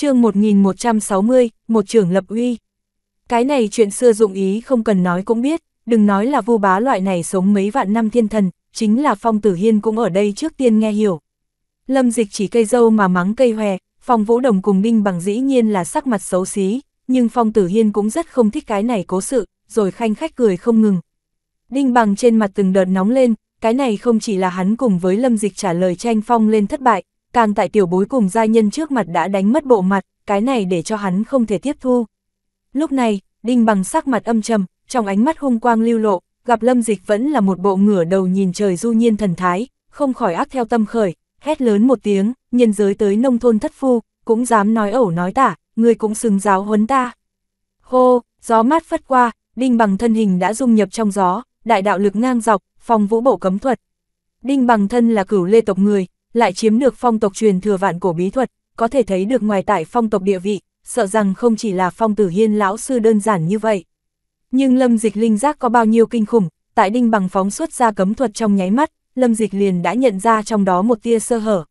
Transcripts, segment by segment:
chương 1160, một trưởng lập uy. Cái này chuyện xưa dụng ý không cần nói cũng biết, đừng nói là vu bá loại này sống mấy vạn năm thiên thần, chính là Phong Tử Hiên cũng ở đây trước tiên nghe hiểu. Lâm dịch chỉ cây dâu mà mắng cây hòe, Phong Vũ Đồng cùng Đinh bằng dĩ nhiên là sắc mặt xấu xí, nhưng Phong Tử Hiên cũng rất không thích cái này cố sự, rồi khanh khách cười không ngừng. Đinh bằng trên mặt từng đợt nóng lên, cái này không chỉ là hắn cùng với Lâm Dịch trả lời tranh phong lên thất bại, càng tại tiểu bối cùng gia nhân trước mặt đã đánh mất bộ mặt, cái này để cho hắn không thể tiếp thu. Lúc này, Đinh bằng sắc mặt âm trầm, trong ánh mắt hung quang lưu lộ, gặp Lâm Dịch vẫn là một bộ ngửa đầu nhìn trời du nhiên thần thái, không khỏi ác theo tâm khởi, hét lớn một tiếng, nhân giới tới nông thôn thất phu, cũng dám nói ẩu nói tả, người cũng xứng giáo huấn ta. Hô, gió mát phất qua, Đinh bằng thân hình đã dung nhập trong gió, đại đạo lực ngang dọc, phòng vũ bộ cấm thuật. Đinh bằng thân là cửu lê tộc người, lại chiếm được phong tộc truyền thừa vạn cổ bí thuật, có thể thấy được ngoài tại phong tộc địa vị, sợ rằng không chỉ là phong tử hiên lão sư đơn giản như vậy. Nhưng lâm dịch linh giác có bao nhiêu kinh khủng, tại đinh bằng phóng xuất ra cấm thuật trong nháy mắt, lâm dịch liền đã nhận ra trong đó một tia sơ hở.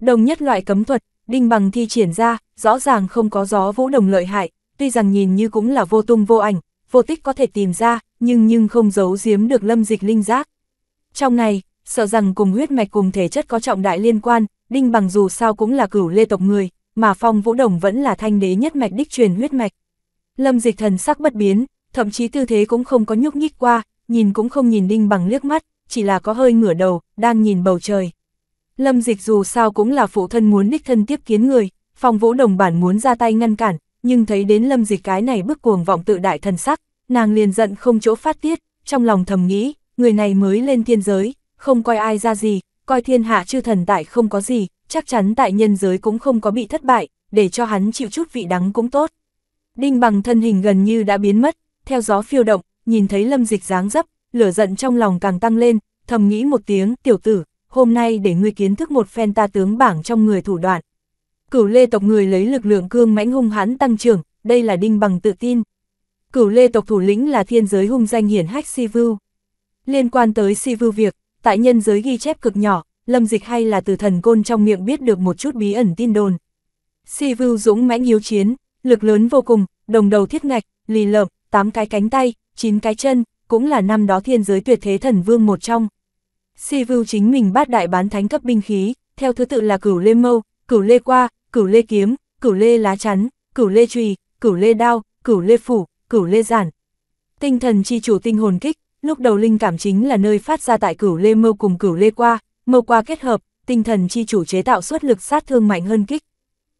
Đồng nhất loại cấm thuật, đinh bằng thi triển ra, rõ ràng không có gió vũ đồng lợi hại, tuy rằng nhìn như cũng là vô tung vô ảnh, vô tích có thể tìm ra, nhưng nhưng không giấu giếm được lâm dịch linh giác. Trong này, sợ rằng cùng huyết mạch cùng thể chất có trọng đại liên quan, đinh bằng dù sao cũng là cửu lê tộc người, mà phong vũ đồng vẫn là thanh đế nhất mạch đích truyền huyết mạch. Lâm dịch thần sắc bất biến, thậm chí tư thế cũng không có nhúc nhích qua, nhìn cũng không nhìn đinh bằng liếc mắt, chỉ là có hơi ngửa đầu, đang nhìn bầu trời. Lâm dịch dù sao cũng là phụ thân muốn đích thân tiếp kiến người, phong vũ đồng bản muốn ra tay ngăn cản, nhưng thấy đến lâm dịch cái này bức cuồng vọng tự đại thần sắc, nàng liền giận không chỗ phát tiết, trong lòng thầm nghĩ, người này mới lên thiên giới, không coi ai ra gì, coi thiên hạ chư thần tại không có gì, chắc chắn tại nhân giới cũng không có bị thất bại, để cho hắn chịu chút vị đắng cũng tốt. Đinh bằng thân hình gần như đã biến mất, theo gió phiêu động, nhìn thấy lâm dịch dáng dấp, lửa giận trong lòng càng tăng lên, thầm nghĩ một tiếng, tiểu tử, hôm nay để ngươi kiến thức một phen ta tướng bảng trong người thủ đoạn. Cửu lê tộc người lấy lực lượng cương mãnh hung hãn tăng trưởng, đây là đinh bằng tự tin. Cửu lê tộc thủ lĩnh là thiên giới hung danh hiển hách Sivu. Liên quan tới Sivu việc, tại nhân giới ghi chép cực nhỏ, lâm dịch hay là từ thần côn trong miệng biết được một chút bí ẩn tin đồn. Si vưu dũng mãnh hiếu chiến, lực lớn vô cùng, đồng đầu thiết ngạch, lì lợm, tám cái cánh tay, chín cái chân, cũng là năm đó thiên giới tuyệt thế thần vương một trong. Si vưu chính mình bát đại bán thánh cấp binh khí, theo thứ tự là cửu lê mâu, cửu lê qua, cửu lê kiếm, cửu lê lá chắn, cửu lê trùy, cửu lê đao, cửu lê phủ, cửu lê giản. Tinh thần chi chủ tinh hồn kích, lúc đầu linh cảm chính là nơi phát ra tại cửu lê mâu cùng cửu lê qua, mâu qua kết hợp, tinh thần chi chủ chế tạo suất lực sát thương mạnh hơn kích.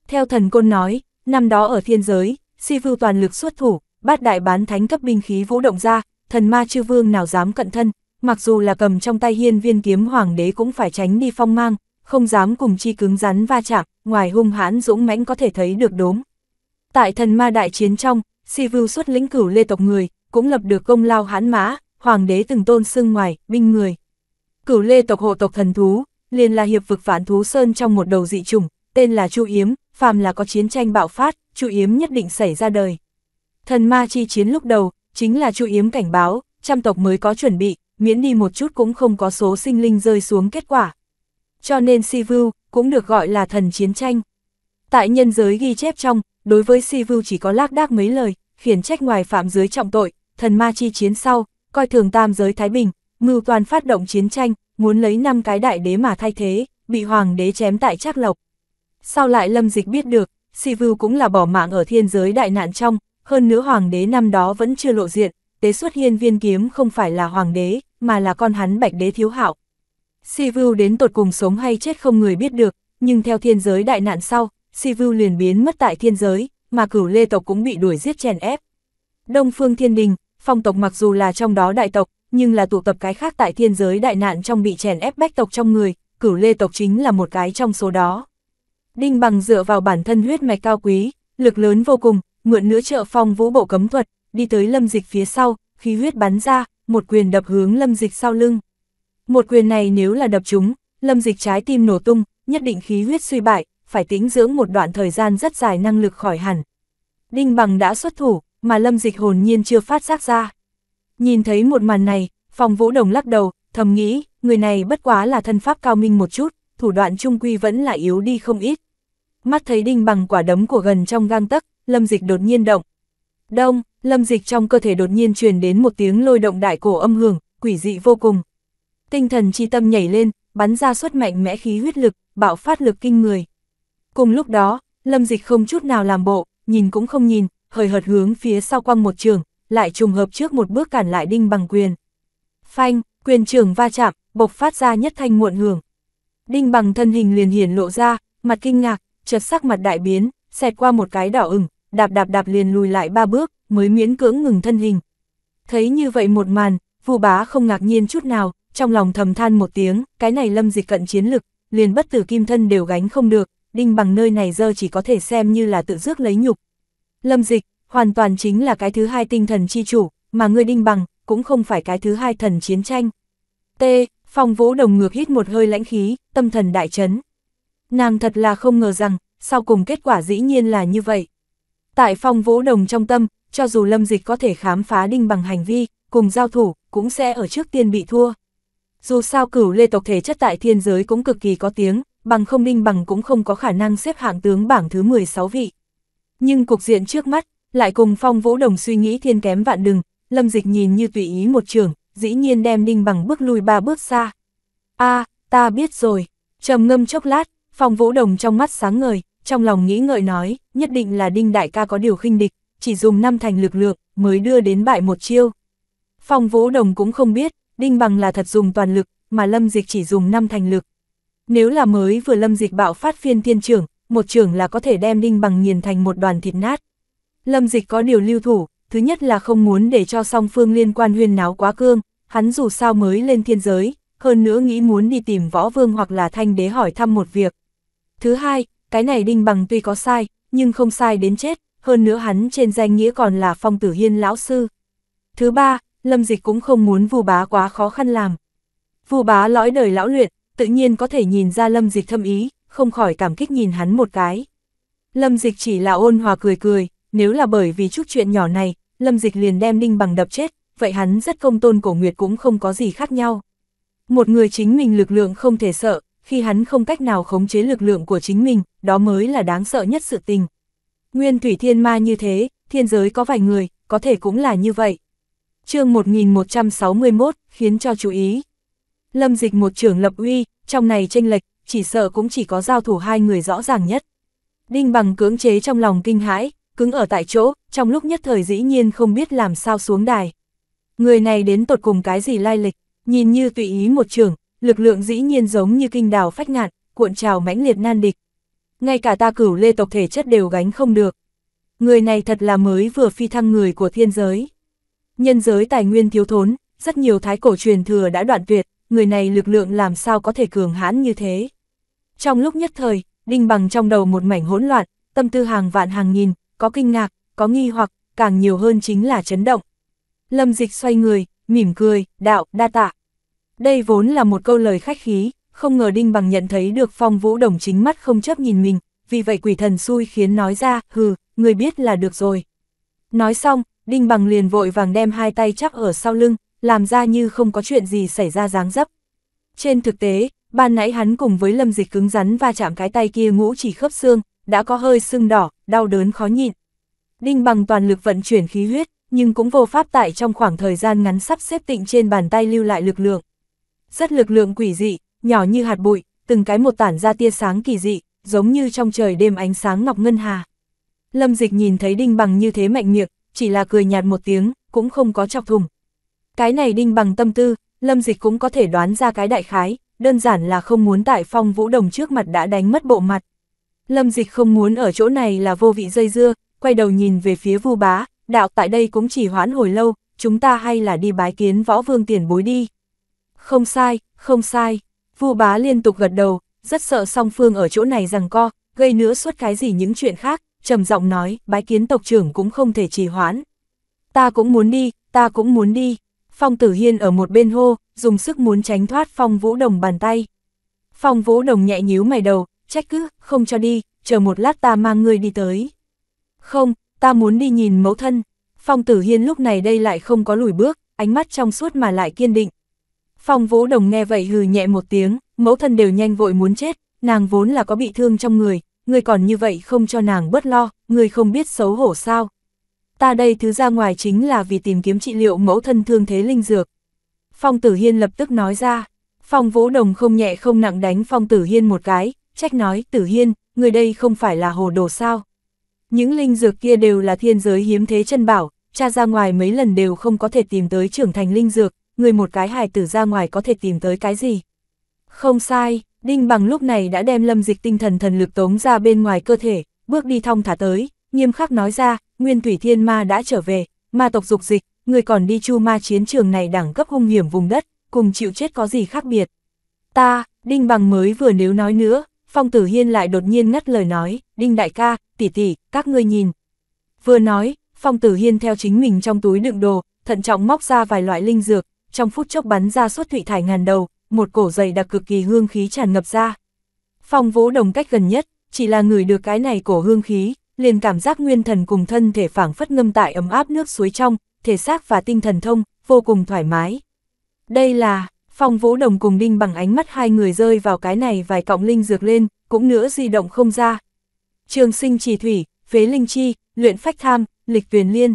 Theo thần côn nói, năm đó ở thiên giới, si vưu toàn lực xuất thủ, bát đại bán thánh cấp binh khí vũ động ra, thần ma chư vương nào dám cận thân, mặc dù là cầm trong tay hiên viên kiếm hoàng đế cũng phải tránh đi phong mang, không dám cùng chi cứng rắn va chạm, ngoài hung hãn dũng mãnh có thể thấy được đốm. Tại thần ma đại chiến trong, si vưu xuất lĩnh cửu lê tộc người, cũng lập được công lao hãn mã, hoàng đế từng tôn xưng ngoài, binh người. Cửu lê tộc hộ tộc thần thú, liền là hiệp vực phản thú sơn trong một đầu dị chủng, tên là Chu Yếm, phàm là có chiến tranh bạo phát, Chu Yếm nhất định xảy ra đời. Thần ma chi chiến lúc đầu, chính là Chu Yếm cảnh báo, trăm tộc mới có chuẩn bị, miễn đi một chút cũng không có số sinh linh rơi xuống kết quả. Cho nên Sivu cũng được gọi là thần chiến tranh. Tại nhân giới ghi chép trong, đối với Sivu chỉ có lác đác mấy lời, khiển trách ngoài phạm dưới trọng tội, thần ma chi chiến sau, coi thường tam giới Thái Bình, mưu toàn phát động chiến tranh, muốn lấy năm cái đại đế mà thay thế, bị hoàng đế chém tại Trác Lộc. Sau lại Lâm Dịch biết được, Sivu cũng là bỏ mạng ở thiên giới đại nạn trong, hơn nữa hoàng đế năm đó vẫn chưa lộ diện, tế xuất hiên viên kiếm không phải là hoàng đế, mà là con hắn bạch đế thiếu hạo. Sivu đến tột cùng sống hay chết không người biết được, nhưng theo thiên giới đại nạn sau, Sivu liền biến mất tại thiên giới, mà cửu lê tộc cũng bị đuổi giết chèn ép. Đông phương thiên đình, phong tộc mặc dù là trong đó đại tộc, nhưng là tụ tập cái khác tại thiên giới đại nạn trong bị chèn ép bách tộc trong người, cửu lê tộc chính là một cái trong số đó. Đinh bằng dựa vào bản thân huyết mạch cao quý, lực lớn vô cùng, mượn nữa trợ phong vũ bộ cấm thuật, đi tới lâm dịch phía sau, khí huyết bắn ra, một quyền đập hướng lâm dịch sau lưng. Một quyền này nếu là đập chúng, lâm dịch trái tim nổ tung, nhất định khí huyết suy bại, phải tĩnh dưỡng một đoạn thời gian rất dài năng lực khỏi hẳn. Đinh bằng đã xuất thủ, mà lâm dịch hồn nhiên chưa phát giác ra. Nhìn thấy một màn này, phòng vũ đồng lắc đầu, thầm nghĩ, người này bất quá là thân pháp cao minh một chút, thủ đoạn trung quy vẫn là yếu đi không ít. mắt thấy đinh bằng quả đấm của gần trong gang tấc, lâm dịch đột nhiên động. Đông, lâm dịch trong cơ thể đột nhiên truyền đến một tiếng lôi động đại cổ âm hưởng, quỷ dị vô cùng. Tinh thần chi tâm nhảy lên, bắn ra suất mạnh mẽ khí huyết lực, bạo phát lực kinh người. Cùng lúc đó, lâm dịch không chút nào làm bộ, nhìn cũng không nhìn, hời hợt hướng phía sau quăng một trường, lại trùng hợp trước một bước cản lại đinh bằng quyền. Phanh, quyền trường va chạm, bộc phát ra nhất thanh muộn hưởng. Đinh bằng thân hình liền hiển lộ ra, mặt kinh ngạc, chợt sắc mặt đại biến, xẹt qua một cái đỏ ửng, đạp đạp đạp liền lùi lại ba bước, mới miễn cưỡng ngừng thân hình. Thấy như vậy một màn, Vu bá không ngạc nhiên chút nào, trong lòng thầm than một tiếng, cái này lâm dịch cận chiến lực, liền bất tử kim thân đều gánh không được, đinh bằng nơi này giờ chỉ có thể xem như là tự rước lấy nhục. Lâm dịch, hoàn toàn chính là cái thứ hai tinh thần chi chủ, mà ngươi đinh bằng, cũng không phải cái thứ hai thần chiến tranh. T. Phong vũ đồng ngược hít một hơi lãnh khí, tâm thần đại chấn. Nàng thật là không ngờ rằng, sau cùng kết quả dĩ nhiên là như vậy. Tại phong vũ đồng trong tâm, cho dù lâm dịch có thể khám phá đinh bằng hành vi, cùng giao thủ, cũng sẽ ở trước tiên bị thua. Dù sao cửu lê tộc thể chất tại thiên giới cũng cực kỳ có tiếng, bằng không đinh bằng cũng không có khả năng xếp hạng tướng bảng thứ 16 vị. Nhưng cục diện trước mắt, lại cùng phong vũ đồng suy nghĩ thiên kém vạn đừng, lâm dịch nhìn như tùy ý một trường, dĩ nhiên đem đinh bằng bước lui ba bước xa. a ta biết rồi, trầm ngâm chốc lát, phong vũ đồng trong mắt sáng ngời, trong lòng nghĩ ngợi nói, nhất định là đinh đại ca có điều khinh địch, chỉ dùng năm thành lực lượng, mới đưa đến bại một chiêu. Phong vũ đồng cũng không biết, đinh bằng là thật dùng toàn lực, mà lâm dịch chỉ dùng năm thành lực. Nếu là mới vừa lâm dịch bạo phát phiên thiên trưởng, một trưởng là có thể đem đinh bằng nghiền thành một đoàn thịt nát. Lâm dịch có điều lưu thủ, thứ nhất là không muốn để cho song phương liên quan huyên náo quá cương, hắn dù sao mới lên thiên giới, hơn nữa nghĩ muốn đi tìm võ vương hoặc là thanh đế hỏi thăm một việc. Thứ hai, cái này đinh bằng tuy có sai, nhưng không sai đến chết, hơn nữa hắn trên danh nghĩa còn là phong tử hiên lão sư. Thứ ba, lâm dịch cũng không muốn vù bá quá khó khăn làm. Vù bá lõi đời lão luyện, tự nhiên có thể nhìn ra lâm dịch thâm ý, không khỏi cảm kích nhìn hắn một cái. Lâm dịch chỉ là ôn hòa cười cười, nếu là bởi vì chút chuyện nhỏ này, lâm dịch liền đem Ninh bằng đập chết, vậy hắn rất công tôn cổ nguyệt cũng không có gì khác nhau. Một người chính mình lực lượng không thể sợ, khi hắn không cách nào khống chế lực lượng của chính mình, đó mới là đáng sợ nhất sự tình. Nguyên thủy thiên ma như thế, thiên giới có vài người, có thể cũng là như vậy. chương 1161, khiến cho chú ý. Lâm dịch một trưởng lập uy, trong này tranh lệch, chỉ sợ cũng chỉ có giao thủ hai người rõ ràng nhất. Đinh bằng cưỡng chế trong lòng kinh hãi, cứng ở tại chỗ, trong lúc nhất thời dĩ nhiên không biết làm sao xuống đài. Người này đến tột cùng cái gì lai lịch, nhìn như tùy ý một trường, lực lượng dĩ nhiên giống như kinh đào phách ngạn, cuộn trào mãnh liệt nan địch. Ngay cả ta cửu lê tộc thể chất đều gánh không được. Người này thật là mới vừa phi thăng người của thiên giới. Nhân giới tài nguyên thiếu thốn, rất nhiều thái cổ truyền thừa đã đoạn tuyệt, người này lực lượng làm sao có thể cường hãn như thế. Trong lúc nhất thời, đinh bằng trong đầu một mảnh hỗn loạn, tâm tư hàng vạn hàng nghìn, có kinh ngạc, có nghi hoặc, càng nhiều hơn chính là chấn động. Lâm dịch xoay người, mỉm cười, đạo, đa tạ. Đây vốn là một câu lời khách khí, không ngờ Đinh Bằng nhận thấy được phong vũ đồng chính mắt không chấp nhìn mình, vì vậy quỷ thần xui khiến nói ra, hừ, người biết là được rồi. Nói xong, Đinh Bằng liền vội vàng đem hai tay chắp ở sau lưng, làm ra như không có chuyện gì xảy ra dáng dấp. Trên thực tế, ban nãy hắn cùng với lâm dịch cứng rắn va chạm cái tay kia ngũ chỉ khớp xương, đã có hơi sưng đỏ, đau đớn khó nhịn. Đinh bằng toàn lực vận chuyển khí huyết, nhưng cũng vô pháp tại trong khoảng thời gian ngắn sắp xếp tịnh trên bàn tay lưu lại lực lượng. Rất lực lượng quỷ dị, nhỏ như hạt bụi, từng cái một tản ra tia sáng kỳ dị, giống như trong trời đêm ánh sáng ngọc ngân hà. Lâm dịch nhìn thấy đinh bằng như thế mạnh miệng, chỉ là cười nhạt một tiếng, cũng không có chọc thùng. Cái này đinh bằng tâm tư, lâm dịch cũng có thể đoán ra cái đại khái, đơn giản là không muốn tại phong vũ đồng trước mặt đã đánh mất bộ mặt. Lâm dịch không muốn ở chỗ này là vô vị dây dưa, quay đầu nhìn về phía vu bá, đạo tại đây cũng chỉ hoãn hồi lâu, chúng ta hay là đi bái kiến võ vương tiền bối đi. Không sai, không sai, vu bá liên tục gật đầu, rất sợ song phương ở chỗ này rằng co, gây nữa suốt cái gì những chuyện khác, trầm giọng nói, bái kiến tộc trưởng cũng không thể trì hoãn. Ta cũng muốn đi, ta cũng muốn đi. Phong Tử Hiên ở một bên hô, dùng sức muốn tránh thoát Phong Vũ Đồng bàn tay. Phong Vũ Đồng nhẹ nhíu mày đầu, trách cứ, không cho đi, chờ một lát ta mang ngươi đi tới. Không, ta muốn đi nhìn mẫu thân. Phong Tử Hiên lúc này đây lại không có lùi bước, ánh mắt trong suốt mà lại kiên định. Phong Vũ Đồng nghe vậy hừ nhẹ một tiếng, mẫu thân đều nhanh vội muốn chết, nàng vốn là có bị thương trong người, người còn như vậy không cho nàng bớt lo, người không biết xấu hổ sao. Ta đây thứ ra ngoài chính là vì tìm kiếm trị liệu mẫu thân thương thế linh dược. Phong Tử Hiên lập tức nói ra, Phong Vũ Đồng không nhẹ không nặng đánh Phong Tử Hiên một cái, trách nói, Tử Hiên, người đây không phải là hồ đồ sao. Những linh dược kia đều là thiên giới hiếm thế chân bảo, cha ra ngoài mấy lần đều không có thể tìm tới trưởng thành linh dược, người một cái hài tử ra ngoài có thể tìm tới cái gì. Không sai, Đinh Bằng lúc này đã đem lâm dịch tinh thần thần lực tống ra bên ngoài cơ thể, bước đi thong thả tới, nghiêm khắc nói ra, Nguyên Thủy Thiên Ma đã trở về, ma tộc dục dịch, người còn đi chu ma chiến trường này đẳng cấp hung hiểm vùng đất, cùng chịu chết có gì khác biệt. Ta, Đinh Bằng mới vừa nếu nói nữa, Phong Tử Hiên lại đột nhiên ngắt lời nói, Đinh Đại ca, tỷ tỷ, các ngươi nhìn. Vừa nói, Phong Tử Hiên theo chính mình trong túi đựng đồ, thận trọng móc ra vài loại linh dược, trong phút chốc bắn ra suốt thủy thải ngàn đầu, một cổ dày đặc cực kỳ hương khí tràn ngập ra. Phong Vũ Đồng cách gần nhất, chỉ là người được cái này cổ hương khí, liền cảm giác nguyên thần cùng thân thể phảng phất ngâm tại ấm áp nước suối trong, thể xác và tinh thần thông, vô cùng thoải mái. Đây là, Phong Vũ Đồng cùng Đinh bằng ánh mắt hai người rơi vào cái này vài cọng linh dược lên, cũng nữa di động không ra. Trường sinh trì thủy, phế linh chi, luyện phách tham, lịch tuyền liên.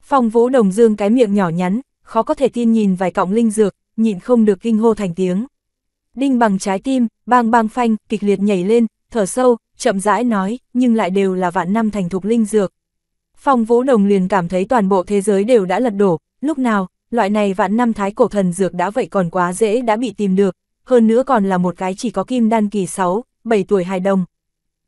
Phong Vũ Đồng dương cái miệng nhỏ nhắn, khó có thể tin nhìn vài cọng linh dược, nhịn không được kinh hô thành tiếng. Đinh bằng trái tim, bang bang phanh, kịch liệt nhảy lên, thở sâu, chậm rãi nói, nhưng lại đều là vạn năm thành thục linh dược. Phong Vũ Đồng liền cảm thấy toàn bộ thế giới đều đã lật đổ, lúc nào, loại này vạn năm thái cổ thần dược đã vậy còn quá dễ đã bị tìm được, hơn nữa còn là một cái chỉ có kim đan kỳ 6, 7 tuổi hài đồng.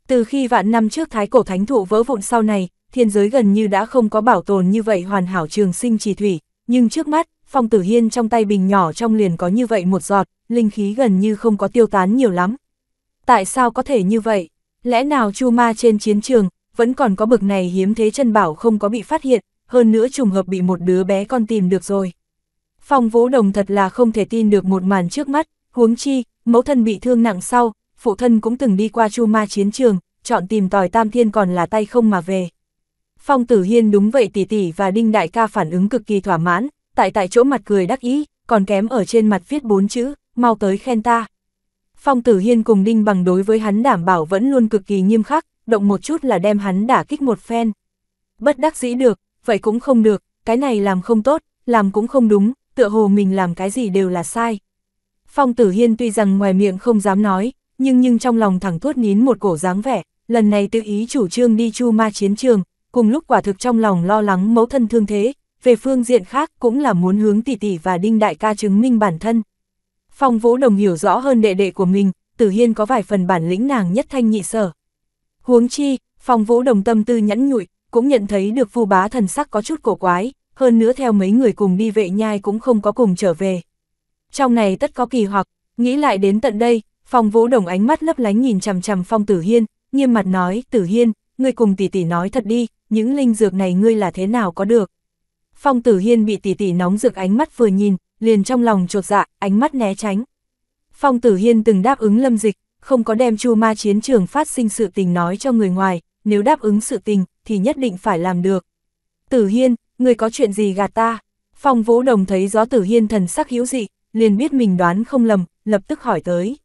Từ khi vạn năm trước thái cổ thánh thụ vỡ vụn sau này, thiên giới gần như đã không có bảo tồn như vậy hoàn hảo trường sinh trì thủy, nhưng trước mắt, phong tử hiên trong tay bình nhỏ trong liền có như vậy một giọt, linh khí gần như không có tiêu tán nhiều lắm. Tại sao có thể như vậy? Lẽ nào chu ma trên chiến trường, vẫn còn có bực này hiếm thế chân bảo không có bị phát hiện, hơn nữa trùng hợp bị một đứa bé con tìm được rồi. Phong Vũ Đồng thật là không thể tin được một màn trước mắt, huống chi, mẫu thân bị thương nặng sau, phụ thân cũng từng đi qua chu ma chiến trường, chọn tìm tòi tam thiên còn là tay không mà về. Phong Tử Hiên đúng vậy tỷ tỷ và Đinh Đại ca phản ứng cực kỳ thỏa mãn, tại tại chỗ mặt cười đắc ý, còn kém ở trên mặt viết bốn chữ, mau tới khen ta. Phong Tử Hiên cùng Đinh Bằng đối với hắn đảm bảo vẫn luôn cực kỳ nghiêm khắc, động một chút là đem hắn đả kích một phen. Bất đắc dĩ được, vậy cũng không được, cái này làm không tốt, làm cũng không đúng, tựa hồ mình làm cái gì đều là sai. Phong Tử Hiên tuy rằng ngoài miệng không dám nói, nhưng nhưng trong lòng thẳng thốt nín một cổ dáng vẻ, lần này tự ý chủ trương đi chu ma chiến trường, cùng lúc quả thực trong lòng lo lắng mẫu thân thương thế, về phương diện khác cũng là muốn hướng tỷ tỷ và đinh đại ca chứng minh bản thân. Phong Vũ Đồng hiểu rõ hơn đệ đệ của mình, Tử Hiên có vài phần bản lĩnh nàng nhất thanh nhị sở. Huống chi, Phong Vũ Đồng tâm tư nhẫn nhụi, cũng nhận thấy được Vu Bá thần sắc có chút cổ quái, hơn nữa theo mấy người cùng đi vệ nhai cũng không có cùng trở về. Trong này tất có kỳ hoặc, nghĩ lại đến tận đây, Phong Vũ Đồng ánh mắt lấp lánh nhìn chằm chằm Phong Tử Hiên, nghiêm mặt nói, Tử Hiên, ngươi cùng tỷ tỷ nói thật đi, những linh dược này ngươi là thế nào có được. Phong Tử Hiên bị tỷ tỷ nóng dược ánh mắt vừa nhìn, liền trong lòng trột dạ, ánh mắt né tránh. Phong Tử Hiên từng đáp ứng lâm dịch, không có đem chu ma chiến trường phát sinh sự tình nói cho người ngoài, nếu đáp ứng sự tình, thì nhất định phải làm được. Tử Hiên, người có chuyện gì gạt ta? Phong Vũ Đồng thấy gió Tử Hiên thần sắc hữu dị, liền biết mình đoán không lầm, lập tức hỏi tới.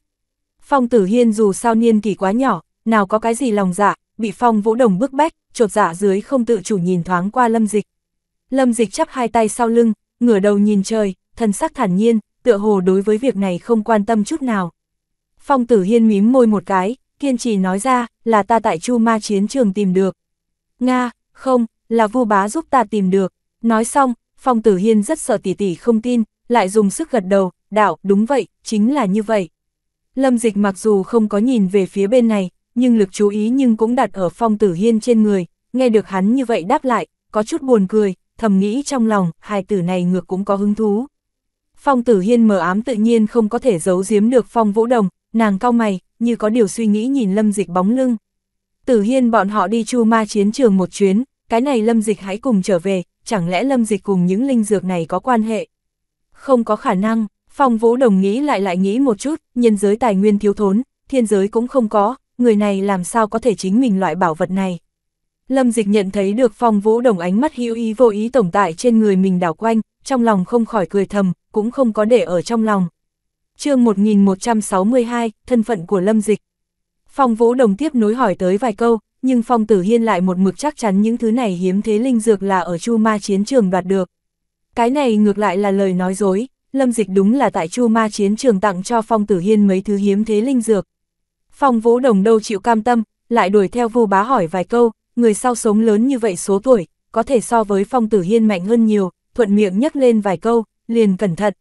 Phong Tử Hiên dù sao niên kỳ quá nhỏ, nào có cái gì lòng dạ, bị Phong Vũ Đồng bức bách, trột dạ dưới không tự chủ nhìn thoáng qua lâm dịch. Lâm dịch chắp hai tay sau lưng, ngửa đầu nhìn trời, thần sắc thản nhiên, tựa hồ đối với việc này không quan tâm chút nào. Phong tử hiên mím môi một cái, kiên trì nói ra, là ta tại chu ma chiến trường tìm được. Nga, không, là vu bá giúp ta tìm được. Nói xong, phong tử hiên rất sợ tỷ tỷ không tin, lại dùng sức gật đầu, đạo, đúng vậy, chính là như vậy. Lâm dịch mặc dù không có nhìn về phía bên này, nhưng lực chú ý nhưng cũng đặt ở phong tử hiên trên người, nghe được hắn như vậy đáp lại, có chút buồn cười, thầm nghĩ trong lòng, hai tử này ngược cũng có hứng thú. Phong tử hiên mờ ám tự nhiên không có thể giấu giếm được phong vũ đồng, nàng cao mày, như có điều suy nghĩ nhìn lâm dịch bóng lưng. Tử hiên bọn họ đi chu ma chiến trường một chuyến, cái này lâm dịch hãy cùng trở về, chẳng lẽ lâm dịch cùng những linh dược này có quan hệ? Không có khả năng, phong vũ đồng nghĩ lại lại nghĩ một chút, nhân giới tài nguyên thiếu thốn, thiên giới cũng không có, người này làm sao có thể chính mình loại bảo vật này. Lâm Dịch nhận thấy được phong vũ đồng ánh mắt hữu ý vô ý tổng tại trên người mình đảo quanh, trong lòng không khỏi cười thầm, cũng không có để ở trong lòng. chương 1162, thân phận của Lâm Dịch. Phong Vũ Đồng tiếp nối hỏi tới vài câu, nhưng Phong Tử Hiên lại một mực chắc chắn những thứ này hiếm thế linh dược là ở Chu Ma chiến trường đoạt được. Cái này ngược lại là lời nói dối, Lâm Dịch đúng là tại Chu Ma chiến trường tặng cho Phong Tử Hiên mấy thứ hiếm thế linh dược. Phong Vũ Đồng đâu chịu cam tâm, lại đuổi theo Vu Bá hỏi vài câu, người sau sống lớn như vậy số tuổi, có thể so với Phong Tử Hiên mạnh hơn nhiều, thuận miệng nhắc lên vài câu, liền cẩn thận.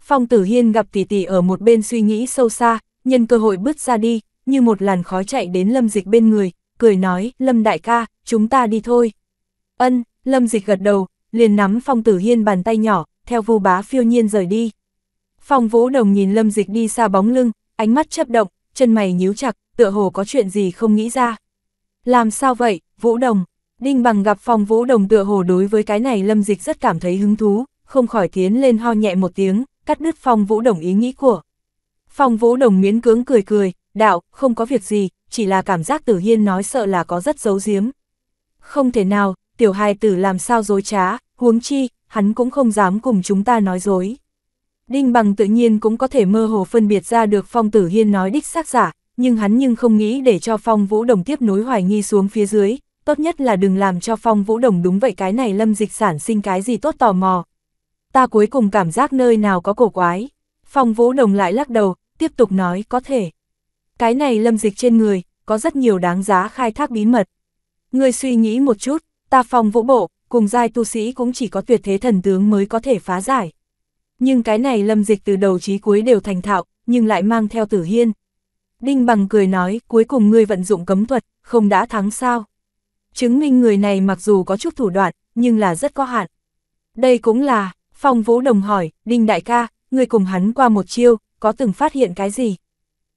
Phong Tử Hiên gặp tỷ tỷ ở một bên suy nghĩ sâu xa, nhân cơ hội bước ra đi, như một làn khói chạy đến Lâm Dịch bên người, cười nói, Lâm đại ca, chúng ta đi thôi. Ân, Lâm Dịch gật đầu, liền nắm Phong Tử Hiên bàn tay nhỏ, theo vu bá phiêu nhiên rời đi. Phong Vũ Đồng nhìn Lâm Dịch đi xa bóng lưng, ánh mắt chấp động, chân mày nhíu chặt, tựa hồ có chuyện gì không nghĩ ra. Làm sao vậy, Vũ Đồng? Đinh Bằng gặp Phong Vũ Đồng tựa hồ đối với cái này Lâm Dịch rất cảm thấy hứng thú, không khỏi tiến lên ho nhẹ một tiếng, cắt đứt Phong Vũ Đồng ý nghĩ của. Phong Vũ Đồng miễn cưỡng cười cười, đạo, không có việc gì, chỉ là cảm giác Tử Hiên nói sợ là có rất giấu giếm. Không thể nào, tiểu hài tử làm sao dối trá, huống chi, hắn cũng không dám cùng chúng ta nói dối. Đinh Bằng tự nhiên cũng có thể mơ hồ phân biệt ra được Phong Tử Hiên nói đích xác giả, nhưng hắn nhưng không nghĩ để cho Phong Vũ Đồng tiếp nối hoài nghi xuống phía dưới, tốt nhất là đừng làm cho Phong Vũ Đồng đúng vậy cái này lâm dịch sản sinh cái gì tốt tò mò. Ta cuối cùng cảm giác nơi nào có cổ quái. Phong Vũ Đồng lại lắc đầu, tiếp tục nói có thể. Cái này lâm dịch trên người, có rất nhiều đáng giá khai thác bí mật. Người suy nghĩ một chút, ta Phong Vũ Bộ, cùng giai tu sĩ cũng chỉ có tuyệt thế thần tướng mới có thể phá giải. Nhưng cái này lâm dịch từ đầu chí cuối đều thành thạo, nhưng lại mang theo tử hiên. Đinh bằng cười nói, cuối cùng ngươi vận dụng cấm thuật, không đã thắng sao. Chứng minh người này mặc dù có chút thủ đoạn, nhưng là rất có hạn. Đây cũng là, Phong Vũ Đồng hỏi, Đinh Đại ca, người cùng hắn qua một chiêu, có từng phát hiện cái gì?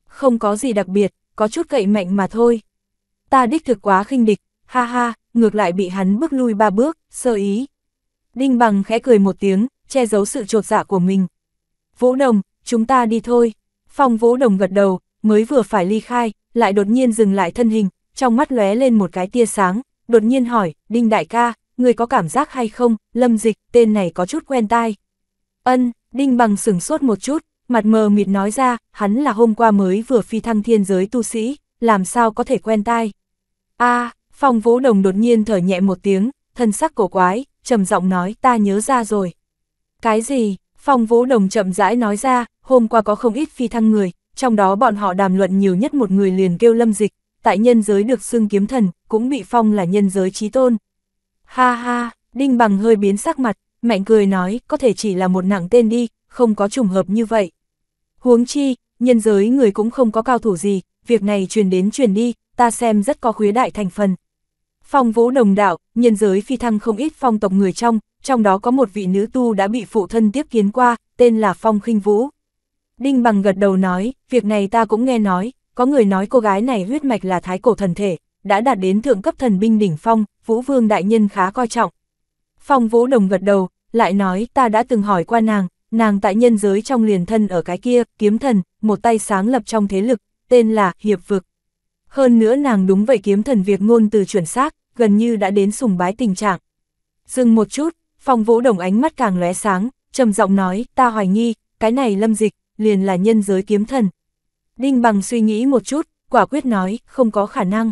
Không có gì đặc biệt, có chút cậy mạnh mà thôi. Ta đích thực quá khinh địch, ha ha, ngược lại bị hắn bước lui ba bước, sơ ý. Đinh Bằng khẽ cười một tiếng, che giấu sự trột dạ của mình. Vũ Đồng, chúng ta đi thôi. Phong Vũ Đồng gật đầu, mới vừa phải ly khai, lại đột nhiên dừng lại thân hình, trong mắt lóe lên một cái tia sáng, đột nhiên hỏi, Đinh Đại ca, người có cảm giác hay không, lâm dịch, tên này có chút quen tai. Ân, Đinh Bằng sửng sốt một chút, mặt mờ mịt nói ra, hắn là hôm qua mới vừa phi thăng thiên giới tu sĩ, làm sao có thể quen tai. a Phong Vũ Đồng đột nhiên thở nhẹ một tiếng, thân sắc cổ quái, trầm giọng nói ta nhớ ra rồi. Cái gì? Phong Vũ Đồng chậm rãi nói ra, hôm qua có không ít phi thăng người, trong đó bọn họ đàm luận nhiều nhất một người liền kêu lâm dịch, tại nhân giới được xưng kiếm thần, cũng bị phong là nhân giới trí tôn. Ha ha, Đinh Bằng hơi biến sắc mặt, mạnh cười nói, có thể chỉ là một nặng tên đi, không có trùng hợp như vậy. Huống chi, nhân giới người cũng không có cao thủ gì, việc này truyền đến truyền đi, ta xem rất có khuế đại thành phần. Phong vũ đồng đạo, nhân giới phi thăng không ít phong tộc người trong, trong đó có một vị nữ tu đã bị phụ thân tiếp kiến qua, tên là Phong khinh Vũ. Đinh Bằng gật đầu nói, việc này ta cũng nghe nói, có người nói cô gái này huyết mạch là thái cổ thần thể, đã đạt đến thượng cấp thần binh đỉnh phong, Vũ Vương đại nhân khá coi trọng. Phong Vũ Đồng gật đầu, lại nói ta đã từng hỏi qua nàng, nàng tại nhân giới trong liền thân ở cái kia, kiếm thần, một tay sáng lập trong thế lực, tên là Hiệp Vực. Hơn nữa nàng đúng vậy kiếm thần việc ngôn từ chuẩn xác, gần như đã đến sùng bái tình trạng. Dừng một chút, Phong Vũ Đồng ánh mắt càng lóe sáng, trầm giọng nói, ta hoài nghi, cái này lâm dịch, liền là nhân giới kiếm thần. Đinh Bằng suy nghĩ một chút, quả quyết nói, không có khả năng.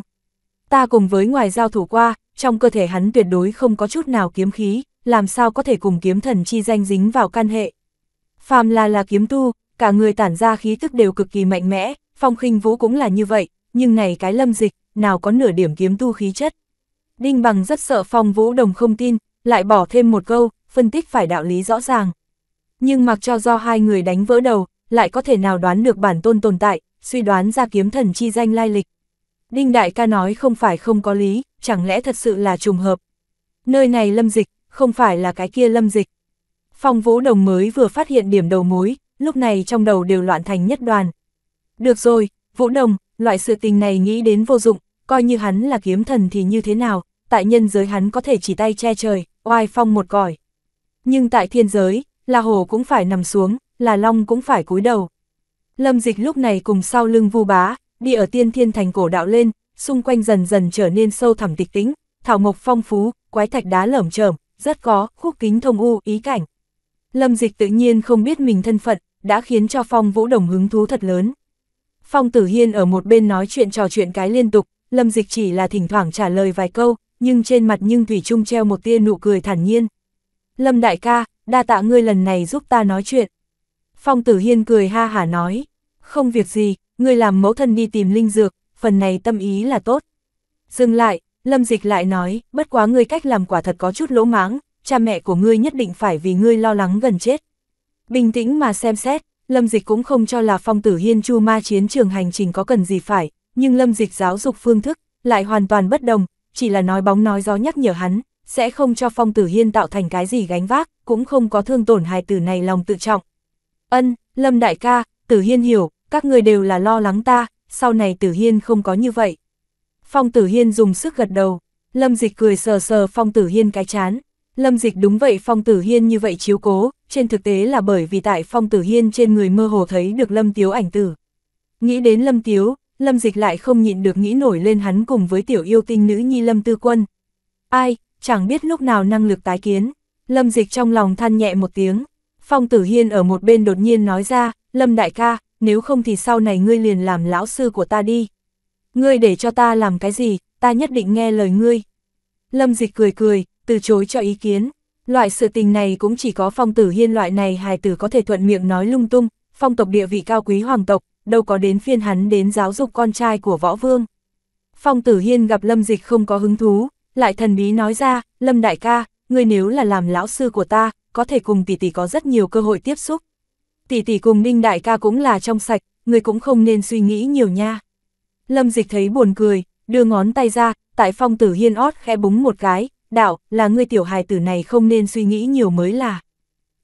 Ta cùng với ngoài giao thủ qua, trong cơ thể hắn tuyệt đối không có chút nào kiếm khí, làm sao có thể cùng kiếm thần chi danh dính vào căn hệ. Phàm là là kiếm tu, cả người tản ra khí tức đều cực kỳ mạnh mẽ, phong khinh vũ cũng là như vậy, nhưng này cái lâm dịch, nào có nửa điểm kiếm tu khí chất. Đinh Bằng rất sợ phong vũ đồng không tin, lại bỏ thêm một câu, phân tích phải đạo lý rõ ràng. Nhưng mặc cho do hai người đánh vỡ đầu, lại có thể nào đoán được bản tôn tồn tại, suy đoán ra kiếm thần chi danh lai lịch. Đinh Đại ca nói không phải không có lý, chẳng lẽ thật sự là trùng hợp. Nơi này lâm dịch, không phải là cái kia lâm dịch. Phong Vũ Đồng mới vừa phát hiện điểm đầu mối, lúc này trong đầu đều loạn thành nhất đoàn. Được rồi, Vũ Đồng, loại sự tình này nghĩ đến vô dụng, coi như hắn là kiếm thần thì như thế nào, tại nhân giới hắn có thể chỉ tay che trời, oai phong một còi. Nhưng tại thiên giới, là hồ cũng phải nằm xuống, là long cũng phải cúi đầu. Lâm dịch lúc này cùng sau lưng vu bá, đi ở tiên thiên thành cổ đạo lên, xung quanh dần dần trở nên sâu thẳm tịch tĩnh, thảo mộc phong phú, quái thạch đá lởm chởm, rất có, khúc kính thông u, ý cảnh. Lâm dịch tự nhiên không biết mình thân phận, đã khiến cho phong vũ đồng hứng thú thật lớn. Phong Tử Hiên ở một bên nói chuyện trò chuyện cái liên tục, Lâm Dịch chỉ là thỉnh thoảng trả lời vài câu, nhưng trên mặt nhưng Thủy Trung treo một tia nụ cười thản nhiên. Lâm đại ca, đa tạ ngươi lần này giúp ta nói chuyện. Phong Tử Hiên cười ha hả nói, không việc gì, ngươi làm mẫu thân đi tìm linh dược, phần này tâm ý là tốt. Dừng lại, Lâm Dịch lại nói, bất quá ngươi cách làm quả thật có chút lỗ máng, cha mẹ của ngươi nhất định phải vì ngươi lo lắng gần chết. Bình tĩnh mà xem xét, Lâm Dịch cũng không cho là phong tử hiên chu ma chiến trường hành trình có cần gì phải, nhưng Lâm Dịch giáo dục phương thức, lại hoàn toàn bất đồng, chỉ là nói bóng nói gió nhắc nhở hắn, sẽ không cho phong tử hiên tạo thành cái gì gánh vác, cũng không có thương tổn hài tử này lòng tự trọng. Ân, Lâm đại ca, tử hiên hiểu, các người đều là lo lắng ta, sau này tử hiên không có như vậy. Phong tử hiên dùng sức gật đầu, Lâm Dịch cười sờ sờ phong tử hiên cái chán. Lâm Dịch đúng vậy Phong Tử Hiên như vậy chiếu cố, trên thực tế là bởi vì tại Phong Tử Hiên trên người mơ hồ thấy được Lâm Tiếu ảnh tử. Nghĩ đến Lâm Tiếu, Lâm Dịch lại không nhịn được nghĩ nổi lên hắn cùng với tiểu yêu tinh nữ nhi Lâm Tư Quân. Ai, chẳng biết lúc nào năng lực tái kiến. Lâm Dịch trong lòng than nhẹ một tiếng. Phong Tử Hiên ở một bên đột nhiên nói ra, Lâm đại ca, nếu không thì sau này ngươi liền làm lão sư của ta đi. Ngươi để cho ta làm cái gì, ta nhất định nghe lời ngươi. Lâm Dịch cười cười, từ chối cho ý kiến. Loại sự tình này cũng chỉ có phong tử hiên loại này hài tử có thể thuận miệng nói lung tung, phong tộc địa vị cao quý hoàng tộc, đâu có đến phiên hắn đến giáo dục con trai của võ vương. Phong tử hiên gặp lâm dịch không có hứng thú, lại thần bí nói ra, lâm đại ca, ngươi nếu là làm lão sư của ta, có thể cùng tỷ tỷ có rất nhiều cơ hội tiếp xúc. Tỷ tỷ cùng ninh đại ca cũng là trong sạch, người cũng không nên suy nghĩ nhiều nha. Lâm dịch thấy buồn cười, đưa ngón tay ra, tại phong tử hiên ót khẽ búng một cái, đạo, là ngươi tiểu hài tử này không nên suy nghĩ nhiều mới là.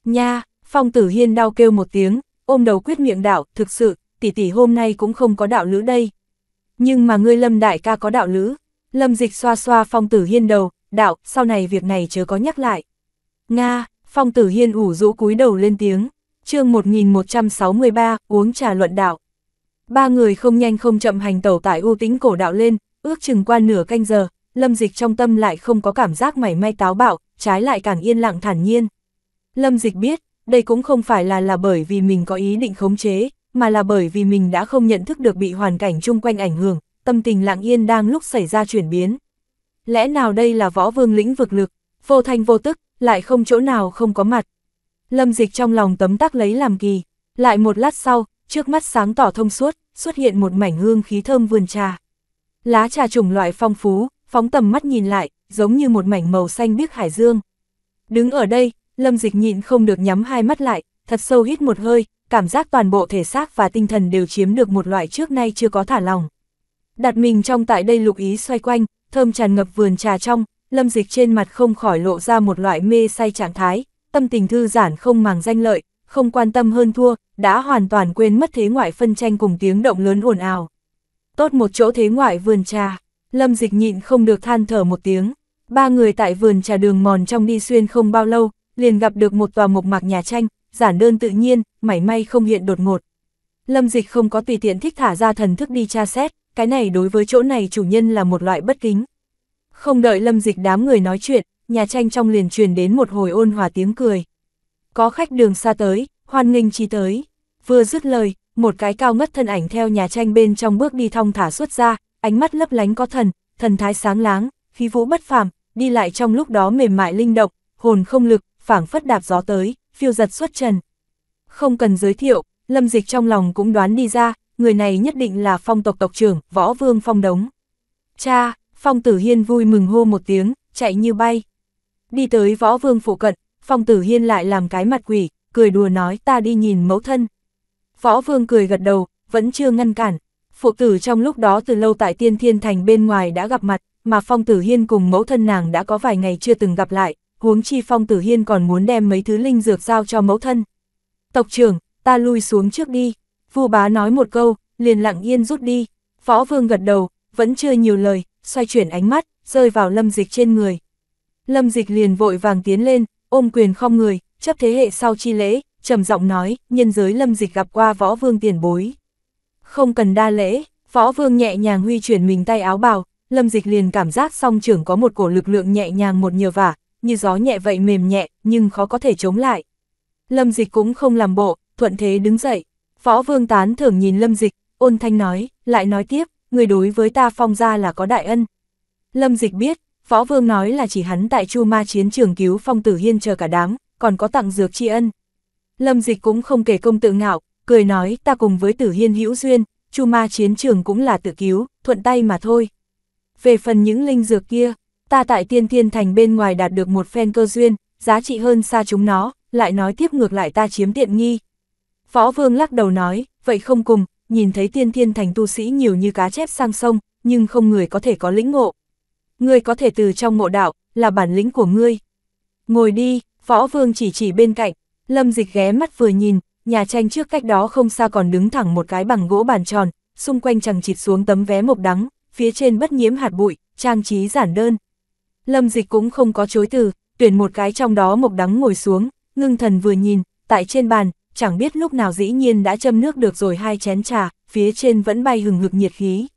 Nha, phong tử hiên đau kêu một tiếng, ôm đầu quyết miệng đạo, thực sự, tỷ tỷ hôm nay cũng không có đạo lữ đây. Nhưng mà ngươi lâm đại ca có đạo lữ, lâm dịch xoa xoa phong tử hiên đầu, đạo, sau này việc này chớ có nhắc lại. Nga, phong tử hiên ủ rũ cúi đầu lên tiếng, chương 1163, uống trà luận đạo. Ba người không nhanh không chậm hành tẩu tại ưu tĩnh cổ đạo lên, ước chừng qua nửa canh giờ, Lâm Dịch trong tâm lại không có cảm giác mảy may táo bạo, trái lại càng yên lặng thản nhiên. Lâm Dịch biết, đây cũng không phải là là bởi vì mình có ý định khống chế, mà là bởi vì mình đã không nhận thức được bị hoàn cảnh chung quanh ảnh hưởng, tâm tình lặng yên đang lúc xảy ra chuyển biến. Lẽ nào đây là võ vương lĩnh vực lực, vô thanh vô tức, lại không chỗ nào không có mặt. Lâm Dịch trong lòng tấm tắc lấy làm kỳ, lại một lát sau, trước mắt sáng tỏ thông suốt, xuất hiện một mảnh hương khí thơm vườn trà. Lá trà chủng loại phong phú, phóng tầm mắt nhìn lại, giống như một mảnh màu xanh biếc hải dương. Đứng ở đây, Lâm Dịch nhịn không được nhắm hai mắt lại, thật sâu hít một hơi, cảm giác toàn bộ thể xác và tinh thần đều chiếm được một loại trước nay chưa có thả lòng. Đặt mình trong tại đây lục ý xoay quanh, thơm tràn ngập vườn trà trong, Lâm Dịch trên mặt không khỏi lộ ra một loại mê say trạng thái, tâm tình thư giản không màng danh lợi, không quan tâm hơn thua, đã hoàn toàn quên mất thế ngoại phân tranh cùng tiếng động lớn ồn ào. Tốt một chỗ thế ngoại vườn trà. Lâm Dịch nhịn không được than thở một tiếng. Ba người tại vườn trà đường mòn trong đi xuyên không bao lâu, liền gặp được một tòa mộc mạc nhà tranh, giản đơn tự nhiên, mảy may không hiện đột ngột. Lâm Dịch không có tùy tiện thích thả ra thần thức đi tra xét, cái này đối với chỗ này chủ nhân là một loại bất kính. Không đợi Lâm Dịch đám người nói chuyện, nhà tranh trong liền truyền đến một hồi ôn hòa tiếng cười. Có khách đường xa tới, hoan nghênh chi tới. Vừa dứt lời, một cái cao ngất thân ảnh theo nhà tranh bên trong bước đi thong thả xuất ra, ánh mắt lấp lánh có thần, thần thái sáng láng, khí vũ bất phàm, đi lại trong lúc đó mềm mại linh động, hồn không lực, phảng phất đạp gió tới, phiêu giật xuất trần. Không cần giới thiệu, lâm dịch trong lòng cũng đoán đi ra, người này nhất định là phong tộc tộc trưởng, võ vương phong đống. Cha, phong tử hiên vui mừng hô một tiếng, chạy như bay. Đi tới võ vương phụ cận, phong tử hiên lại làm cái mặt quỷ, cười đùa nói ta đi nhìn mẫu thân. Võ vương cười gật đầu, vẫn chưa ngăn cản, phụ tử trong lúc đó từ lâu tại tiên thiên thành bên ngoài đã gặp mặt, mà Phong Tử Hiên cùng mẫu thân nàng đã có vài ngày chưa từng gặp lại, huống chi Phong Tử Hiên còn muốn đem mấy thứ linh dược giao cho mẫu thân. Tộc trưởng, ta lui xuống trước đi, Vua bá nói một câu, liền lặng yên rút đi, Võ Vương gật đầu, vẫn chưa nhiều lời, xoay chuyển ánh mắt, rơi vào lâm dịch trên người. Lâm dịch liền vội vàng tiến lên, ôm quyền không người, chấp thế hệ sau chi lễ, trầm giọng nói, nhân giới lâm dịch gặp qua Võ Vương tiền bối không cần đa lễ, võ vương nhẹ nhàng huy chuyển mình tay áo bào, lâm dịch liền cảm giác song trưởng có một cổ lực lượng nhẹ nhàng một nhờ vả, như gió nhẹ vậy mềm nhẹ, nhưng khó có thể chống lại. Lâm dịch cũng không làm bộ, thuận thế đứng dậy, võ vương tán thưởng nhìn lâm dịch, ôn thanh nói, lại nói tiếp, người đối với ta phong ra là có đại ân. Lâm dịch biết, Võ Vương nói là chỉ hắn tại Chu Ma chiến trường cứu Phong Tử Hiên chờ cả đám, còn có tặng dược tri ân. Lâm Dịch cũng không kể công tự ngạo, cười nói ta cùng với Tử Hiên hữu duyên, Chu Ma chiến trường cũng là tự cứu, thuận tay mà thôi. Về phần những linh dược kia, ta tại Tiên Thiên Thành bên ngoài đạt được một phen cơ duyên, giá trị hơn xa chúng nó, lại nói tiếp ngược lại ta chiếm tiện nghi. Võ Vương lắc đầu nói, vậy không cùng, nhìn thấy Tiên Thiên Thành tu sĩ nhiều như cá chép sang sông, nhưng không người có thể có lĩnh ngộ, ngươi có thể từ trong ngộ đạo, là bản lĩnh của ngươi. Ngồi đi, võ vương chỉ chỉ bên cạnh, lâm dịch ghé mắt vừa nhìn, nhà tranh trước cách đó không xa còn đứng thẳng một cái bằng gỗ bàn tròn, xung quanh chẳng chịt xuống tấm vé mộc đắng, phía trên bất nhiễm hạt bụi, trang trí giản đơn. Lâm dịch cũng không có chối từ, tuyển một cái trong đó mộc đắng ngồi xuống, ngưng thần vừa nhìn, tại trên bàn, chẳng biết lúc nào dĩ nhiên đã châm nước được rồi hai chén trà, phía trên vẫn bay hừng hực nhiệt khí.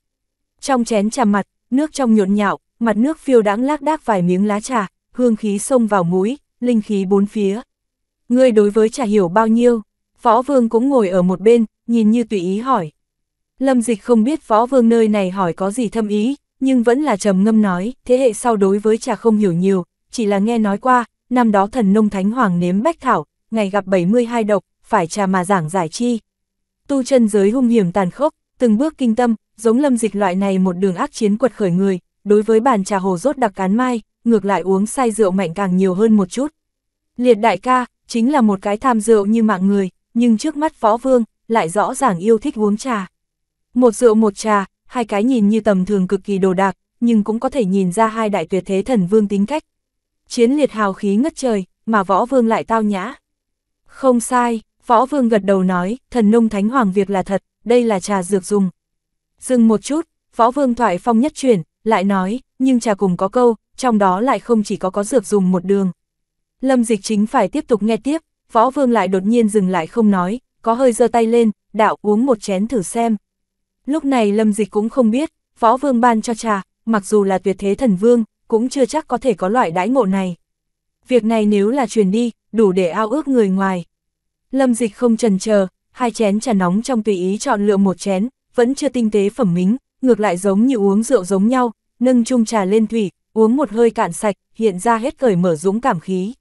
Trong chén trà mặt, nước trong nhộn nhạo, mặt nước phiêu đãng lác đác vài miếng lá trà, hương khí xông vào mũi, linh khí bốn phía. Ngươi đối với trà hiểu bao nhiêu? Võ Vương cũng ngồi ở một bên, nhìn như tùy ý hỏi. Lâm Dịch không biết Võ Vương nơi này hỏi có gì thâm ý, nhưng vẫn là trầm ngâm nói, thế hệ sau đối với trà không hiểu nhiều, chỉ là nghe nói qua, năm đó thần nông thánh hoàng nếm bách thảo, ngày gặp 72 độc, phải trà mà giảng giải chi. Tu chân giới hung hiểm tàn khốc, từng bước kinh tâm, giống lâm dịch loại này một đường ác chiến quật khởi người, đối với bàn trà hồ rốt đặc cán mai, ngược lại uống say rượu mạnh càng nhiều hơn một chút. Liệt đại ca, chính là một cái tham rượu như mạng người, nhưng trước mắt võ vương, lại rõ ràng yêu thích uống trà. Một rượu một trà, hai cái nhìn như tầm thường cực kỳ đồ đạc, nhưng cũng có thể nhìn ra hai đại tuyệt thế thần vương tính cách. Chiến liệt hào khí ngất trời, mà võ vương lại tao nhã. Không sai, võ vương gật đầu nói, thần nông thánh hoàng việc là thật, đây là trà dược dùng. Dừng một chút, võ vương thoại phong nhất chuyển, lại nói, nhưng trà cùng có câu, trong đó lại không chỉ có có dược dùng một đường. Lâm dịch chính phải tiếp tục nghe tiếp, võ vương lại đột nhiên dừng lại không nói, có hơi giơ tay lên, đạo uống một chén thử xem. Lúc này lâm dịch cũng không biết, võ vương ban cho trà, mặc dù là tuyệt thế thần vương, cũng chưa chắc có thể có loại đãi ngộ này. Việc này nếu là truyền đi, đủ để ao ước người ngoài. Lâm dịch không trần chờ hai chén trà nóng trong tùy ý chọn lựa một chén, vẫn chưa tinh tế phẩm mính, ngược lại giống như uống rượu giống nhau, nâng chung trà lên thủy, uống một hơi cạn sạch, hiện ra hết cởi mở dũng cảm khí.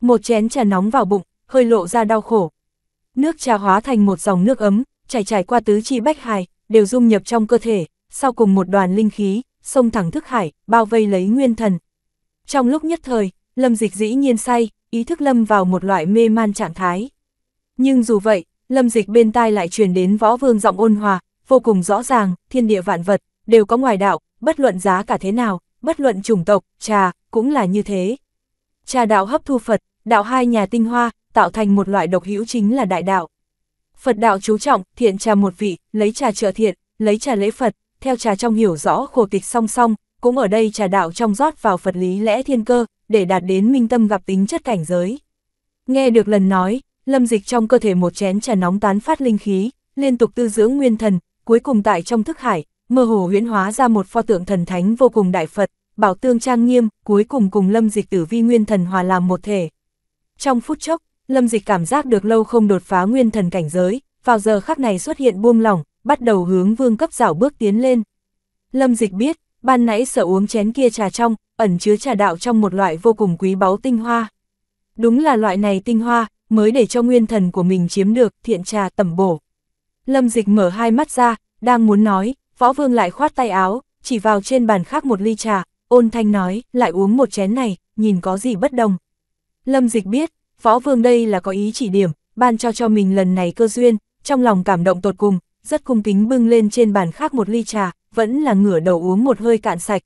Một chén trà nóng vào bụng, hơi lộ ra đau khổ. Nước trà hóa thành một dòng nước ấm, chảy chảy qua tứ chi bách hài, đều dung nhập trong cơ thể, sau cùng một đoàn linh khí, sông thẳng thức hải, bao vây lấy nguyên thần. Trong lúc nhất thời, lâm dịch dĩ nhiên say, ý thức lâm vào một loại mê man trạng thái. Nhưng dù vậy, lâm dịch bên tai lại truyền đến võ vương giọng ôn hòa, vô cùng rõ ràng, thiên địa vạn vật, đều có ngoài đạo, bất luận giá cả thế nào, bất luận chủng tộc, trà, cũng là như thế. Trà đạo hấp thu Phật, đạo hai nhà tinh hoa, tạo thành một loại độc hữu chính là đại đạo. Phật đạo chú trọng, thiện trà một vị, lấy trà trợ thiện, lấy trà lễ Phật, theo trà trong hiểu rõ khổ tịch song song, cũng ở đây trà đạo trong rót vào Phật lý lẽ thiên cơ, để đạt đến minh tâm gặp tính chất cảnh giới. Nghe được lần nói, lâm dịch trong cơ thể một chén trà nóng tán phát linh khí, liên tục tư dưỡng nguyên thần, cuối cùng tại trong thức hải, mơ hồ huyễn hóa ra một pho tượng thần thánh vô cùng đại Phật, bảo tương trang nghiêm, cuối cùng cùng lâm dịch tử vi nguyên thần hòa làm một thể. Trong phút chốc, lâm dịch cảm giác được lâu không đột phá nguyên thần cảnh giới, vào giờ khắc này xuất hiện buông lỏng, bắt đầu hướng vương cấp rảo bước tiến lên. Lâm dịch biết, ban nãy sợ uống chén kia trà trong, ẩn chứa trà đạo trong một loại vô cùng quý báu tinh hoa. Đúng là loại này tinh hoa, mới để cho nguyên thần của mình chiếm được thiện trà tẩm bổ. Lâm dịch mở hai mắt ra, đang muốn nói, võ vương lại khoát tay áo, chỉ vào trên bàn khác một ly trà, ôn thanh nói, lại uống một chén này, nhìn có gì bất đồng. Lâm dịch biết, võ vương đây là có ý chỉ điểm, ban cho cho mình lần này cơ duyên, trong lòng cảm động tột cùng, rất cung kính bưng lên trên bàn khác một ly trà, vẫn là ngửa đầu uống một hơi cạn sạch.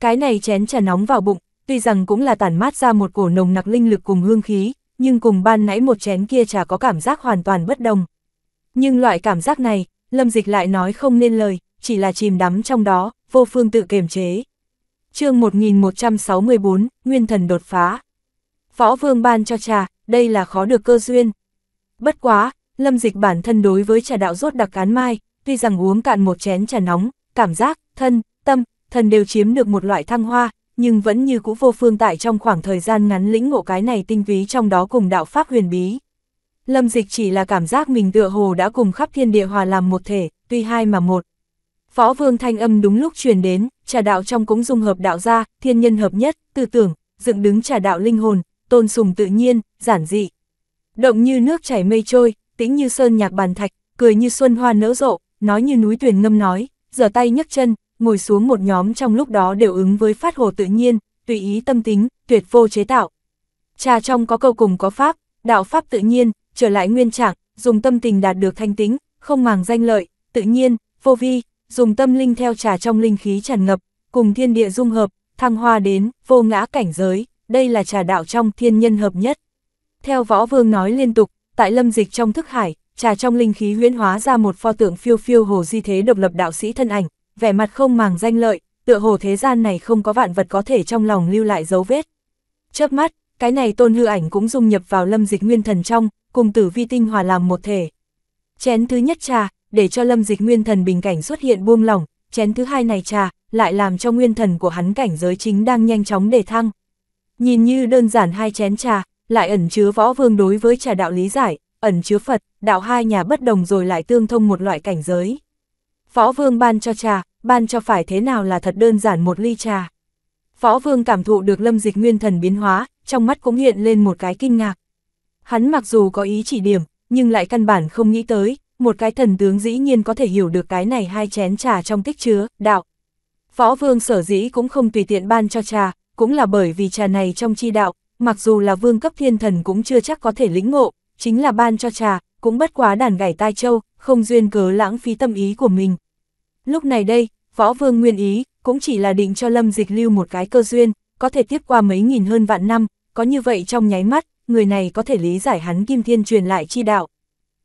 Cái này chén trà nóng vào bụng, tuy rằng cũng là tản mát ra một cổ nồng nặc linh lực cùng hương khí, nhưng cùng ban nãy một chén kia trà có cảm giác hoàn toàn bất đồng. Nhưng loại cảm giác này, Lâm Dịch lại nói không nên lời, chỉ là chìm đắm trong đó, vô phương tự kiềm chế. chương 1164, Nguyên thần đột phá. Võ Vương ban cho trà, đây là khó được cơ duyên. Bất quá, Lâm Dịch bản thân đối với trà đạo rốt đặc cán mai, tuy rằng uống cạn một chén trà nóng, cảm giác, thân, tâm, thần đều chiếm được một loại thăng hoa, nhưng vẫn như cũ vô phương tại trong khoảng thời gian ngắn lĩnh ngộ cái này tinh ví trong đó cùng đạo pháp huyền bí. Lâm Dịch chỉ là cảm giác mình tựa hồ đã cùng khắp thiên địa hòa làm một thể, tuy hai mà một. phó vương thanh âm đúng lúc truyền đến, trà đạo trong cũng dung hợp đạo gia, thiên nhân hợp nhất, tư tưởng, dựng đứng trà đạo linh hồn, tôn sùng tự nhiên, giản dị. Động như nước chảy mây trôi, tĩnh như sơn nhạc bàn thạch, cười như xuân hoa nở rộ, nói như núi tuyển ngâm nói, giở tay nhấc chân, ngồi xuống một nhóm trong lúc đó đều ứng với phát hồ tự nhiên, tùy ý tâm tính, tuyệt vô chế tạo. Trà trong có câu cùng có pháp, đạo pháp tự nhiên, trở lại nguyên trạng, dùng tâm tình đạt được thanh tính, không màng danh lợi, tự nhiên, vô vi, dùng tâm linh theo trà trong linh khí tràn ngập, cùng thiên địa dung hợp, thăng hoa đến, vô ngã cảnh giới, đây là trà đạo trong thiên nhân hợp nhất. Theo võ vương nói liên tục, tại lâm dịch trong thức hải, trà trong linh khí huyễn hóa ra một pho tượng phiêu phiêu hồ di thế độc lập đạo sĩ thân ảnh, vẻ mặt không màng danh lợi, tựa hồ thế gian này không có vạn vật có thể trong lòng lưu lại dấu vết. Chớp mắt, cái này tôn hư ảnh cũng dung nhập vào lâm dịch nguyên thần trong, cùng tử vi tinh hòa làm một thể. Chén thứ nhất trà, để cho lâm dịch nguyên thần bình cảnh xuất hiện buông lỏng, chén thứ hai này trà, lại làm cho nguyên thần của hắn cảnh giới chính đang nhanh chóng đề thăng. Nhìn như đơn giản hai chén trà, lại ẩn chứa võ vương đối với trà đạo lý giải, ẩn chứa Phật, đạo hai nhà bất đồng rồi lại tương thông một loại cảnh giới. Võ vương ban cho trà, ban cho phải thế nào là thật đơn giản một ly trà. Võ vương cảm thụ được lâm dịch nguyên thần biến hóa, trong mắt cũng hiện lên một cái kinh ngạc. Hắn mặc dù có ý chỉ điểm, nhưng lại căn bản không nghĩ tới, một cái thần tướng dĩ nhiên có thể hiểu được cái này hai chén trà trong tích chứa, đạo. Võ vương sở dĩ cũng không tùy tiện ban cho trà, cũng là bởi vì trà này trong chi đạo, mặc dù là vương cấp thiên thần cũng chưa chắc có thể lĩnh ngộ, chính là ban cho trà, cũng bất quá đàn gảy tai châu, không duyên cớ lãng phí tâm ý của mình. Lúc này đây, võ vương nguyên ý, cũng chỉ là định cho lâm dịch lưu một cái cơ duyên, có thể tiếp qua mấy nghìn hơn vạn năm, có như vậy trong nháy mắt, người này có thể lý giải hắn kim thiên truyền lại chi đạo.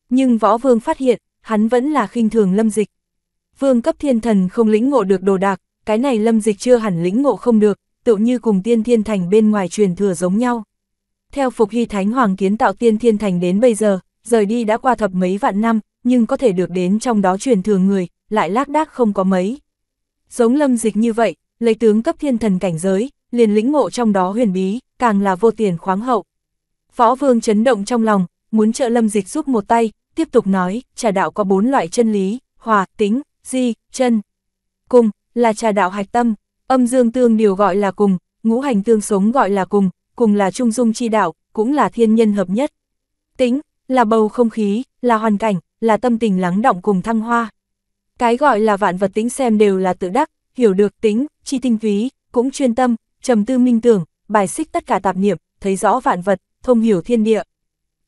Nhưng võ vương phát hiện, hắn vẫn là khinh thường lâm dịch. Vương cấp thiên thần không lĩnh ngộ được đồ đạc, cái này lâm dịch chưa hẳn lĩnh ngộ không được, tự như cùng tiên thiên thành bên ngoài truyền thừa giống nhau. Theo Phục Hy Thánh Hoàng kiến tạo tiên thiên thành đến bây giờ, rời đi đã qua thập mấy vạn năm, nhưng có thể được đến trong đó truyền thừa người, lại lác đác không có mấy. Giống lâm dịch như vậy, lấy tướng cấp thiên thần cảnh giới, liền lĩnh ngộ trong đó huyền bí, càng là vô tiền khoáng hậu. Võ vương chấn động trong lòng, muốn trợ lâm dịch giúp một tay, tiếp tục nói, trà đạo có bốn loại chân lý, hòa, tính, di, chân. Cùng, là trà đạo hạch tâm, âm dương tương điều gọi là cùng, ngũ hành tương sống gọi là cùng, cùng là trung dung chi đạo, cũng là thiên nhân hợp nhất. Tính, là bầu không khí, là hoàn cảnh, là tâm tình lắng động cùng thăng hoa. Cái gọi là vạn vật tính xem đều là tự đắc, hiểu được tính, chi tinh túy, cũng chuyên tâm, trầm tư minh tưởng, bài xích tất cả tạp niệm, thấy rõ vạn vật, thông hiểu thiên địa.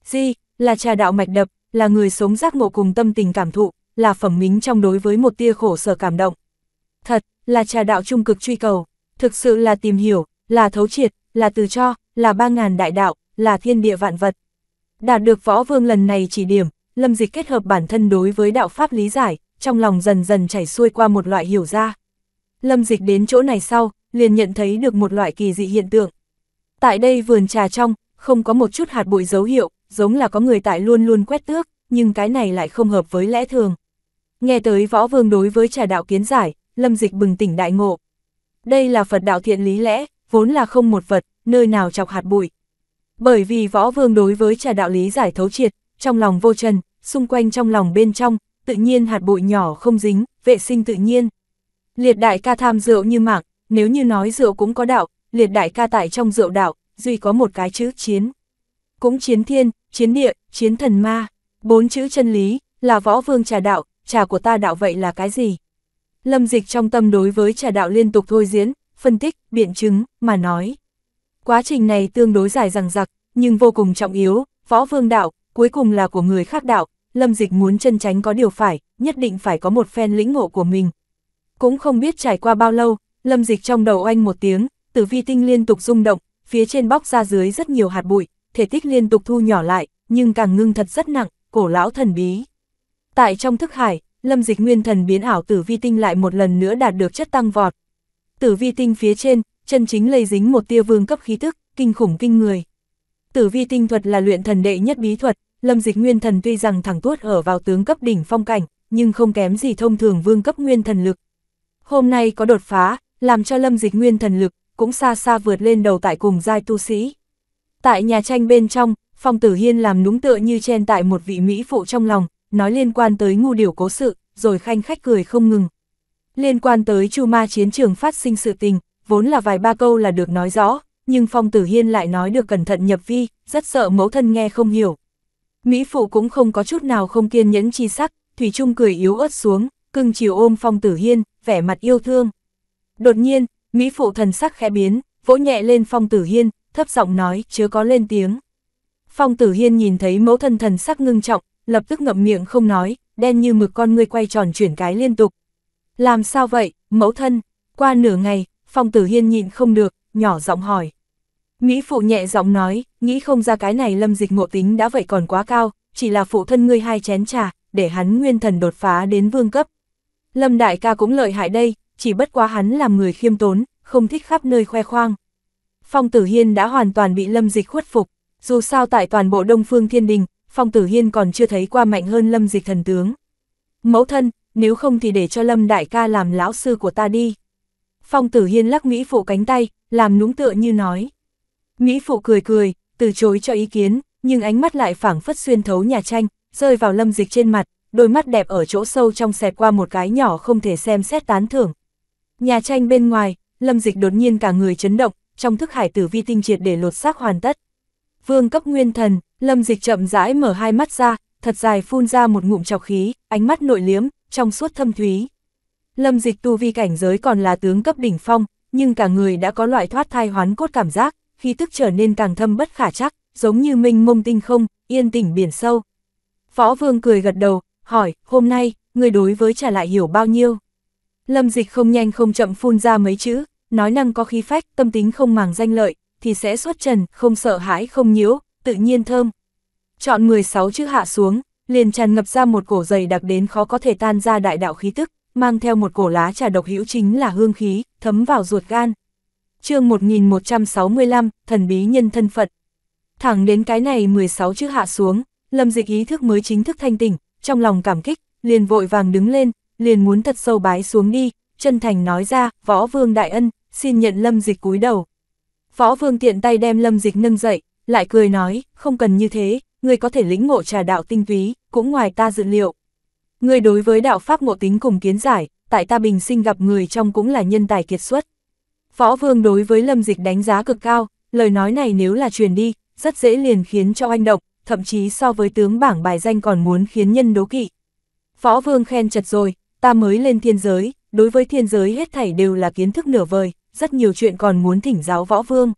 Di, là trà đạo mạch đập, là người sống giác ngộ cùng tâm tình cảm thụ, là phẩm mính trong đối với một tia khổ sở cảm động. Thật, là trà đạo trung cực truy cầu, thực sự là tìm hiểu, là thấu triệt, là từ cho, là ba ngàn đại đạo, là thiên địa vạn vật. Đạt được võ vương lần này chỉ điểm, lâm dịch kết hợp bản thân đối với đạo pháp lý giải, trong lòng dần dần chảy xuôi qua một loại hiểu ra. Lâm dịch đến chỗ này sau, liền nhận thấy được một loại kỳ dị hiện tượng. Tại đây vườn trà trong, không có một chút hạt bụi dấu hiệu, giống là có người tại luôn luôn quét tước, nhưng cái này lại không hợp với lẽ thường. Nghe tới võ vương đối với trà đạo kiến giải, lâm dịch bừng tỉnh đại ngộ. Đây là Phật đạo thiện lý lẽ, vốn là không một vật, nơi nào chọc hạt bụi. Bởi vì võ vương đối với trà đạo lý giải thấu triệt, trong lòng vô trần, xung quanh trong lòng bên trong, tự nhiên hạt bụi nhỏ không dính, vệ sinh tự nhiên. Liệt đại ca tham rượu như mạng, nếu như nói rượu cũng có đạo, liệt đại ca tại trong rượu đạo, duy có một cái chữ chiến. Cũng chiến thiên, chiến địa, chiến thần ma, bốn chữ chân lý, là võ vương trà đạo, trà của ta đạo vậy là cái gì? Lâm dịch trong tâm đối với trà đạo liên tục thôi diễn, phân tích, biện chứng, mà nói. Quá trình này tương đối dài rằng giặc nhưng vô cùng trọng yếu, võ vương đạo, cuối cùng là của người khác đạo, lâm dịch muốn chân tránh có điều phải, nhất định phải có một phen lĩnh ngộ của mình. Cũng không biết trải qua bao lâu, lâm dịch trong đầu oanh một tiếng, tử vi tinh liên tục rung động, phía trên bóc ra dưới rất nhiều hạt bụi, thể tích liên tục thu nhỏ lại, nhưng càng ngưng thật rất nặng, cổ lão thần bí. Tại trong thức hải, lâm dịch nguyên thần biến ảo tử vi tinh lại một lần nữa đạt được chất tăng vọt. Tử vi tinh phía trên, chân chính lây dính một tia vương cấp khí tức, kinh khủng kinh người. Tử vi tinh thuật là luyện thần đệ nhất bí thuật, lâm dịch nguyên thần tuy rằng thẳng tuốt ở vào tướng cấp đỉnh phong cảnh, nhưng không kém gì thông thường vương cấp nguyên thần lực. Hôm nay có đột phá, làm cho lâm dịch nguyên thần lực, cũng xa xa vượt lên đầu tại cùng giai tu sĩ. Tại nhà tranh bên trong, Phong Tử Hiên làm núng tựa như chen tại một vị Mỹ phụ trong lòng, nói liên quan tới ngu điểu cố sự, rồi khanh khách cười không ngừng. Liên quan tới Chu Ma chiến trường phát sinh sự tình, vốn là vài ba câu là được nói rõ, nhưng Phong Tử Hiên lại nói được cẩn thận nhập vi, rất sợ mẫu thân nghe không hiểu. Mỹ phụ cũng không có chút nào không kiên nhẫn chi sắc, Thủy Trung cười yếu ớt xuống, cưng chiều ôm Phong Tử Hiên, vẻ mặt yêu thương. Đột nhiên, Mỹ phụ thần sắc khẽ biến, vỗ nhẹ lên Phong Tử Hiên, thấp giọng nói, chớ có lên tiếng. Phong Tử Hiên nhìn thấy mẫu thân thần sắc ngưng trọng, lập tức ngậm miệng không nói, đen như mực con ngươi quay tròn chuyển cái liên tục. Làm sao vậy, mẫu thân? Qua nửa ngày, Phong Tử Hiên nhịn không được, nhỏ giọng hỏi. Mỹ phụ nhẹ giọng nói, nghĩ không ra cái này lâm dịch ngộ tính đã vậy còn quá cao, chỉ là phụ thân ngươi hai chén trà, để hắn nguyên thần đột phá đến vương cấp. Lâm đại ca cũng lợi hại đây, chỉ bất quá hắn làm người khiêm tốn, không thích khắp nơi khoe khoang. Phong Tử Hiên đã hoàn toàn bị lâm dịch khuất phục, dù sao tại toàn bộ Đông Phương Thiên Đình, Phong Tử Hiên còn chưa thấy qua mạnh hơn lâm dịch thần tướng. Mẫu thân, nếu không thì để cho lâm đại ca làm lão sư của ta đi. Phong Tử Hiên lắc Mỹ Phụ cánh tay, làm núng tựa như nói. Mỹ Phụ cười cười, từ chối cho ý kiến, nhưng ánh mắt lại phảng phất xuyên thấu nhà tranh, rơi vào lâm dịch trên mặt, đôi mắt đẹp ở chỗ sâu trong xẹt qua một cái nhỏ không thể xem xét tán thưởng. Nhà tranh bên ngoài, lâm dịch đột nhiên cả người chấn động, trong thức hải tử vi tinh triệt để lột xác hoàn tất. Vương cấp nguyên thần, lâm dịch chậm rãi mở hai mắt ra, thật dài phun ra một ngụm chọc khí, ánh mắt nội liếm, trong suốt thâm thúy. Lâm dịch tu vi cảnh giới còn là tướng cấp đỉnh phong, nhưng cả người đã có loại thoát thai hoán cốt cảm giác, khi tức trở nên càng thâm bất khả chắc, giống như minh mông tinh không, yên tĩnh biển sâu. Võ Vương cười gật đầu, hỏi, hôm nay, người đối với trả lại hiểu bao nhiêu? Lâm dịch không nhanh không chậm phun ra mấy chữ, nói năng có khí phách, tâm tính không màng danh lợi, thì sẽ xuất trần, không sợ hãi không nhiễu, tự nhiên thơm. Chọn 16 chữ hạ xuống, liền tràn ngập ra một cổ dày đặc đến khó có thể tan ra đại đạo khí tức, mang theo một cổ lá trà độc hữu chính là hương khí, thấm vào ruột gan chương 1165, thần bí nhân thân Phật. Thẳng đến cái này 16 chữ hạ xuống, lâm dịch ý thức mới chính thức thanh tỉnh, trong lòng cảm kích, liền vội vàng đứng lên, liền muốn thật sâu bái xuống đi, chân thành nói ra, võ vương đại ân, xin nhận lâm dịch cúi đầu. Võ vương tiện tay đem lâm dịch nâng dậy, lại cười nói, không cần như thế, người có thể lĩnh ngộ trà đạo tinh túy, cũng ngoài ta dự liệu. Người đối với đạo pháp ngộ tính cùng kiến giải, tại ta bình sinh gặp người trong cũng là nhân tài kiệt xuất. Võ vương đối với lâm dịch đánh giá cực cao, lời nói này nếu là truyền đi, rất dễ liền khiến cho anh động, thậm chí so với tướng bảng bài danh còn muốn khiến nhân đố kỵ. Võ vương khen chật rồi, ta mới lên thiên giới, đối với thiên giới hết thảy đều là kiến thức nửa vời, rất nhiều chuyện còn muốn thỉnh giáo võ vương.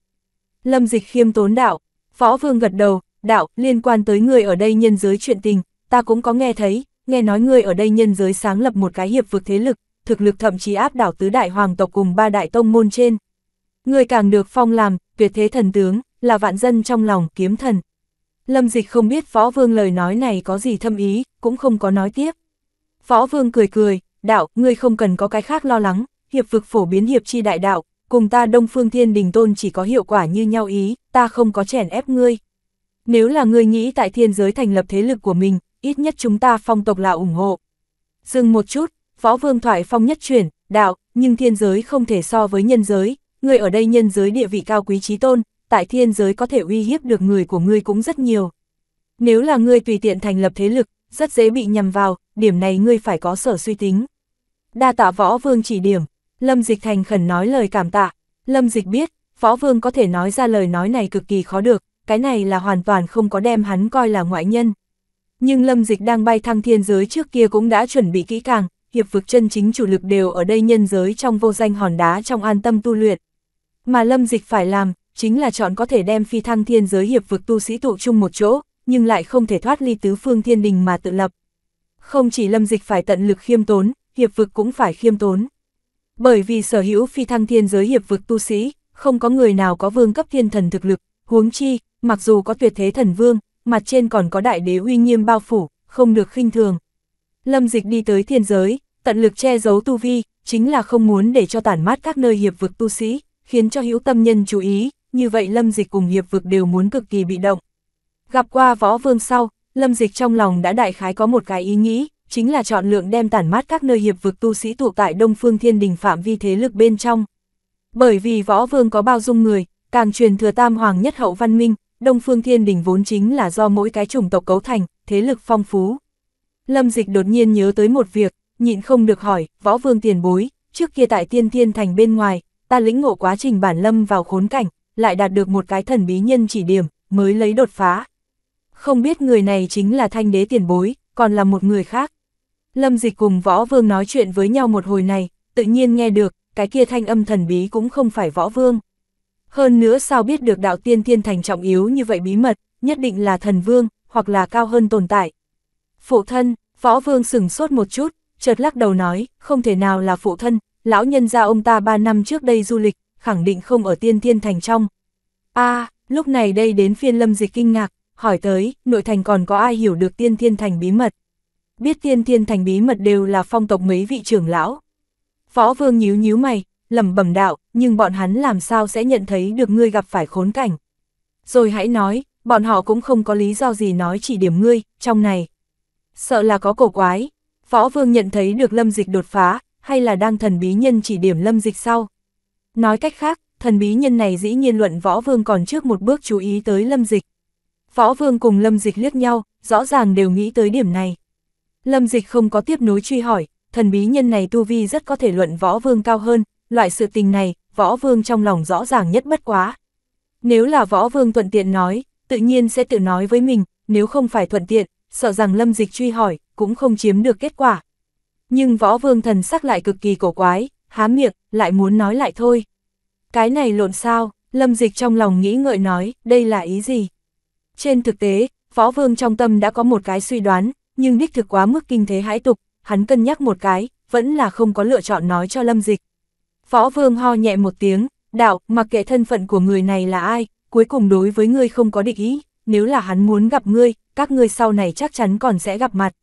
Lâm dịch khiêm tốn đạo, võ vương gật đầu, đạo, liên quan tới người ở đây nhân giới chuyện tình, ta cũng có nghe thấy, nghe nói người ở đây nhân giới sáng lập một cái hiệp vực thế lực, thực lực thậm chí áp đảo tứ đại hoàng tộc cùng ba đại tông môn trên. Người càng được phong làm, tuyệt thế thần tướng, là vạn dân trong lòng kiếm thần. Lâm dịch không biết võ vương lời nói này có gì thâm ý, cũng không có nói tiếp. Võ vương cười cười, đạo, ngươi không cần có cái khác lo lắng, hiệp vực phổ biến hiệp chi đại đạo, cùng ta Đông Phương Thiên Đình Tôn chỉ có hiệu quả như nhau ý, ta không có chèn ép ngươi. Nếu là ngươi nghĩ tại thiên giới thành lập thế lực của mình, ít nhất chúng ta phong tộc là ủng hộ. Dừng một chút, Võ Vương Thoại Phong nhất chuyển, đạo, nhưng thiên giới không thể so với nhân giới, ngươi ở đây nhân giới địa vị cao quý trí tôn, tại thiên giới có thể uy hiếp được người của ngươi cũng rất nhiều. Nếu là ngươi tùy tiện thành lập thế lực, rất dễ bị nhầm vào, điểm này ngươi phải có sở suy tính. Đa tạ võ vương chỉ điểm, Lâm Dịch thành khẩn nói lời cảm tạ, Lâm Dịch biết, võ vương có thể nói ra lời nói này cực kỳ khó được, cái này là hoàn toàn không có đem hắn coi là ngoại nhân. Nhưng Lâm Dịch đang bay thăng thiên giới trước kia cũng đã chuẩn bị kỹ càng, hiệp vực chân chính chủ lực đều ở đây nhân giới trong vô danh hòn đá trong an tâm tu luyện. Mà Lâm Dịch phải làm, chính là chọn có thể đem phi thăng thiên giới hiệp vực tu sĩ tụ chung một chỗ, nhưng lại không thể thoát ly tứ phương thiên đình mà tự lập. Không chỉ lâm dịch phải tận lực khiêm tốn, hiệp vực cũng phải khiêm tốn. Bởi vì sở hữu phi thăng thiên giới hiệp vực tu sĩ, không có người nào có vương cấp thiên thần thực lực, huống chi, mặc dù có tuyệt thế thần vương, mặt trên còn có đại đế uy nghiêm bao phủ, không được khinh thường. Lâm dịch đi tới thiên giới, tận lực che giấu tu vi, chính là không muốn để cho tản mát các nơi hiệp vực tu sĩ, khiến cho hữu tâm nhân chú ý, như vậy lâm dịch cùng hiệp vực đều muốn cực kỳ bị động. Gặp qua võ vương sau, lâm dịch trong lòng đã đại khái có một cái ý nghĩ, chính là chọn lượng đem tản mát các nơi hiệp vực tu sĩ tụ tại Đông Phương Thiên Đình phạm vi thế lực bên trong. Bởi vì võ vương có bao dung người, càng truyền thừa tam hoàng nhất hậu văn minh, Đông Phương Thiên Đình vốn chính là do mỗi cái chủng tộc cấu thành, thế lực phong phú. Lâm Dịch đột nhiên nhớ tới một việc, nhịn không được hỏi, võ vương tiền bối, trước kia tại tiên thiên thành bên ngoài, ta lĩnh ngộ quá trình bản lâm vào khốn cảnh, lại đạt được một cái thần bí nhân chỉ điểm, mới lấy đột phá. Không biết người này chính là thanh đế tiền bối, còn là một người khác. Lâm Dịch cùng võ vương nói chuyện với nhau một hồi này, tự nhiên nghe được, cái kia thanh âm thần bí cũng không phải võ vương. Hơn nữa sao biết được đạo tiên thiên thành trọng yếu như vậy bí mật, nhất định là thần vương, hoặc là cao hơn tồn tại. Phụ thân, võ vương sừng sốt một chút, chợt lắc đầu nói, không thể nào là phụ thân, lão nhân gia ông ta ba năm trước đây du lịch, khẳng định không ở tiên thiên thành trong. a lúc này đây đến phiên lâm dịch kinh ngạc, hỏi tới, nội thành còn có ai hiểu được tiên thiên thành bí mật? Biết tiên thiên thành bí mật đều là phong tộc mấy vị trưởng lão. Võ vương nhíu nhíu mày, lầm bẩm đạo, nhưng bọn hắn làm sao sẽ nhận thấy được ngươi gặp phải khốn cảnh. Rồi hãy nói, bọn họ cũng không có lý do gì nói chỉ điểm ngươi, trong này. Sợ là có cổ quái. Võ vương nhận thấy được lâm dịch đột phá, hay là đang thần bí nhân chỉ điểm lâm dịch sau. Nói cách khác, thần bí nhân này dĩ nhiên luận võ vương còn trước một bước chú ý tới lâm dịch. Võ vương cùng lâm dịch liếc nhau, rõ ràng đều nghĩ tới điểm này. Lâm dịch không có tiếp nối truy hỏi, thần bí nhân này tu vi rất có thể luận võ vương cao hơn, loại sự tình này, võ vương trong lòng rõ ràng nhất bất quá. Nếu là võ vương thuận tiện nói, tự nhiên sẽ tự nói với mình, nếu không phải thuận tiện, sợ rằng lâm dịch truy hỏi, cũng không chiếm được kết quả. Nhưng võ vương thần sắc lại cực kỳ cổ quái, há miệng, lại muốn nói lại thôi. Cái này lộn sao, lâm dịch trong lòng nghĩ ngợi nói, đây là ý gì? Trên thực tế, võ vương trong tâm đã có một cái suy đoán, nhưng đích thực quá mức kinh thế hãi tục, hắn cân nhắc một cái, vẫn là không có lựa chọn nói cho lâm dịch. Võ vương ho nhẹ một tiếng, đạo, mặc kệ thân phận của người này là ai, cuối cùng đối với ngươi không có định ý, nếu là hắn muốn gặp ngươi, các ngươi sau này chắc chắn còn sẽ gặp mặt.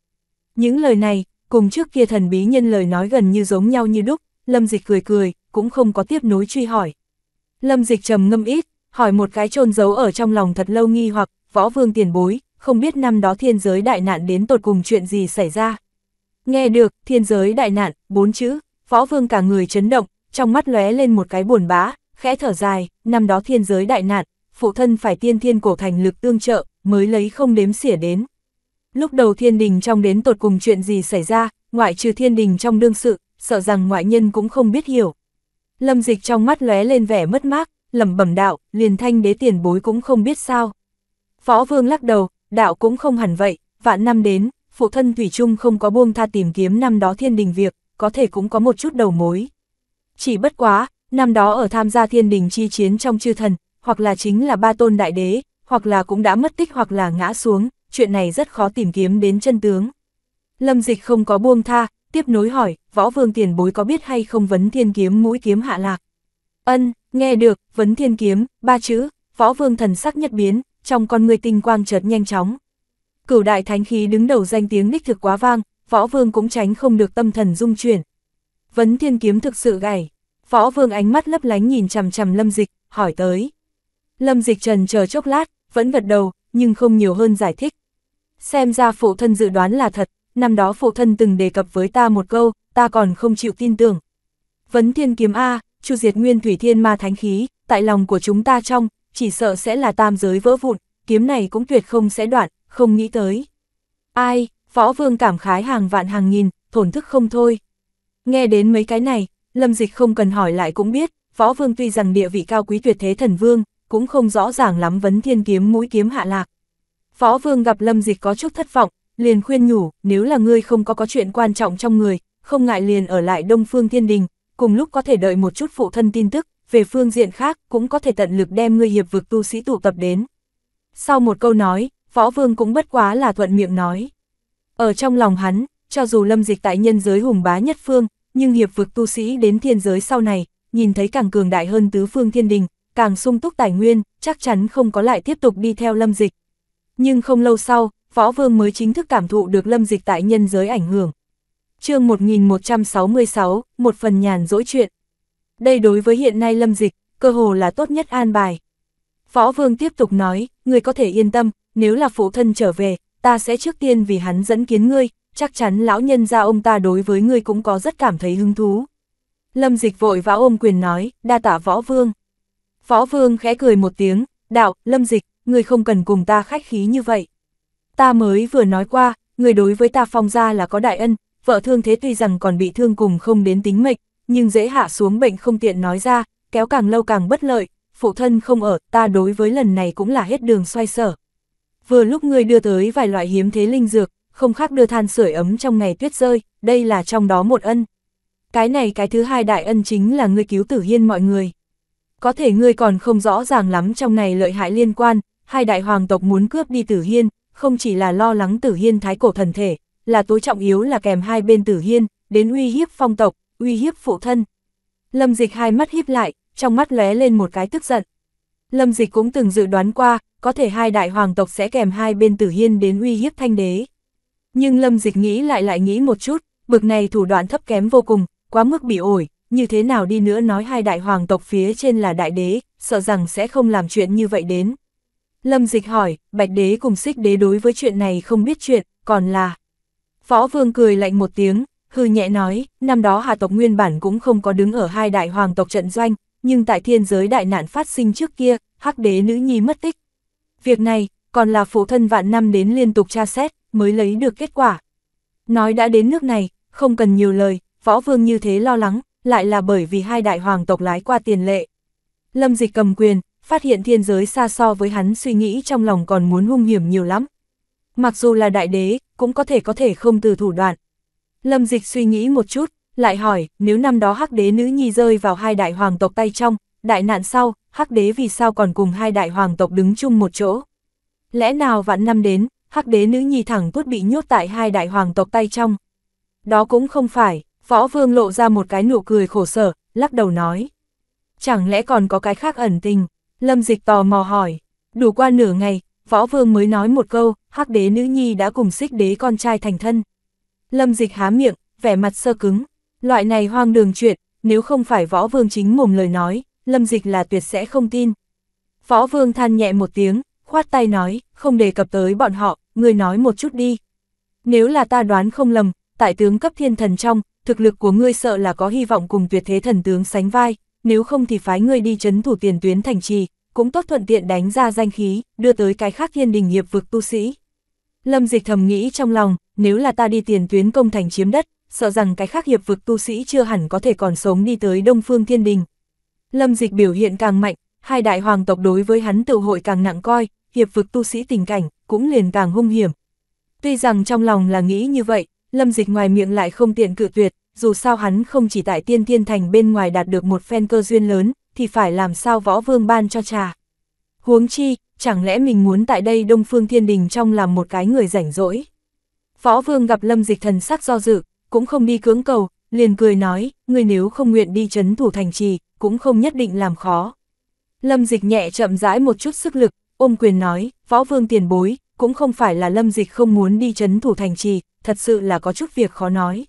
Những lời này, cùng trước kia thần bí nhân lời nói gần như giống nhau như đúc, Lâm Dịch cười cười, cũng không có tiếp nối truy hỏi. Lâm Dịch trầm ngâm ít, hỏi một cái trôn giấu ở trong lòng thật lâu nghi hoặc, võ vương tiền bối, không biết năm đó thiên giới đại nạn đến tột cùng chuyện gì xảy ra. Nghe được, thiên giới đại nạn, bốn chữ, võ vương cả người chấn động, trong mắt lóe lên một cái buồn bã, khẽ thở dài, năm đó thiên giới đại nạn, phụ thân phải tiên thiên cổ thành lực tương trợ, mới lấy không đếm xỉa đến. Lúc đầu thiên đình trong đến tột cùng chuyện gì xảy ra, ngoại trừ thiên đình trong đương sự, sợ rằng ngoại nhân cũng không biết hiểu. Lâm dịch trong mắt lóe lên vẻ mất mát, lẩm bẩm đạo, liền thanh đế tiền bối cũng không biết sao. Phó vương lắc đầu, đạo cũng không hẳn vậy, vạn năm đến, phụ thân Thủy Trung không có buông tha tìm kiếm năm đó thiên đình việc, có thể cũng có một chút đầu mối. Chỉ bất quá, năm đó ở tham gia thiên đình chi chiến trong chư thần, hoặc là chính là ba tôn đại đế, hoặc là cũng đã mất tích hoặc là ngã xuống, chuyện này rất khó tìm kiếm đến chân tướng. Lâm dịch không có buông tha, tiếp nối hỏi, võ vương tiền bối có biết hay không vấn thiên kiếm mũi kiếm hạ lạc. Ân, nghe được, vấn thiên kiếm, ba chữ, võ vương thần sắc nhất biến, trong con người tinh quang chợt nhanh chóng. Cửu đại thánh khí đứng đầu danh tiếng đích thực quá vang, võ vương cũng tránh không được tâm thần dung chuyển. Vấn thiên kiếm thực sự gảy, võ vương ánh mắt lấp lánh nhìn chằm chằm lâm dịch, hỏi tới. Lâm dịch trần chờ chốc lát, vẫn gật đầu, nhưng không nhiều hơn giải thích. Xem ra phụ thân dự đoán là thật, năm đó phụ thân từng đề cập với ta một câu, ta còn không chịu tin tưởng. Vấn thiên kiếm A, chu diệt nguyên thủy thiên ma thánh khí, tại lòng của chúng ta trong, chỉ sợ sẽ là tam giới vỡ vụn, kiếm này cũng tuyệt không sẽ đoạn, không nghĩ tới. Ai, võ vương cảm khái hàng vạn hàng nghìn, thổn thức không thôi. Nghe đến mấy cái này, lâm dịch không cần hỏi lại cũng biết, võ vương tuy rằng địa vị cao quý tuyệt thế thần vương, cũng không rõ ràng lắm vấn thiên kiếm mũi kiếm hạ lạc. phó vương gặp lâm dịch có chút thất vọng, liền khuyên nhủ, nếu là ngươi không có có chuyện quan trọng trong người, không ngại liền ở lại Đông Phương Thiên Đình, cùng lúc có thể đợi một chút phụ thân tin tức, về phương diện khác cũng có thể tận lực đem ngươi hiệp vực tu sĩ tụ tập đến. Sau một câu nói, Võ Vương cũng bất quá là thuận miệng nói. Ở trong lòng hắn, cho dù lâm dịch tại nhân giới hùng bá nhất phương, nhưng hiệp vực tu sĩ đến thiên giới sau này, nhìn thấy càng cường đại hơn tứ phương thiên đình, càng sung túc tài nguyên, chắc chắn không có lại tiếp tục đi theo lâm dịch. Nhưng không lâu sau, Võ Vương mới chính thức cảm thụ được lâm dịch tại nhân giới ảnh hưởng. chương 1166, một phần nhàn dỗi chuyện. Đây đối với hiện nay lâm dịch, cơ hồ là tốt nhất an bài. Võ Vương tiếp tục nói, người có thể yên tâm, nếu là phụ thân trở về, ta sẽ trước tiên vì hắn dẫn kiến ngươi, chắc chắn lão nhân gia ông ta đối với ngươi cũng có rất cảm thấy hứng thú. Lâm dịch vội vã ôm quyền nói, đa tả Võ Vương. Võ Vương khẽ cười một tiếng, đạo, Lâm dịch, người không cần cùng ta khách khí như vậy. Ta mới vừa nói qua, người đối với ta phong gia là có đại ân, vợ thương thế tuy rằng còn bị thương cùng không đến tính mệnh, nhưng dễ hạ xuống bệnh không tiện nói ra, kéo càng lâu càng bất lợi, phụ thân không ở, ta đối với lần này cũng là hết đường xoay sở. Vừa lúc ngươi đưa tới vài loại hiếm thế linh dược, không khác đưa than sưởi ấm trong ngày tuyết rơi, đây là trong đó một ân. Cái này cái thứ hai đại ân chính là ngươi cứu tử hiên mọi người. Có thể ngươi còn không rõ ràng lắm trong này lợi hại liên quan, hai đại hoàng tộc muốn cướp đi tử hiên, không chỉ là lo lắng tử hiên thái cổ thần thể, là tối trọng yếu là kèm hai bên tử hiên, đến uy hiếp phong tộc, uy hiếp phụ thân. Lâm dịch hai mắt híp lại, trong mắt lóe lên một cái tức giận. Lâm dịch cũng từng dự đoán qua, có thể hai đại hoàng tộc sẽ kèm hai bên tử hiên đến uy hiếp thanh đế. Nhưng Lâm dịch nghĩ lại lại nghĩ một chút, bực này thủ đoạn thấp kém vô cùng, quá mức bị ổi, như thế nào đi nữa nói hai đại hoàng tộc phía trên là đại đế, sợ rằng sẽ không làm chuyện như vậy đến. Lâm dịch hỏi, bạch đế cùng xích đế đối với chuyện này không biết chuyện, còn là... Võ vương cười lạnh một tiếng, hư nhẹ nói, năm đó hạ tộc nguyên bản cũng không có đứng ở hai đại hoàng tộc trận doanh, nhưng tại thiên giới đại nạn phát sinh trước kia, hắc đế nữ nhi mất tích. Việc này, còn là phụ thân vạn năm đến liên tục tra xét, mới lấy được kết quả. Nói đã đến nước này, không cần nhiều lời, võ vương như thế lo lắng, lại là bởi vì hai đại hoàng tộc lái qua tiền lệ. Lâm dịch cầm quyền, phát hiện thiên giới xa so với hắn suy nghĩ trong lòng còn muốn hung hiểm nhiều lắm. Mặc dù là đại đế, cũng có thể có thể không từ thủ đoạn. Lâm dịch suy nghĩ một chút, lại hỏi, nếu năm đó hắc đế nữ nhi rơi vào hai đại hoàng tộc tay trong, đại nạn sau, hắc đế vì sao còn cùng hai đại hoàng tộc đứng chung một chỗ? Lẽ nào vạn năm đến, hắc đế nữ nhi thẳng tuốt bị nhốt tại hai đại hoàng tộc tay trong? Đó cũng không phải, võ vương lộ ra một cái nụ cười khổ sở, lắc đầu nói. Chẳng lẽ còn có cái khác ẩn tình? Lâm dịch tò mò hỏi. Đủ qua nửa ngày, võ vương mới nói một câu, hắc đế nữ nhi đã cùng xích đế con trai thành thân. Lâm dịch há miệng, vẻ mặt sơ cứng. Loại này hoang đường chuyện, nếu không phải võ vương chính mồm lời nói, lâm dịch là tuyệt sẽ không tin. Võ vương than nhẹ một tiếng, khoát tay nói, không đề cập tới bọn họ, người nói một chút đi. Nếu là ta đoán không lầm, tại tướng cấp thiên thần trong, thực lực của ngươi sợ là có hy vọng cùng tuyệt thế thần tướng sánh vai, nếu không thì phái ngươi đi chấn thủ tiền tuyến thành trì, cũng tốt thuận tiện đánh ra danh khí, đưa tới cái khác thiên đình nghiệp vực tu sĩ. Lâm dịch thầm nghĩ trong lòng, nếu là ta đi tiền tuyến công thành chiếm đất, sợ rằng cái khác hiệp vực tu sĩ chưa hẳn có thể còn sống đi tới Đông Phương Thiên Đình. Lâm dịch biểu hiện càng mạnh, hai đại hoàng tộc đối với hắn tự hội càng nặng coi, hiệp vực tu sĩ tình cảnh, cũng liền càng hung hiểm. Tuy rằng trong lòng là nghĩ như vậy, lâm dịch ngoài miệng lại không tiện cự tuyệt, dù sao hắn không chỉ tại tiên thiên thành bên ngoài đạt được một phen cơ duyên lớn, thì phải làm sao võ vương ban cho trà. Huống chi, chẳng lẽ mình muốn tại đây Đông Phương Thiên Đình trong làm một cái người rảnh rỗi. Võ vương gặp lâm dịch thần sắc do dự, cũng không đi cưỡng cầu, liền cười nói, người nếu không nguyện đi chấn thủ thành trì, cũng không nhất định làm khó. Lâm dịch nhẹ chậm rãi một chút sức lực, ôm quyền nói, võ vương tiền bối, cũng không phải là lâm dịch không muốn đi chấn thủ thành trì, thật sự là có chút việc khó nói.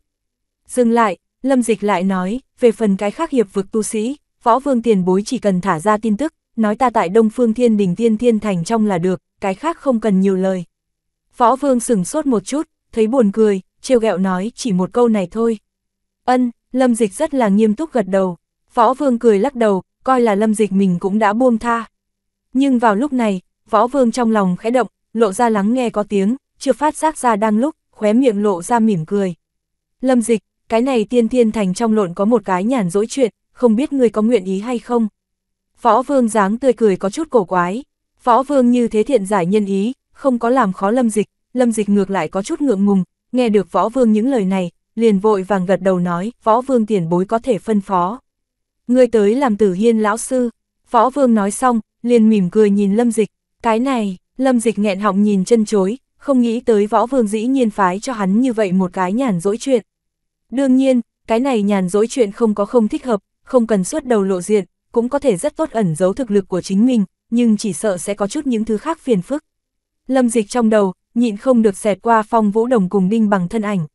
Dừng lại, lâm dịch lại nói, về phần cái khác hiệp vực tu sĩ, võ vương tiền bối chỉ cần thả ra tin tức, nói ta tại Đông Phương Thiên Đình Tiên Thiên Thành trong là được, cái khác không cần nhiều lời. Võ vương sừng sốt một chút, thấy buồn cười, trêu ghẹo nói chỉ một câu này thôi. Ân, lâm dịch rất là nghiêm túc gật đầu, võ vương cười lắc đầu, coi là lâm dịch mình cũng đã buông tha. Nhưng vào lúc này, võ vương trong lòng khẽ động, lộ ra lắng nghe có tiếng, chưa phát giác ra đang lúc, khóe miệng lộ ra mỉm cười. Lâm dịch, cái này tiên thiên thành trong lộn có một cái nhàn dỗi chuyện, không biết người có nguyện ý hay không. Võ vương dáng tươi cười có chút cổ quái, võ vương như thế thiện giải nhân ý, không có làm khó lâm dịch, lâm dịch ngược lại có chút ngượng ngùng, nghe được võ vương những lời này, liền vội vàng gật đầu nói, võ vương tiền bối có thể phân phó. Người tới làm tử hiên lão sư, võ vương nói xong, liền mỉm cười nhìn lâm dịch, cái này, lâm dịch nghẹn họng nhìn chân chối, không nghĩ tới võ vương dĩ nhiên phái cho hắn như vậy một cái nhàn dỗi chuyện. Đương nhiên, cái này nhàn dỗi chuyện không có không thích hợp, không cần suốt đầu lộ diện, cũng có thể rất tốt ẩn giấu thực lực của chính mình, nhưng chỉ sợ sẽ có chút những thứ khác phiền phức. Lâm dịch trong đầu, nhịn không được xẹt qua phong vũ đồng cùng đinh bằng thân ảnh.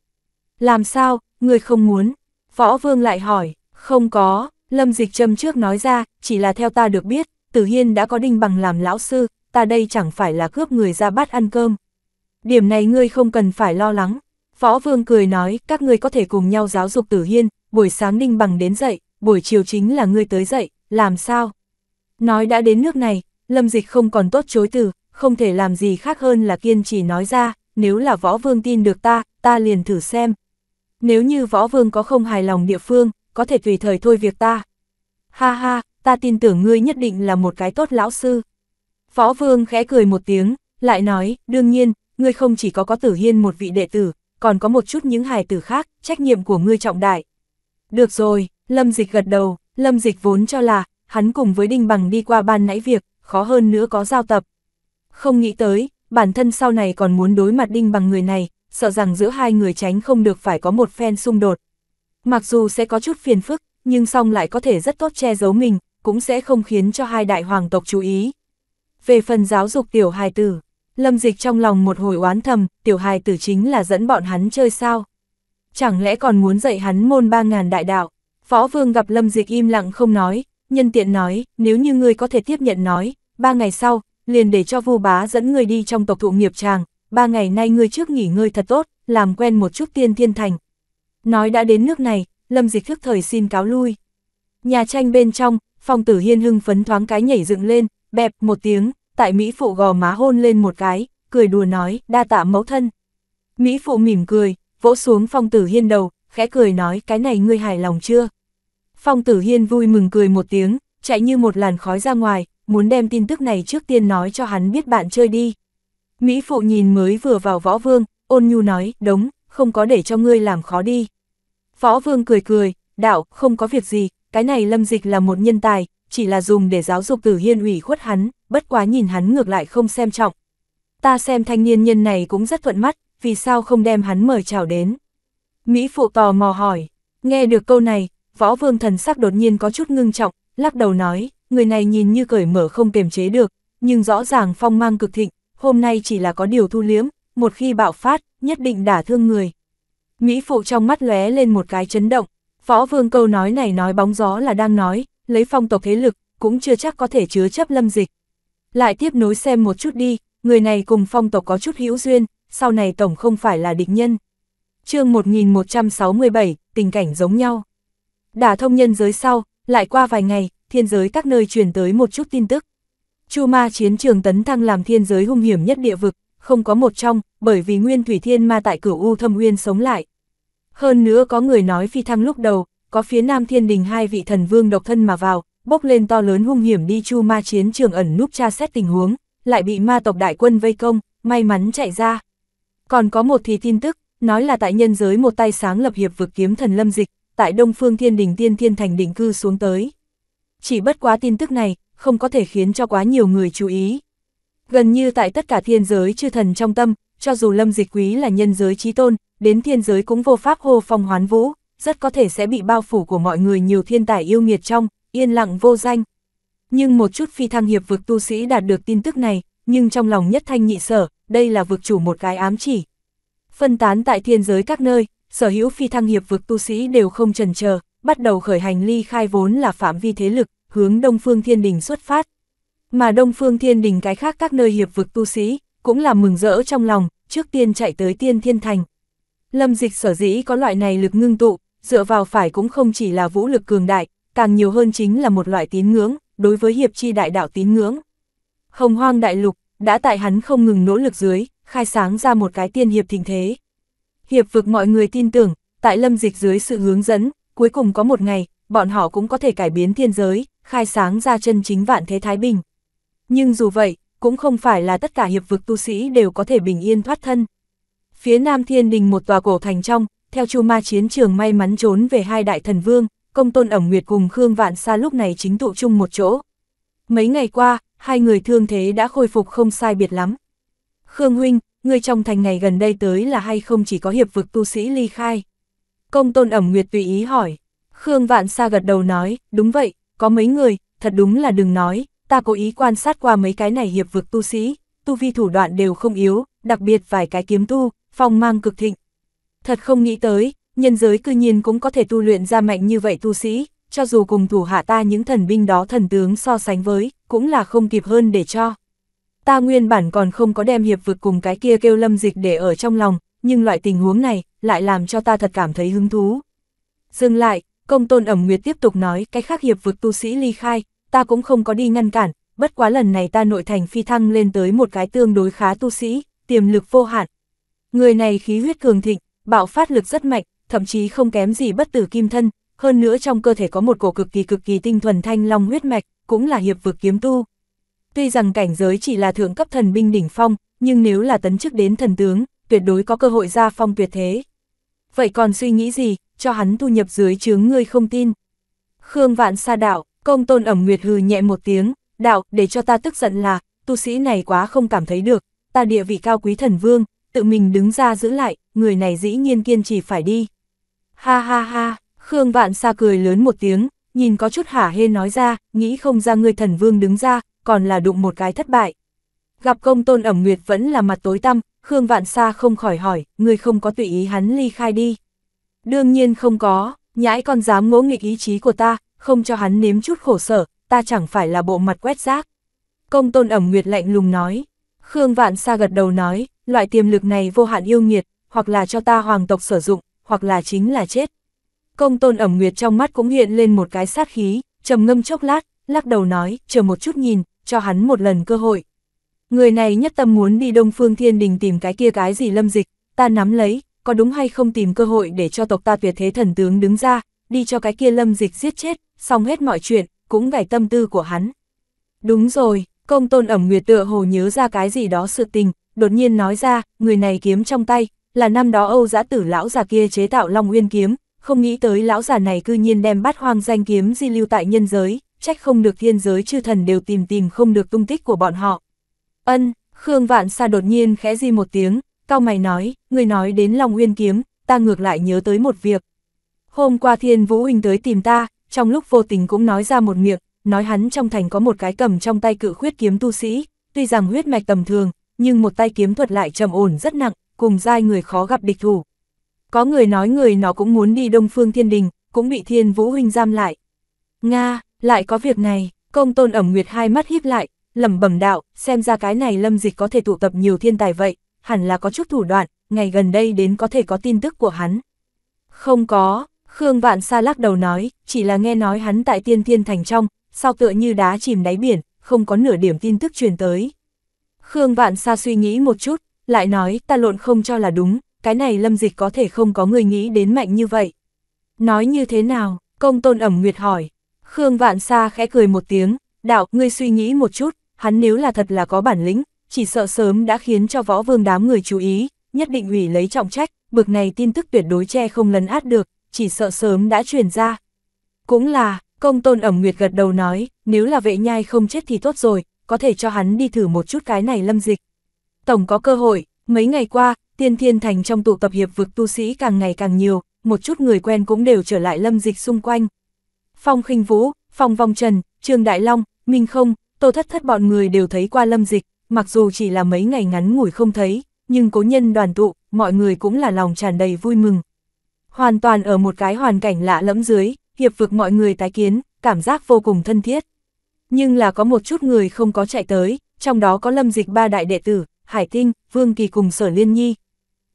Làm sao, người không muốn? Võ vương lại hỏi, không có, lâm dịch châm trước nói ra, chỉ là theo ta được biết, tử hiên đã có đinh bằng làm lão sư, ta đây chẳng phải là cướp người ra bắt ăn cơm. Điểm này ngươi không cần phải lo lắng. Võ vương cười nói, các ngươi có thể cùng nhau giáo dục tử hiên, buổi sáng đinh bằng đến dậy, buổi chiều chính là ngươi tới dậy, làm sao? Nói đã đến nước này, Lâm Dịch không còn tốt chối từ, không thể làm gì khác hơn là kiên trì nói ra, nếu là võ vương tin được ta, ta liền thử xem. Nếu như võ vương có không hài lòng địa phương, có thể tùy thời thôi việc ta. Ha ha, ta tin tưởng ngươi nhất định là một cái tốt lão sư. Võ vương khẽ cười một tiếng, lại nói, đương nhiên, ngươi không chỉ có có tử hiên một vị đệ tử, còn có một chút những hài tử khác, trách nhiệm của ngươi trọng đại. Được rồi, Lâm Dịch gật đầu, Lâm Dịch vốn cho là, hắn cùng với Đinh Bằng đi qua ban nãy việc, khó hơn nữa có giao tập. Không nghĩ tới, bản thân sau này còn muốn đối mặt Đinh Bằng người này, sợ rằng giữa hai người tránh không được phải có một phen xung đột. Mặc dù sẽ có chút phiền phức, nhưng song lại có thể rất tốt che giấu mình, cũng sẽ không khiến cho hai đại hoàng tộc chú ý. Về phần giáo dục tiểu hài tử, lâm dịch trong lòng một hồi oán thầm, tiểu hài tử chính là dẫn bọn hắn chơi sao. Chẳng lẽ còn muốn dạy hắn môn ba ngàn đại đạo, phó vương gặp lâm dịch im lặng không nói, nhân tiện nói, nếu như ngươi có thể tiếp nhận nói, ba ngày sau, liền để cho vu bá dẫn người đi trong tộc thụ nghiệp tràng, ba ngày nay ngươi trước nghỉ ngơi thật tốt, làm quen một chút tiên thiên thành. Nói đã đến nước này, lâm dịch thức thời xin cáo lui. Nhà tranh bên trong, phong tử hiên hưng phấn thoáng cái nhảy dựng lên, bẹp một tiếng, tại Mỹ phụ gò má hôn lên một cái, cười đùa nói, đa tạ mẫu thân. Mỹ phụ mỉm cười, vỗ xuống phong tử hiên đầu, khẽ cười nói, cái này ngươi hài lòng chưa? Phong tử hiên vui mừng cười một tiếng, chạy như một làn khói ra ngoài, muốn đem tin tức này trước tiên nói cho hắn biết bạn chơi đi. Mỹ phụ nhìn mới vừa vào võ vương, ôn nhu nói, đống, không có để cho ngươi làm khó đi. Võ vương cười cười, đạo, không có việc gì, cái này lâm dịch là một nhân tài, chỉ là dùng để giáo dục tử hiên ủy khuất hắn, bất quá nhìn hắn ngược lại không xem trọng. Ta xem thanh niên nhân này cũng rất thuận mắt, vì sao không đem hắn mời chào đến. Mỹ phụ tò mò hỏi, nghe được câu này, võ vương thần sắc đột nhiên có chút ngưng trọng, lắc đầu nói, người này nhìn như cởi mở không kiềm chế được, nhưng rõ ràng phong mang cực thịnh, hôm nay chỉ là có điều thu liếm, một khi bạo phát, nhất định đả thương người. Mỹ phụ trong mắt lóe lên một cái chấn động, võ vương câu nói này nói bóng gió là đang nói, lấy phong tộc thế lực, cũng chưa chắc có thể chứa chấp lâm dịch. Lại tiếp nối xem một chút đi, người này cùng phong tộc có chút hữu duyên, sau này tổng không phải là địch nhân. chương 1167, tình cảnh giống nhau. Đả thông nhân giới sau, lại qua vài ngày, thiên giới các nơi truyền tới một chút tin tức. Chu ma chiến trường tấn thăng làm thiên giới hung hiểm nhất địa vực, không có một trong, bởi vì nguyên thủy thiên ma tại cửu U thâm uyên sống lại. Hơn nữa có người nói phi thăng lúc đầu, có phía nam thiên đình hai vị thần vương độc thân mà vào, bốc lên to lớn hung hiểm đi chu ma chiến trường ẩn núp tra xét tình huống, lại bị ma tộc đại quân vây công, may mắn chạy ra. Còn có một thì tin tức, nói là tại nhân giới một tay sáng lập hiệp vực kiếm thần lâm dịch, tại Đông Phương Thiên Đình Tiên Thiên Thành định cư xuống tới. Chỉ bất quá tin tức này, không có thể khiến cho quá nhiều người chú ý. Gần như tại tất cả thiên giới chư thần trong tâm, cho dù lâm dịch quý là nhân giới trí tôn, đến thiên giới cũng vô pháp hô phong hoán vũ, rất có thể sẽ bị bao phủ của mọi người nhiều thiên tài yêu nghiệt trong, yên lặng vô danh. Nhưng một chút phi thăng hiệp vực tu sĩ đạt được tin tức này, nhưng trong lòng nhất thanh nhị sở, đây là vực chủ một cái ám chỉ. Phân tán tại thiên giới các nơi, sở hữu phi thăng hiệp vực tu sĩ đều không trần chờ bắt đầu khởi hành ly khai vốn là phạm vi thế lực, hướng Đông Phương Thiên Đình xuất phát. Mà Đông Phương Thiên Đình cái khác các nơi hiệp vực tu sĩ, cũng là mừng rỡ trong lòng, trước tiên chạy tới Tiên Thiên Thành. Lâm dịch sở dĩ có loại này lực ngưng tụ, dựa vào phải cũng không chỉ là vũ lực cường đại, càng nhiều hơn chính là một loại tín ngưỡng, đối với hiệp chi đại đạo tín ngưỡng. Hồng hoang đại lục, đã tại hắn không ngừng nỗ lực dưới, khai sáng ra một cái tiên hiệp thịnh thế. Hiệp vực mọi người tin tưởng, tại lâm dịch dưới sự hướng dẫn, cuối cùng có một ngày, bọn họ cũng có thể cải biến thiên giới, khai sáng ra chân chính vạn thế Thái Bình. Nhưng dù vậy, cũng không phải là tất cả hiệp vực tu sĩ đều có thể bình yên thoát thân. Phía Nam Thiên Đình một tòa cổ thành trong, theo chu ma chiến trường may mắn trốn về hai đại thần vương, công tôn ẩm nguyệt cùng Khương Vạn Sa lúc này chính tụ chung một chỗ. Mấy ngày qua, hai người thương thế đã khôi phục không sai biệt lắm. Khương Huynh, người trong thành ngày gần đây tới là hay không chỉ có hiệp vực tu sĩ ly khai? Công tôn ẩm nguyệt tùy ý hỏi. Khương Vạn Sa gật đầu nói, đúng vậy, có mấy người, thật đúng là đừng nói, ta cố ý quan sát qua mấy cái này hiệp vực tu sĩ, tu vi thủ đoạn đều không yếu, đặc biệt vài cái kiếm tu, phong mang cực thịnh. Thật không nghĩ tới, nhân giới cư nhiên cũng có thể tu luyện ra mạnh như vậy tu sĩ, cho dù cùng thủ hạ ta những thần binh đó thần tướng so sánh với, cũng là không kịp hơn để cho. Ta nguyên bản còn không có đem hiệp vực cùng cái kia kêu lâm dịch để ở trong lòng, nhưng loại tình huống này, lại làm cho ta thật cảm thấy hứng thú. Dừng lại, công tôn ẩm nguyệt tiếp tục nói cái khác hiệp vực tu sĩ ly khai, ta cũng không có đi ngăn cản, bất quá lần này ta nội thành phi thăng lên tới một cái tương đối khá tu sĩ, tiềm lực vô hạn. Người này khí huyết cường thịnh, bạo phát lực rất mạnh, thậm chí không kém gì bất tử kim thân, hơn nữa trong cơ thể có một cổ cực kỳ cực kỳ tinh thuần thanh long huyết mạch, cũng là hiệp vực kiếm tu. Tuy rằng cảnh giới chỉ là thượng cấp thần binh đỉnh phong, nhưng nếu là tấn chức đến thần tướng, tuyệt đối có cơ hội ra phong tuyệt thế. Vậy còn suy nghĩ gì, cho hắn thu nhập dưới chướng ngươi không tin. Khương Vạn Sa đạo, công tôn ẩm nguyệt hừ nhẹ một tiếng, đạo, để cho ta tức giận là, tu sĩ này quá không cảm thấy được, ta địa vị cao quý thần vương, tự mình đứng ra giữ lại, người này dĩ nhiên kiên trì phải đi. Ha ha ha, Khương Vạn Sa cười lớn một tiếng, nhìn có chút hả hê nói ra, nghĩ không ra người thần vương đứng ra, còn là đụng một cái thất bại. Gặp công tôn ẩm nguyệt vẫn là mặt tối tăm, Khương Vạn Sa không khỏi hỏi, người không có tùy ý hắn ly khai đi. Đương nhiên không có, nhãi con dám ngỗ nghịch ý chí của ta, không cho hắn nếm chút khổ sở, ta chẳng phải là bộ mặt quét rác. Công tôn ẩm nguyệt lạnh lùng nói. Khương Vạn Sa gật đầu nói, loại tiềm lực này vô hạn yêu nghiệt, hoặc là cho ta hoàng tộc sử dụng, hoặc là chính là chết. Công tôn ẩm nguyệt trong mắt cũng hiện lên một cái sát khí, trầm ngâm chốc lát, lắc đầu nói, chờ một chút nhìn, cho hắn một lần cơ hội. Người này nhất tâm muốn đi Đông Phương Thiên Đình tìm cái kia cái gì lâm dịch, ta nắm lấy, có đúng hay không tìm cơ hội để cho tộc ta tuyệt thế thần tướng đứng ra, đi cho cái kia lâm dịch giết chết, xong hết mọi chuyện, cũng gảy tâm tư của hắn. Đúng rồi, công tôn ẩm nguyệt tựa hồ nhớ ra cái gì đó sự tình, đột nhiên nói ra, người này kiếm trong tay, là năm đó Âu giã tử lão già kia chế tạo Long Nguyên kiếm, không nghĩ tới lão già này cư nhiên đem bắt hoang danh kiếm di lưu tại nhân giới, trách không được thiên giới chư thần đều tìm tìm không được tung tích của bọn họ. Ân, Khương Vạn Sa đột nhiên khẽ di một tiếng, cao mày nói, người nói đến Long Nguyên kiếm, ta ngược lại nhớ tới một việc. Hôm qua Thiên Vũ Huynh tới tìm ta, trong lúc vô tình cũng nói ra một miệng, nói hắn trong thành có một cái cầm trong tay cự khuyết kiếm tu sĩ, tuy rằng huyết mạch tầm thường, nhưng một tay kiếm thuật lại trầm ổn rất nặng, cùng giai người khó gặp địch thủ. Có người nói người nó cũng muốn đi Đông Phương Thiên Đình, cũng bị Thiên Vũ Huynh giam lại. Nga, lại có việc này, công tôn ẩm nguyệt hai mắt híp lại, lẩm bẩm đạo, xem ra cái này lâm dịch có thể tụ tập nhiều thiên tài vậy, hẳn là có chút thủ đoạn, ngày gần đây đến có thể có tin tức của hắn. Không có, Khương Vạn Sa lắc đầu nói, chỉ là nghe nói hắn tại tiên thiên thành trong, sau tựa như đá chìm đáy biển, không có nửa điểm tin tức truyền tới. Khương Vạn Sa suy nghĩ một chút, lại nói ta lộn không cho là đúng, cái này lâm dịch có thể không có người nghĩ đến mạnh như vậy. Nói như thế nào, công tôn ẩm nguyệt hỏi. Khương Vạn Sa khẽ cười một tiếng, đạo, ngươi suy nghĩ một chút, hắn nếu là thật là có bản lĩnh, chỉ sợ sớm đã khiến cho võ vương đám người chú ý, nhất định ủy lấy trọng trách, bực này tin tức tuyệt đối che không lấn át được, chỉ sợ sớm đã truyền ra. Cũng là, công tôn ẩm nguyệt gật đầu nói, nếu là vệ nhai không chết thì tốt rồi, có thể cho hắn đi thử một chút cái này lâm dịch. Tổng có cơ hội, mấy ngày qua, tiên thiên thành trong tụ tập hiệp vực tu sĩ càng ngày càng nhiều, một chút người quen cũng đều trở lại lâm dịch xung quanh. Phong khinh vũ, phong vong trần, trương đại long, minh không, tô thất thất bọn người đều thấy qua lâm dịch, mặc dù chỉ là mấy ngày ngắn ngủi không thấy, nhưng cố nhân đoàn tụ, mọi người cũng là lòng tràn đầy vui mừng. Hoàn toàn ở một cái hoàn cảnh lạ lẫm dưới, hiệp vực mọi người tái kiến, cảm giác vô cùng thân thiết. Nhưng là có một chút người không có chạy tới, trong đó có lâm dịch ba đại đệ tử, Hải Tinh, Vương Kỳ cùng Sở Liên Nhi.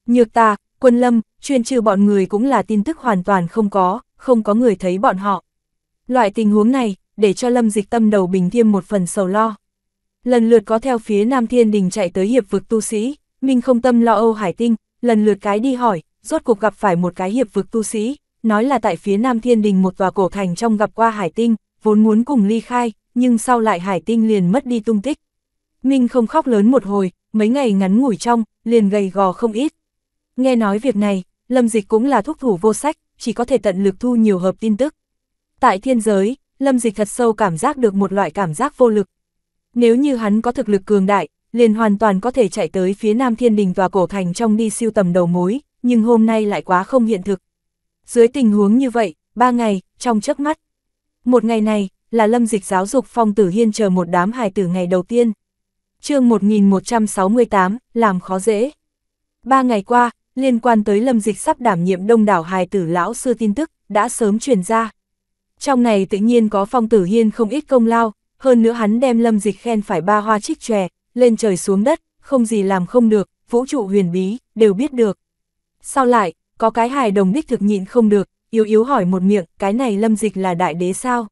Nhược ta, quân lâm, chuyên trừ bọn người cũng là tin tức hoàn toàn không có, không có người thấy bọn họ. Loại tình huống này, để cho lâm dịch tâm đầu bình thiêm một phần sầu lo. Lần lượt có theo phía Nam Thiên Đình chạy tới hiệp vực tu sĩ, Minh không tâm lo âu Hải Tinh, lần lượt cái đi hỏi, rốt cuộc gặp phải một cái hiệp vực tu sĩ, nói là tại phía Nam Thiên Đình một tòa cổ thành trong gặp qua Hải Tinh, vốn muốn cùng ly khai, nhưng sau lại Hải Tinh liền mất đi tung tích. Minh không khóc lớn một hồi, mấy ngày ngắn ngủi trong, liền gầy gò không ít. Nghe nói việc này, Lâm Dịch cũng là thúc thủ vô sách, chỉ có thể tận lực thu nhiều hợp tin tức. Tại thiên giới, Lâm Dịch thật sâu cảm giác được một loại cảm giác vô lực. Nếu như hắn có thực lực cường đại, liền hoàn toàn có thể chạy tới phía Nam Thiên Đình và Cổ Thành trong đi siêu tầm đầu mối, nhưng hôm nay lại quá không hiện thực. Dưới tình huống như vậy, ba ngày, trong chớp mắt. Một ngày này, là lâm dịch giáo dục phong tử hiên chờ một đám hài tử ngày đầu tiên. chương 1168, làm khó dễ. Ba ngày qua, liên quan tới lâm dịch sắp đảm nhiệm đông đảo hài tử lão sư tin tức, đã sớm truyền ra. Trong này tự nhiên có phong tử hiên không ít công lao, hơn nữa hắn đem lâm dịch khen phải ba hoa trích tròe, lên trời xuống đất, không gì làm không được, vũ trụ huyền bí, đều biết được. Sau lại, có cái hài đồng đích thực nhịn không được, yếu yếu hỏi một miệng, cái này lâm dịch là đại đế sao?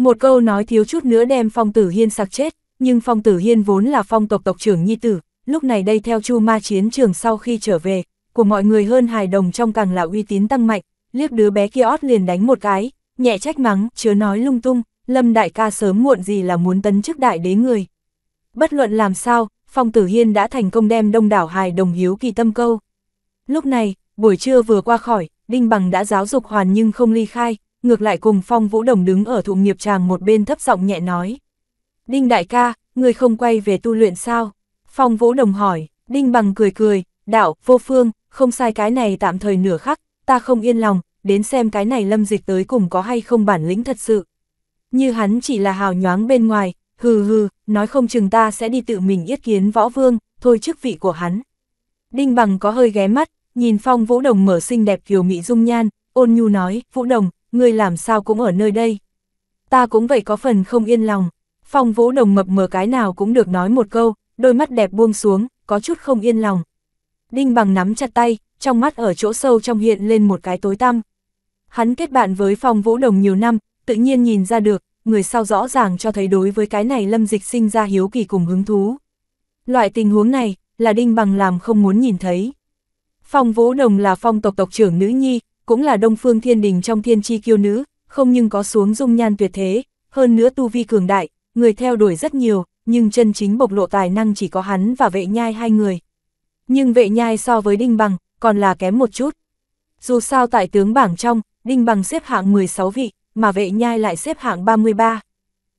Một câu nói thiếu chút nữa đem phong tử hiên sạc chết, nhưng phong tử hiên vốn là phong tộc tộc trưởng nhi tử, lúc này đây theo chu ma chiến trường sau khi trở về, của mọi người hơn hài đồng trong càng là uy tín tăng mạnh, liếc đứa bé kia ót liền đánh một cái, nhẹ trách mắng, chớ nói lung tung, lâm đại ca sớm muộn gì là muốn tấn chức đại đế người. Bất luận làm sao, phong tử hiên đã thành công đem đông đảo hài đồng hiếu kỳ tâm câu. Lúc này, buổi trưa vừa qua khỏi, Đinh Bằng đã giáo dục hoàn nhưng không ly khai, ngược lại cùng Phong Vũ Đồng đứng ở thụ nghiệp tràng một bên thấp giọng nhẹ nói. Đinh đại ca, người không quay về tu luyện sao? Phong Vũ Đồng hỏi, Đinh Bằng cười cười, đạo, vô phương, không sai cái này tạm thời nửa khắc, ta không yên lòng, đến xem cái này lâm dịch tới cùng có hay không bản lĩnh thật sự. Như hắn chỉ là hào nhoáng bên ngoài, hừ hừ, nói không chừng ta sẽ đi tự mình yết kiến võ vương, thôi chức vị của hắn. Đinh Bằng có hơi ghé mắt, nhìn Phong Vũ Đồng mở xinh đẹp kiều mị dung nhan, ôn nhu nói, Vũ Đồng, ngươi làm sao cũng ở nơi đây. Ta cũng vậy có phần không yên lòng. Phong Vũ Đồng mập mờ cái nào cũng được nói một câu, đôi mắt đẹp buông xuống, có chút không yên lòng. Đinh bằng nắm chặt tay, trong mắt ở chỗ sâu trong hiện lên một cái tối tăm. Hắn kết bạn với Phong Vũ Đồng nhiều năm, tự nhiên nhìn ra được, người sau rõ ràng cho thấy đối với cái này lâm dịch sinh ra hiếu kỳ cùng hứng thú. Loại tình huống này, là Đinh bằng làm không muốn nhìn thấy. Phong Vũ Đồng là phong tộc tộc trưởng nữ nhi, cũng là đông phương thiên đình trong thiên chi kiêu nữ, không nhưng có xuống dung nhan tuyệt thế, hơn nữa tu vi cường đại, người theo đuổi rất nhiều, nhưng chân chính bộc lộ tài năng chỉ có hắn và vệ nhai hai người. Nhưng vệ nhai so với Đinh Bằng, còn là kém một chút. Dù sao tại tướng bảng trong, Đinh Bằng xếp hạng 16 vị, mà vệ nhai lại xếp hạng 33.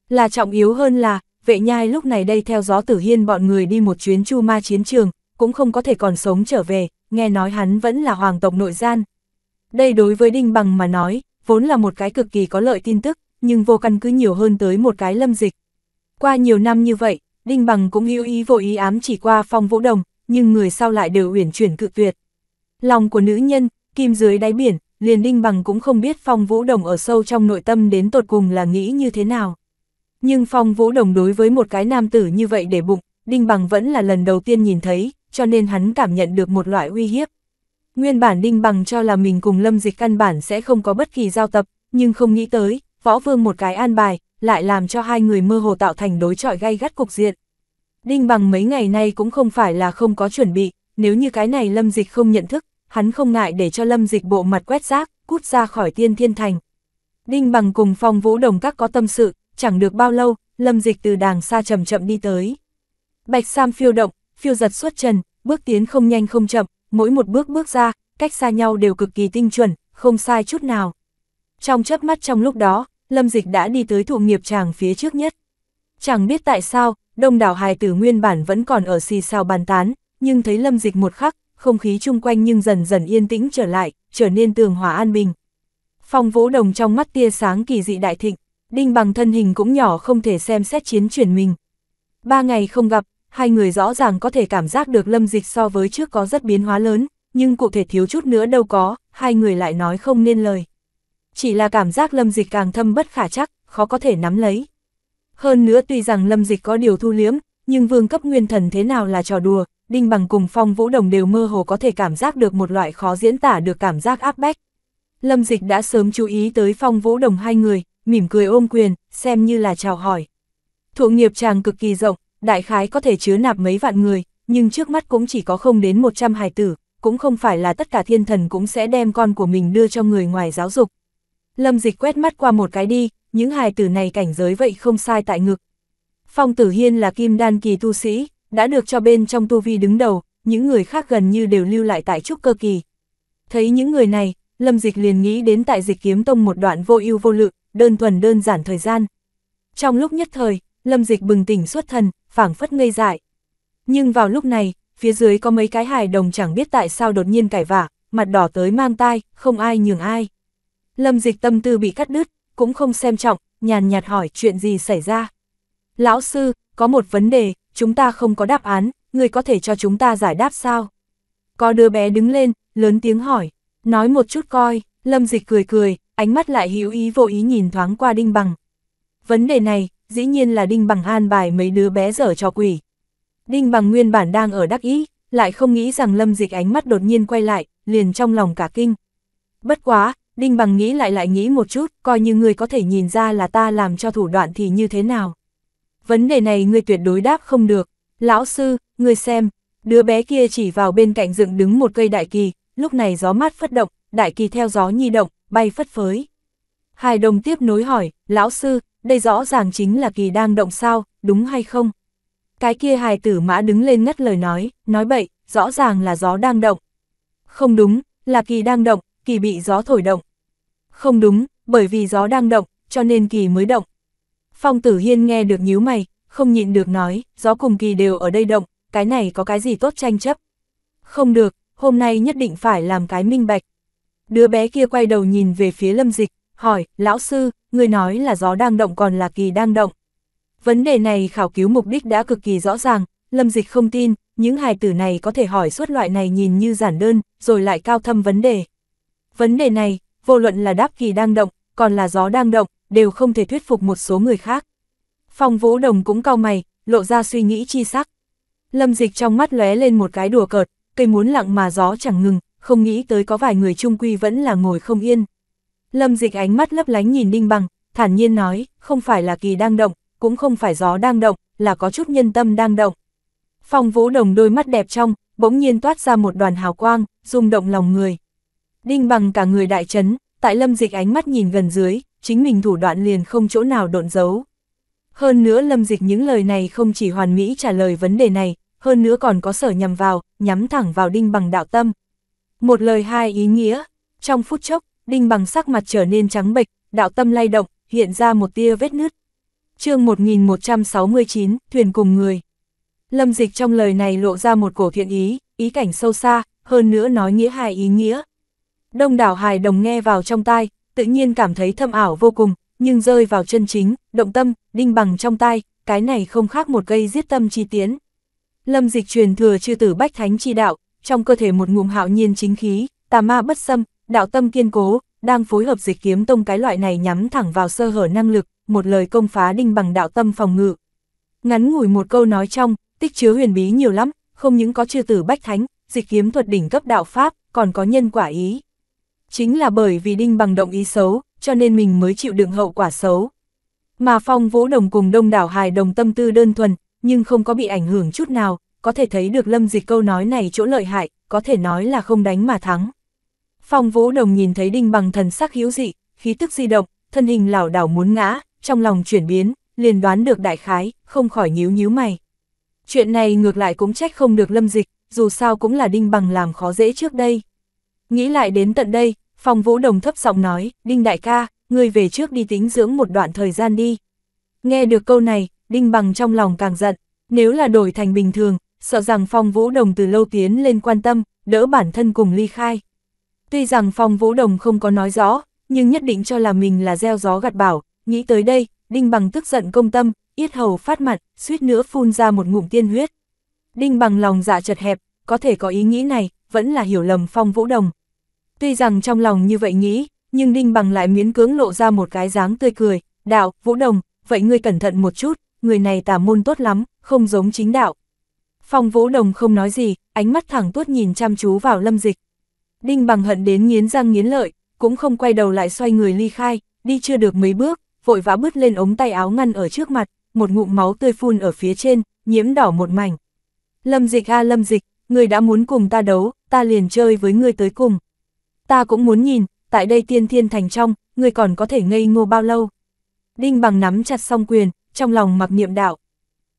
Là trọng yếu hơn là, vệ nhai lúc này đây theo gió tử hiên bọn người đi một chuyến chu ma chiến trường, cũng không có thể còn sống trở về, nghe nói hắn vẫn là hoàng tộc nội gian. Đây đối với Đinh Bằng mà nói, vốn là một cái cực kỳ có lợi tin tức, nhưng vô căn cứ nhiều hơn tới một cái lâm dịch. Qua nhiều năm như vậy, Đinh Bằng cũng hữu ý vô ý ám chỉ qua phong vũ đồng, nhưng người sau lại đều uyển chuyển cự tuyệt. Lòng của nữ nhân, kim dưới đáy biển, liền Đinh Bằng cũng không biết phong vũ đồng ở sâu trong nội tâm đến tột cùng là nghĩ như thế nào. Nhưng phong vũ đồng đối với một cái nam tử như vậy để bụng, Đinh Bằng vẫn là lần đầu tiên nhìn thấy, cho nên hắn cảm nhận được một loại uy hiếp. Nguyên bản Đinh Bằng cho là mình cùng Lâm Dịch căn bản sẽ không có bất kỳ giao tập, nhưng không nghĩ tới, võ vương một cái an bài, lại làm cho hai người mơ hồ tạo thành đối trọi gay gắt cục diện. Đinh Bằng mấy ngày nay cũng không phải là không có chuẩn bị, nếu như cái này Lâm Dịch không nhận thức, hắn không ngại để cho Lâm Dịch bộ mặt quét rác, cút ra khỏi tiên thiên thành. Đinh Bằng cùng phong vũ đồng các có tâm sự, chẳng được bao lâu, Lâm Dịch từ đàng xa chậm chậm đi tới. Bạch Sam phiêu động, phiêu giật suốt trần, bước tiến không nhanh không chậm, mỗi một bước bước ra, cách xa nhau đều cực kỳ tinh chuẩn, không sai chút nào. Trong chớp mắt trong lúc đó, Lâm Dịch đã đi tới thụ nghiệp chàng phía trước nhất. Chẳng biết tại sao, đông đảo hài tử nguyên bản vẫn còn ở xì xào bàn tán, nhưng thấy Lâm Dịch một khắc, không khí chung quanh nhưng dần dần yên tĩnh trở lại, trở nên tường hòa an bình. Phong vũ đồng trong mắt tia sáng kỳ dị đại thịnh, đinh bằng thân hình cũng nhỏ không thể xem xét chiến chuyển mình. Ba ngày không gặp, hai người rõ ràng có thể cảm giác được lâm dịch so với trước có rất biến hóa lớn, nhưng cụ thể thiếu chút nữa đâu có, hai người lại nói không nên lời. Chỉ là cảm giác lâm dịch càng thâm bất khả chắc, khó có thể nắm lấy. Hơn nữa tuy rằng lâm dịch có điều thu liếm, nhưng vương cấp nguyên thần thế nào là trò đùa, Đinh Bằng cùng Phong Vũ Đồng đều mơ hồ có thể cảm giác được một loại khó diễn tả được cảm giác áp bách. Lâm Dịch đã sớm chú ý tới Phong Vũ Đồng hai người, mỉm cười ôm quyền, xem như là chào hỏi. Thụ nghiệp chàng cực kỳ rộng, đại khái có thể chứa nạp mấy vạn người, nhưng trước mắt cũng chỉ có không đến 100 hài tử, cũng không phải là tất cả thiên thần cũng sẽ đem con của mình đưa cho người ngoài giáo dục. Lâm dịch quét mắt qua một cái đi, những hài tử này cảnh giới vậy không sai tại ngực. Phong tử hiên là kim đan kỳ tu sĩ, đã được cho bên trong tu vi đứng đầu, những người khác gần như đều lưu lại tại trúc cơ kỳ. Thấy những người này, Lâm Dịch liền nghĩ đến tại dịch kiếm tông một đoạn vô ưu vô lự, đơn thuần đơn giản thời gian. Trong lúc nhất thời, Lâm Dịch bừng tỉnh xuất thần, phảng phất ngây dại. Nhưng vào lúc này, phía dưới có mấy cái hài đồng chẳng biết tại sao đột nhiên cải vả, mặt đỏ tới mang tai, không ai nhường ai. Lâm dịch tâm tư bị cắt đứt, cũng không xem trọng, nhàn nhạt hỏi chuyện gì xảy ra. Lão sư, có một vấn đề, chúng ta không có đáp án, người có thể cho chúng ta giải đáp sao? Có đứa bé đứng lên, lớn tiếng hỏi, nói một chút coi, lâm dịch cười cười, ánh mắt lại hữu ý vô ý nhìn thoáng qua đinh bằng. Vấn đề này, dĩ nhiên là Đinh Bằng an bài mấy đứa bé dở cho quỷ. Đinh Bằng nguyên bản đang ở đắc ý, lại không nghĩ rằng Lâm Dịch ánh mắt đột nhiên quay lại, liền trong lòng cả kinh. Bất quá, Đinh Bằng nghĩ lại lại nghĩ một chút, coi như ngươi có thể nhìn ra là ta làm cho thủ đoạn thì như thế nào. Vấn đề này ngươi tuyệt đối đáp không được. Lão sư, ngươi xem, đứa bé kia chỉ vào bên cạnh dựng đứng một cây đại kỳ, lúc này gió mát phất động, đại kỳ theo gió nhi động, bay phất phới. Hải đồng tiếp nối hỏi, lão sư, đây rõ ràng chính là kỳ đang động sao, đúng hay không? Cái kia hài tử mã đứng lên ngắt lời nói, nói bậy, rõ ràng là gió đang động. Không đúng, là kỳ đang động, kỳ bị gió thổi động. Không đúng, bởi vì gió đang động, cho nên kỳ mới động. Phong tử hiên nghe được nhíu mày, không nhịn được nói, gió cùng kỳ đều ở đây động, cái này có cái gì tốt tranh chấp. Không được, hôm nay nhất định phải làm cái minh bạch. Đứa bé kia quay đầu nhìn về phía lâm dịch, hỏi, lão sư, người nói là gió đang động còn là kỳ đang động. Vấn đề này khảo cứu mục đích đã cực kỳ rõ ràng, lâm dịch không tin, những hài tử này có thể hỏi suốt loại này nhìn như giản đơn, rồi lại cao thâm vấn đề. Vấn đề này, vô luận là đáp kỳ đang động, còn là gió đang động, đều không thể thuyết phục một số người khác. Phong Vũ Đồng cũng cau mày, lộ ra suy nghĩ chi sắc. Lâm Dịch trong mắt lóe lên một cái đùa cợt, cây muốn lặng mà gió chẳng ngừng, không nghĩ tới có vài người trung quy vẫn là ngồi không yên. Lâm Dịch ánh mắt lấp lánh nhìn Đinh Bằng, thản nhiên nói, không phải là kỳ đang động, cũng không phải gió đang động, là có chút nhân tâm đang động. Phong Vũ Đồng đôi mắt đẹp trong, bỗng nhiên toát ra một đoàn hào quang, rung động lòng người. Đinh bằng cả người đại chấn, tại lâm dịch ánh mắt nhìn gần dưới, chính mình thủ đoạn liền không chỗ nào độn giấu. Hơn nữa lâm dịch những lời này không chỉ hoàn mỹ trả lời vấn đề này, hơn nữa còn có sở nhằm vào, nhắm thẳng vào đinh bằng đạo tâm. Một lời hai ý nghĩa, trong phút chốc, đinh bằng sắc mặt trở nên trắng bệch, đạo tâm lay động, hiện ra một tia vết nứt. chương 1169, thuyền cùng người. Lâm dịch trong lời này lộ ra một cổ thiện ý, ý cảnh sâu xa, hơn nữa nói nghĩa hài ý nghĩa. Đông đảo hài đồng nghe vào trong tai, tự nhiên cảm thấy thâm ảo vô cùng, nhưng rơi vào chân chính, động tâm, đinh bằng trong tai, cái này không khác một cây giết tâm chi tiến. Lâm dịch truyền thừa chư tử bách thánh chi đạo, trong cơ thể một ngụm hạo nhiên chính khí, tà ma bất xâm, đạo tâm kiên cố, đang phối hợp dịch kiếm tông cái loại này nhắm thẳng vào sơ hở năng lực, một lời công phá đinh bằng đạo tâm phòng ngự. Ngắn ngủi một câu nói trong, tích chứa huyền bí nhiều lắm, không những có chư tử bách thánh, dịch kiếm thuật đỉnh cấp đạo pháp, còn có nhân quả ý. Chính là bởi vì đinh bằng động ý xấu, cho nên mình mới chịu đựng hậu quả xấu. Mà phong vũ đồng cùng đông đảo hài đồng tâm tư đơn thuần, nhưng không có bị ảnh hưởng chút nào, có thể thấy được lâm dịch câu nói này chỗ lợi hại, có thể nói là không đánh mà thắng. Phong vũ đồng nhìn thấy đinh bằng thần sắc hiếu dị, khí tức di động, thân hình lảo đảo muốn ngã, trong lòng chuyển biến, liền đoán được đại khái, không khỏi nhíu nhíu mày. Chuyện này ngược lại cũng trách không được lâm dịch, dù sao cũng là đinh bằng làm khó dễ trước đây. Nghĩ lại đến tận đây, Phong Vũ Đồng thấp giọng nói, Đinh đại ca, ngươi về trước đi tính dưỡng một đoạn thời gian đi. Nghe được câu này, Đinh bằng trong lòng càng giận, nếu là đổi thành bình thường, sợ rằng Phong Vũ Đồng từ lâu tiến lên quan tâm, đỡ bản thân cùng ly khai. Tuy rằng Phong Vũ Đồng không có nói rõ, nhưng nhất định cho là mình là gieo gió gặt bảo, nghĩ tới đây, Đinh bằng tức giận công tâm, yết hầu phát mặt, suýt nữa phun ra một ngụm tiên huyết. Đinh bằng lòng dạ chật hẹp, có thể có ý nghĩ này, vẫn là hiểu lầm Phong Vũ Đồng. Tuy rằng trong lòng như vậy nghĩ, nhưng Đinh Bằng lại miễn cưỡng lộ ra một cái dáng tươi cười, đạo, Vũ Đồng, vậy ngươi cẩn thận một chút, người này tà môn tốt lắm, không giống chính đạo. Phong Vũ Đồng không nói gì, ánh mắt thẳng tuốt nhìn chăm chú vào lâm dịch. Đinh Bằng hận đến nghiến răng nghiến lợi, cũng không quay đầu lại xoay người ly khai, đi chưa được mấy bước, vội vã bứt lên ống tay áo ngăn ở trước mặt, một ngụm máu tươi phun ở phía trên, nhiễm đỏ một mảnh. Lâm dịch a lâm dịch, người đã muốn cùng ta đấu, ta liền chơi với người tới cùng ta cũng muốn nhìn, tại đây tiên thiên thành trong, người còn có thể ngây ngô bao lâu. Đinh bằng nắm chặt song quyền, trong lòng mặc niệm đạo.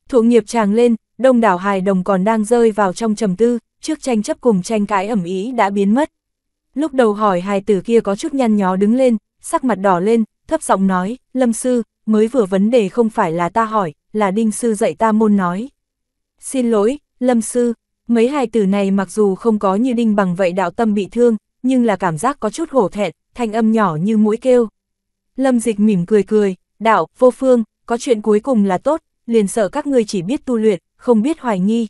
Thụ nghiệp tràng lên, đông đảo hài đồng còn đang rơi vào trong trầm tư, trước tranh chấp cùng tranh cãi ẩm ý đã biến mất. Lúc đầu hỏi hài tử kia có chút nhăn nhó đứng lên, sắc mặt đỏ lên, thấp giọng nói, lâm sư, mới vừa vấn đề không phải là ta hỏi, là đinh sư dạy ta môn nói. Xin lỗi, lâm sư, mấy hài tử này mặc dù không có như đinh bằng vậy đạo tâm bị thương, nhưng là cảm giác có chút hổ thẹn, thanh âm nhỏ như mũi kêu. Lâm dịch mỉm cười cười, đạo, vô phương, có chuyện cuối cùng là tốt, liền sợ các ngươi chỉ biết tu luyện, không biết hoài nghi.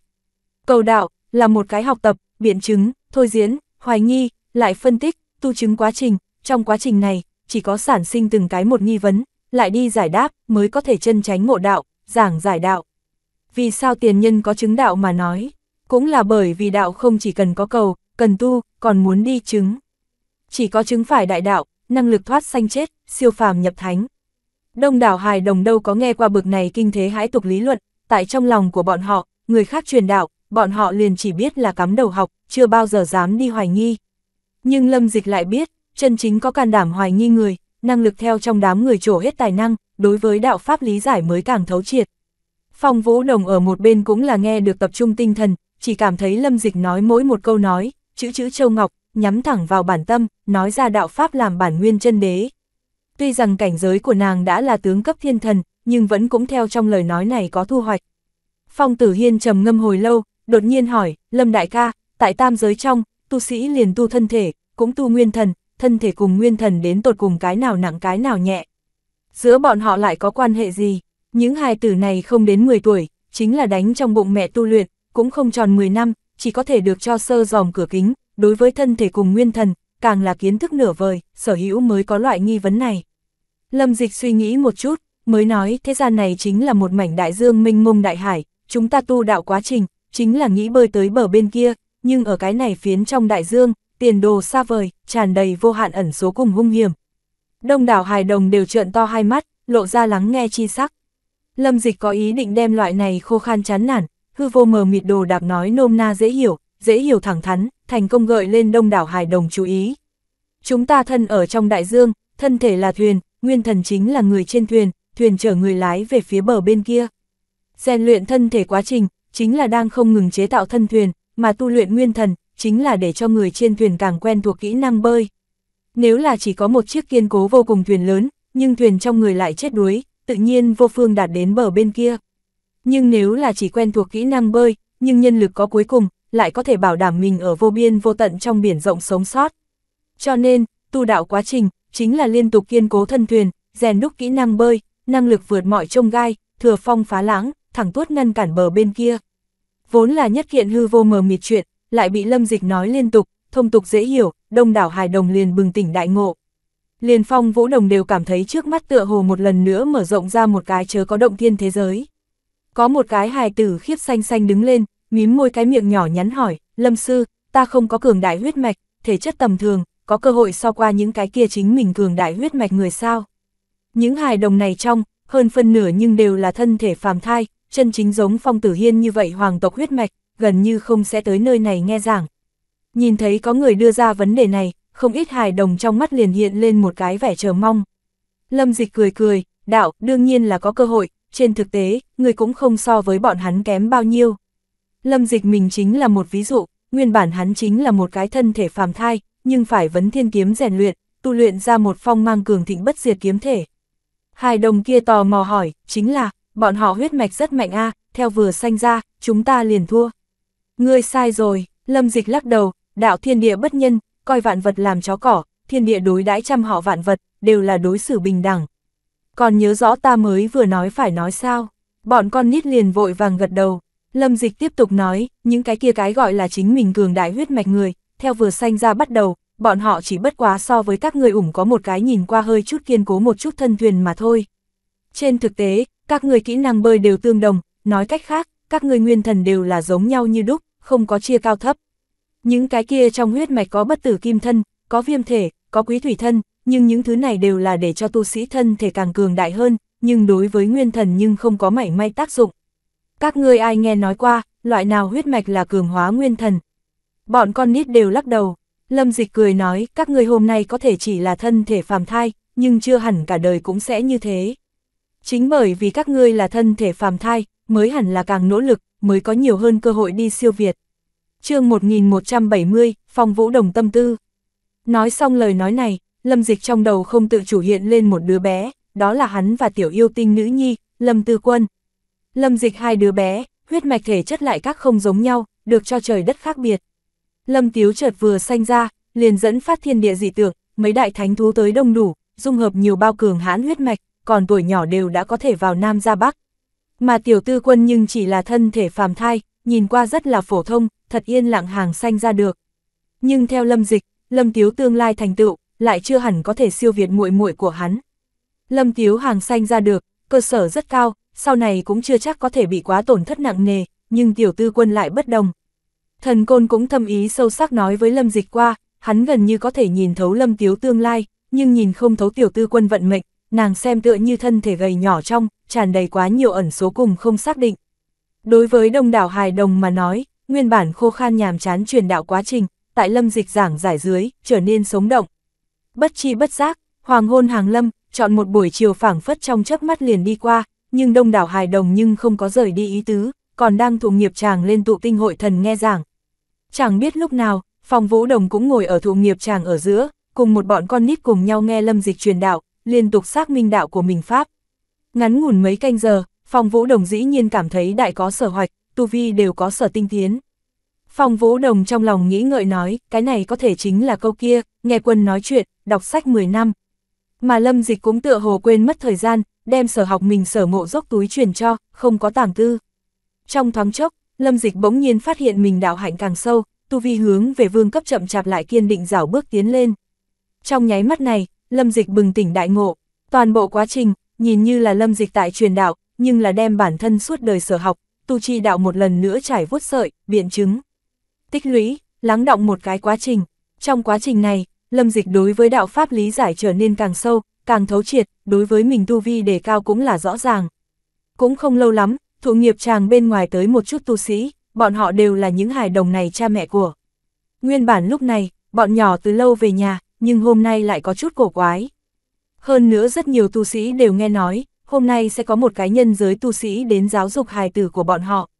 Cầu đạo, là một cái học tập, biện chứng, thôi diễn, hoài nghi, lại phân tích, tu chứng quá trình, trong quá trình này, chỉ có sản sinh từng cái một nghi vấn, lại đi giải đáp, mới có thể chân tránh ngộ đạo, giảng giải đạo. Vì sao tiền nhân có chứng đạo mà nói? Cũng là bởi vì đạo không chỉ cần có cầu, cần tu, còn muốn đi chứng. Chỉ có chứng phải đại đạo, năng lực thoát sanh chết, siêu phàm nhập thánh. Đông đảo hài đồng đâu có nghe qua bực này kinh thế hãi tục lý luận, tại trong lòng của bọn họ, người khác truyền đạo, bọn họ liền chỉ biết là cắm đầu học, chưa bao giờ dám đi hoài nghi. Nhưng Lâm Dịch lại biết, chân chính có can đảm hoài nghi người, năng lực theo trong đám người trổ hết tài năng, đối với đạo pháp lý giải mới càng thấu triệt. Phong Vũ Đồng ở một bên cũng là nghe được tập trung tinh thần, chỉ cảm thấy Lâm Dịch nói mỗi một câu nói, chữ chữ châu ngọc, nhắm thẳng vào bản tâm, nói ra đạo pháp làm bản nguyên chân đế. Tuy rằng cảnh giới của nàng đã là tướng cấp thiên thần, nhưng vẫn cũng theo trong lời nói này có thu hoạch. Phong Tử Hiên trầm ngâm hồi lâu, đột nhiên hỏi, Lâm Đại ca, tại tam giới trong, tu sĩ liền tu thân thể, cũng tu nguyên thần, thân thể cùng nguyên thần đến tột cùng cái nào nặng cái nào nhẹ. Giữa bọn họ lại có quan hệ gì? Những hài tử này không đến 10 tuổi, chính là đánh trong bụng mẹ tu luyện, cũng không tròn 10 năm, chỉ có thể được cho sơ dòm cửa kính, đối với thân thể cùng nguyên thần, càng là kiến thức nửa vời, sở hữu mới có loại nghi vấn này. Lâm Dịch suy nghĩ một chút, mới nói thế gian này chính là một mảnh đại dương minh mông đại hải, chúng ta tu đạo quá trình, chính là nghĩ bơi tới bờ bên kia, nhưng ở cái này phiến trong đại dương, tiền đồ xa vời, tràn đầy vô hạn ẩn số cùng hung hiểm. Đông đảo hài đồng đều trợn to hai mắt, lộ ra lắng nghe chi sắc. Lâm Dịch có ý định đem loại này khô khan chán nản, hư vô mờ mịt đồ đạp nói nôm na dễ hiểu, dễ hiểu thẳng thắn, thành công gợi lên đông đảo hài đồng chú ý. Chúng ta thân ở trong đại dương, thân thể là thuyền, nguyên thần chính là người trên thuyền, thuyền chở người lái về phía bờ bên kia. rèn luyện thân thể quá trình, chính là đang không ngừng chế tạo thân thuyền, mà tu luyện nguyên thần, chính là để cho người trên thuyền càng quen thuộc kỹ năng bơi. Nếu là chỉ có một chiếc kiên cố vô cùng thuyền lớn, nhưng thuyền trong người lại chết đuối, tự nhiên vô phương đạt đến bờ bên kia. Nhưng nếu là chỉ quen thuộc kỹ năng bơi, nhưng nhân lực có cuối cùng, lại có thể bảo đảm mình ở vô biên vô tận trong biển rộng sống sót. Cho nên, tu đạo quá trình, chính là liên tục kiên cố thân thuyền, rèn đúc kỹ năng bơi, năng lực vượt mọi trông gai, thừa phong phá lãng, thẳng tuốt ngăn cản bờ bên kia. Vốn là nhất kiện hư vô mờ mịt chuyện, lại bị lâm dịch nói liên tục, thông tục dễ hiểu, đông đảo hài đồng liền bừng tỉnh đại ngộ. Liền phong vũ đồng đều cảm thấy trước mắt tựa hồ một lần nữa mở rộng ra một cái chớ có động thiên thế giới. Có một cái hài tử khiếp xanh xanh đứng lên, mím môi cái miệng nhỏ nhắn hỏi, lâm sư, ta không có cường đại huyết mạch, thể chất tầm thường, có cơ hội so qua những cái kia chính mình cường đại huyết mạch người sao. Những hài đồng này trong, hơn phân nửa nhưng đều là thân thể phàm thai, chân chính giống phong tử hiên như vậy hoàng tộc huyết mạch, gần như không sẽ tới nơi này nghe giảng. Nhìn thấy có người đưa ra vấn đề này, không ít hài đồng trong mắt liền hiện lên một cái vẻ chờ mong. Lâm dịch cười cười, đạo, đương nhiên là có cơ hội, trên thực tế, người cũng không so với bọn hắn kém bao nhiêu. Lâm dịch mình chính là một ví dụ, nguyên bản hắn chính là một cái thân thể phàm thai, nhưng phải vấn thiên kiếm rèn luyện, tu luyện ra một phong mang cường thịnh bất diệt kiếm thể. Hài đồng kia tò mò hỏi, chính là, bọn họ huyết mạch rất mạnh a theo vừa sanh ra, chúng ta liền thua. Ngươi sai rồi, lâm dịch lắc đầu, đạo thiên địa bất nhân, coi vạn vật làm chó cỏ, thiên địa đối đãi trăm họ vạn vật, đều là đối xử bình đẳng. Còn nhớ rõ ta mới vừa nói phải nói sao, bọn con nít liền vội vàng gật đầu. Lâm dịch tiếp tục nói, những cái kia cái gọi là chính mình cường đại huyết mạch người, theo vừa sanh ra bắt đầu, bọn họ chỉ bất quá so với các người ủng có một cái nhìn qua hơi chút kiên cố một chút thân thuyền mà thôi. Trên thực tế, các người kỹ năng bơi đều tương đồng, nói cách khác, các người nguyên thần đều là giống nhau như đúc, không có chia cao thấp. Những cái kia trong huyết mạch có bất tử kim thân, có viêm thể, có quý thủy thân, nhưng những thứ này đều là để cho tu sĩ thân thể càng cường đại hơn, nhưng đối với nguyên thần nhưng không có mảy may tác dụng. Các ngươi ai nghe nói qua, loại nào huyết mạch là cường hóa nguyên thần. Bọn con nít đều lắc đầu, lâm dịch cười nói, các ngươi hôm nay có thể chỉ là thân thể phàm thai, nhưng chưa hẳn cả đời cũng sẽ như thế. Chính bởi vì các ngươi là thân thể phàm thai, mới hẳn là càng nỗ lực, mới có nhiều hơn cơ hội đi siêu việt. chương 1170, Phong Vũ Đồng Tâm Tư. Nói xong lời nói này, Lâm Dịch trong đầu không tự chủ hiện lên một đứa bé, đó là hắn và tiểu yêu tinh nữ nhi, Lâm Tư Quân. Lâm Dịch hai đứa bé, huyết mạch thể chất lại các không giống nhau, được cho trời đất khác biệt. Lâm Tiếu chợt vừa sanh ra, liền dẫn phát thiên địa dị tượng, mấy đại thánh thú tới đông đủ, dung hợp nhiều bao cường hãn huyết mạch, còn tuổi nhỏ đều đã có thể vào Nam ra Bắc. Mà tiểu tư quân nhưng chỉ là thân thể phàm thai, nhìn qua rất là phổ thông, thật yên lặng hàng xanh ra được. Nhưng theo lâm dịch, lâm tiếu tương lai thành tựu, lại chưa hẳn có thể siêu việt muội muội của hắn. Lâm tiếu hàng xanh ra được, cơ sở rất cao, sau này cũng chưa chắc có thể bị quá tổn thất nặng nề, nhưng tiểu tư quân lại bất đồng. Thần côn cũng thâm ý sâu sắc nói với lâm dịch qua, hắn gần như có thể nhìn thấu lâm tiếu tương lai, nhưng nhìn không thấu tiểu tư quân vận mệnh, nàng xem tựa như thân thể gầy nhỏ trong, tràn đầy quá nhiều ẩn số cùng không xác định. Đối với đông đảo hài đồng mà nói, nguyên bản khô khan nhàm chán truyền đạo quá trình, tại lâm dịch giảng giải dưới, trở nên sống động. Bất chi bất giác, hoàng hôn hàng lâm, chọn một buổi chiều phảng phất trong chớp mắt liền đi qua, nhưng đông đảo hài đồng nhưng không có rời đi ý tứ, còn đang thụ nghiệp chàng lên tụ tinh hội thần nghe giảng. Chẳng biết lúc nào, phòng vũ đồng cũng ngồi ở thụ nghiệp chàng ở giữa, cùng một bọn con nít cùng nhau nghe lâm dịch truyền đạo, liên tục xác minh đạo của mình Pháp. Ngắn ngủn mấy canh giờ, phong vũ đồng dĩ nhiên cảm thấy đại có sở hoạch, tu vi đều có sở tinh tiến. phong vũ đồng trong lòng nghĩ ngợi nói, cái này có thể chính là câu kia, nghe quân nói chuyện, đọc sách 10 năm. Mà lâm dịch cũng tựa hồ quên mất thời gian, đem sở học mình sở ngộ dốc túi truyền cho, không có tàng tư. Trong thoáng chốc, lâm dịch bỗng nhiên phát hiện mình đạo hạnh càng sâu, tu vi hướng về vương cấp chậm chạp lại kiên định rảo bước tiến lên. Trong nháy mắt này, lâm dịch bừng tỉnh đại ngộ, toàn bộ quá trình, nhìn như là lâm dịch tại truyền đạo, nhưng là đem bản thân suốt đời sở học, tu chi đạo một lần nữa trải vuốt sợi, biện chứng. Tích lũy, lắng động một cái quá trình. Trong quá trình này, lâm dịch đối với đạo pháp lý giải trở nên càng sâu, càng thấu triệt, đối với mình tu vi đề cao cũng là rõ ràng. Cũng không lâu lắm, thụ nghiệp chàng bên ngoài tới một chút tu sĩ, bọn họ đều là những hài đồng này cha mẹ của. Nguyên bản lúc này, bọn nhỏ từ lâu về nhà, nhưng hôm nay lại có chút cổ quái. Hơn nữa rất nhiều tu sĩ đều nghe nói, hôm nay sẽ có một cái nhân giới tu sĩ đến giáo dục hài tử của bọn họ.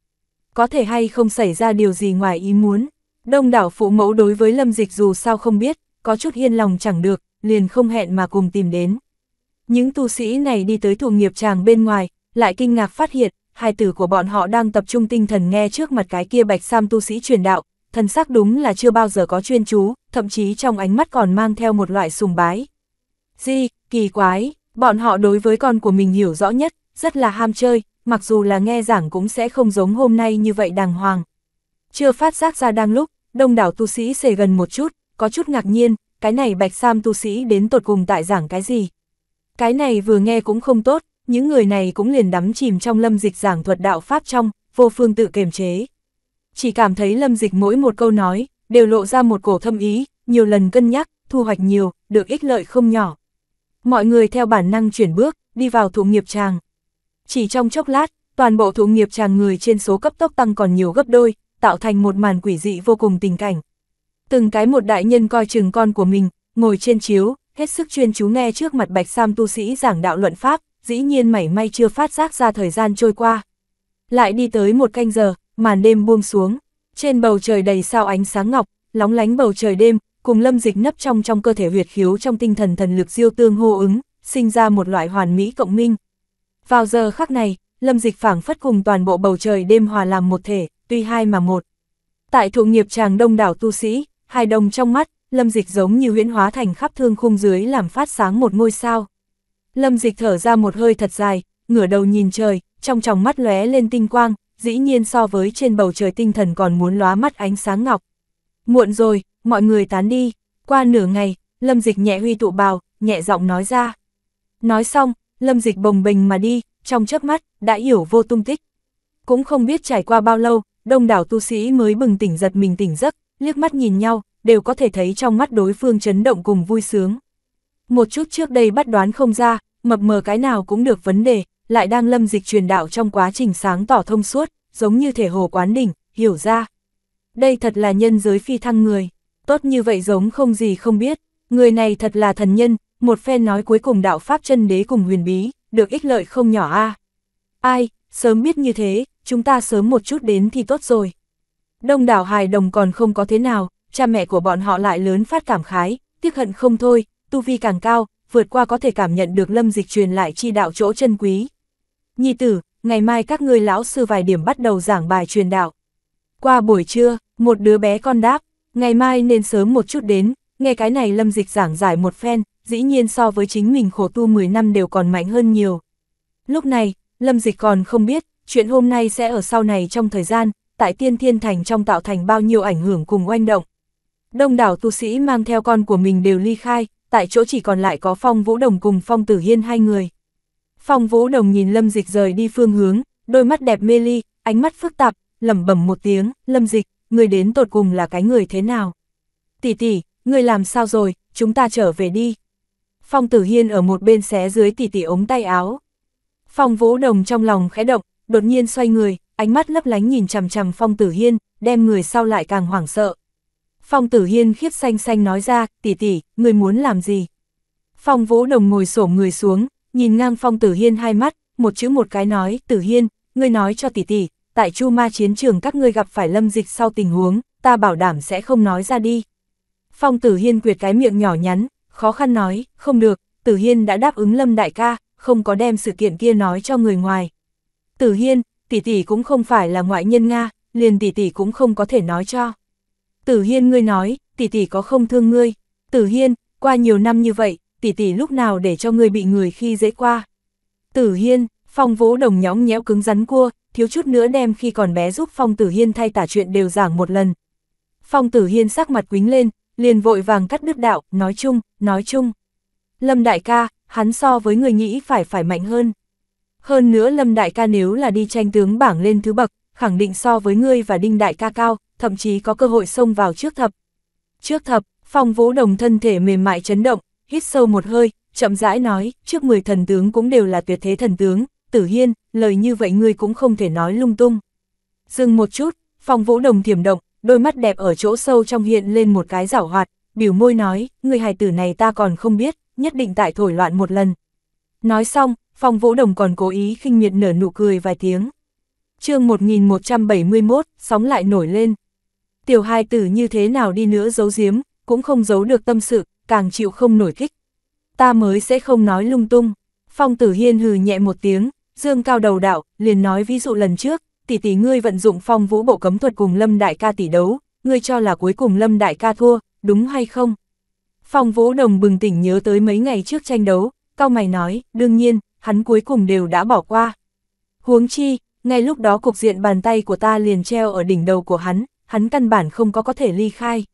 Có thể hay không xảy ra điều gì ngoài ý muốn. Đông đảo phụ mẫu đối với lâm dịch dù sao không biết, có chút yên lòng chẳng được, liền không hẹn mà cùng tìm đến. Những tu sĩ này đi tới thủ nghiệp tràng bên ngoài, lại kinh ngạc phát hiện, hài tử của bọn họ đang tập trung tinh thần nghe trước mặt cái kia bạch sam tu sĩ truyền đạo, thần sắc đúng là chưa bao giờ có chuyên chú, thậm chí trong ánh mắt còn mang theo một loại sùng bái. Di, kỳ quái, bọn họ đối với con của mình hiểu rõ nhất, rất là ham chơi, mặc dù là nghe giảng cũng sẽ không giống hôm nay như vậy đàng hoàng. Chưa phát giác ra đang lúc, đông đảo tu sĩ xề gần một chút, có chút ngạc nhiên, cái này bạch sam tu sĩ đến tột cùng tại giảng cái gì. Cái này vừa nghe cũng không tốt, những người này cũng liền đắm chìm trong lâm dịch giảng thuật đạo Pháp trong, vô phương tự kiềm chế. Chỉ cảm thấy lâm dịch mỗi một câu nói, đều lộ ra một cổ thâm ý, nhiều lần cân nhắc, thu hoạch nhiều, được ích lợi không nhỏ. Mọi người theo bản năng chuyển bước, đi vào thụ nghiệp tràng. Chỉ trong chốc lát, toàn bộ thụ nghiệp tràng người trên số cấp tốc tăng còn nhiều gấp đôi, tạo thành một màn quỷ dị vô cùng tình cảnh. Từng cái một đại nhân coi chừng con của mình, ngồi trên chiếu, hết sức chuyên chú nghe trước mặt bạch sam tu sĩ giảng đạo luận pháp, dĩ nhiên mảy may chưa phát giác ra thời gian trôi qua. Lại đi tới một canh giờ, màn đêm buông xuống, trên bầu trời đầy sao ánh sáng ngọc, lóng lánh bầu trời đêm, cùng lâm dịch nấp trong trong cơ thể huyệt khiếu trong tinh thần thần lực diêu tương hô ứng, sinh ra một loại hoàn mỹ cộng minh. Vào giờ khắc này, lâm dịch phảng phất cùng toàn bộ bầu trời đêm hòa làm một thể, tuy hai mà một. Tại thụ nghiệp tràng đông đảo tu sĩ, hai đồng trong mắt, lâm dịch giống như huyễn hóa thành khắp thương khung dưới làm phát sáng một ngôi sao. Lâm dịch thở ra một hơi thật dài, ngửa đầu nhìn trời, trong tròng mắt lóe lên tinh quang, dĩ nhiên so với trên bầu trời tinh thần còn muốn lóa mắt ánh sáng ngọc. Muộn rồi, mọi người tán đi, qua nửa ngày, lâm dịch nhẹ huy tụ bào, nhẹ giọng nói ra. Nói xong, lâm dịch bồng bềnh mà đi, trong chớp mắt, đã hiểu vô tung tích. Cũng không biết trải qua bao lâu, đông đảo tu sĩ mới bừng tỉnh giật mình tỉnh giấc, liếc mắt nhìn nhau, đều có thể thấy trong mắt đối phương chấn động cùng vui sướng. Một chút trước đây bắt đoán không ra, mập mờ cái nào cũng được vấn đề, lại đang lâm dịch truyền đạo trong quá trình sáng tỏ thông suốt, giống như thể hồ quán đỉnh, hiểu ra. Đây thật là nhân giới phi thăng người, tốt như vậy giống không gì không biết, người này thật là thần nhân, một phen nói cuối cùng đạo Pháp chân đế cùng huyền bí, được ích lợi không nhỏ a Ai, sớm biết như thế, chúng ta sớm một chút đến thì tốt rồi. Đông đảo hài đồng còn không có thế nào, cha mẹ của bọn họ lại lớn phát cảm khái, tiếc hận không thôi, tu vi càng cao, vượt qua có thể cảm nhận được lâm dịch truyền lại chi đạo chỗ chân quý. Nhi tử, ngày mai các ngươi lão sư vài điểm bắt đầu giảng bài truyền đạo. Qua buổi trưa, một đứa bé con đáp, ngày mai nên sớm một chút đến, nghe cái này lâm dịch giảng giải một phen, dĩ nhiên so với chính mình khổ tu 10 năm đều còn mạnh hơn nhiều. Lúc này, lâm dịch còn không biết, chuyện hôm nay sẽ ở sau này trong thời gian, tại tiên thiên thành trong tạo thành bao nhiêu ảnh hưởng cùng oanh động. Đông đảo tu sĩ mang theo con của mình đều ly khai, tại chỗ chỉ còn lại có Phong Vũ Đồng cùng Phong Tử Hiên hai người. Phong Vũ Đồng nhìn Lâm Dịch rời đi phương hướng, đôi mắt đẹp mê ly, ánh mắt phức tạp, lẩm bẩm một tiếng, Lâm Dịch, người đến tột cùng là cái người thế nào? Tỷ tỷ, người làm sao rồi, chúng ta trở về đi. Phong Tử Hiên ở một bên xé dưới tỷ tỷ ống tay áo. Phong Vũ Đồng trong lòng khẽ động, đột nhiên xoay người, ánh mắt lấp lánh nhìn chằm chằm Phong Tử Hiên, đem người sau lại càng hoảng sợ. Phong Tử Hiên khiếp xanh xanh nói ra, tỷ tỷ, người muốn làm gì? Phong Vũ Đồng ngồi xổm người xuống, nhìn ngang Phong Tử Hiên hai mắt, một chữ một cái nói, Tử Hiên, ngươi nói cho tỷ tỷ, tại Chu Ma chiến trường các ngươi gặp phải lâm dịch sau tình huống, ta bảo đảm sẽ không nói ra đi. Phong Tử Hiên quyệt cái miệng nhỏ nhắn, khó khăn nói, không được, Tử Hiên đã đáp ứng Lâm đại ca, không có đem sự kiện kia nói cho người ngoài. Tử Hiên, tỷ tỷ cũng không phải là ngoại nhân Nga, liền tỷ tỷ cũng không có thể nói cho. Tử Hiên ngươi nói, tỷ tỷ có không thương ngươi. Tử Hiên, qua nhiều năm như vậy, tỷ tỷ lúc nào để cho ngươi bị người khi dễ qua. Tử Hiên, Phong Vũ Đồng nhõng nhẽo cứng rắn cua, thiếu chút nữa đem khi còn bé giúp Phong Tử Hiên thay tả chuyện đều giảng một lần. Phong Tử Hiên sắc mặt quính lên, liền vội vàng cắt đứt đạo, nói chung, nói chung. Lâm đại ca, hắn so với người nghĩ phải phải mạnh hơn. Hơn nữa Lâm đại ca nếu là đi tranh tướng bảng lên thứ bậc, khẳng định so với ngươi và Đinh đại ca cao, thậm chí có cơ hội xông vào trước thập. Trước thập, Phong Vũ Đồng thân thể mềm mại chấn động, hít sâu một hơi, chậm rãi nói, trước 10 thần tướng cũng đều là tuyệt thế thần tướng, Tử Hiên, lời như vậy ngươi cũng không thể nói lung tung. Dừng một chút, Phong Vũ Đồng thiểm động, đôi mắt đẹp ở chỗ sâu trong hiện lên một cái giảo hoạt, biểu môi nói, người hài tử này ta còn không biết, nhất định tại thổi loạn một lần. Nói xong, Phong Vũ Đồng còn cố ý khinh miệt nở nụ cười vài tiếng. chương 1171, sóng lại nổi lên. Tiểu hài tử như thế nào đi nữa giấu giếm, cũng không giấu được tâm sự, càng chịu không nổi kích. Ta mới sẽ không nói lung tung. Phong Tử Hiên hừ nhẹ một tiếng, dương cao đầu đạo, liền nói ví dụ lần trước, tỷ tỷ ngươi vận dụng phong vũ bộ cấm thuật cùng Lâm Đại ca tỷ đấu, ngươi cho là cuối cùng Lâm Đại ca thua, đúng hay không? Phong vũ đồng bừng tỉnh nhớ tới mấy ngày trước tranh đấu, cao mày nói, đương nhiên, hắn cuối cùng đều đã bỏ qua. Huống chi, ngay lúc đó cục diện bàn tay của ta liền treo ở đỉnh đầu của hắn, hắn căn bản không có có thể ly khai.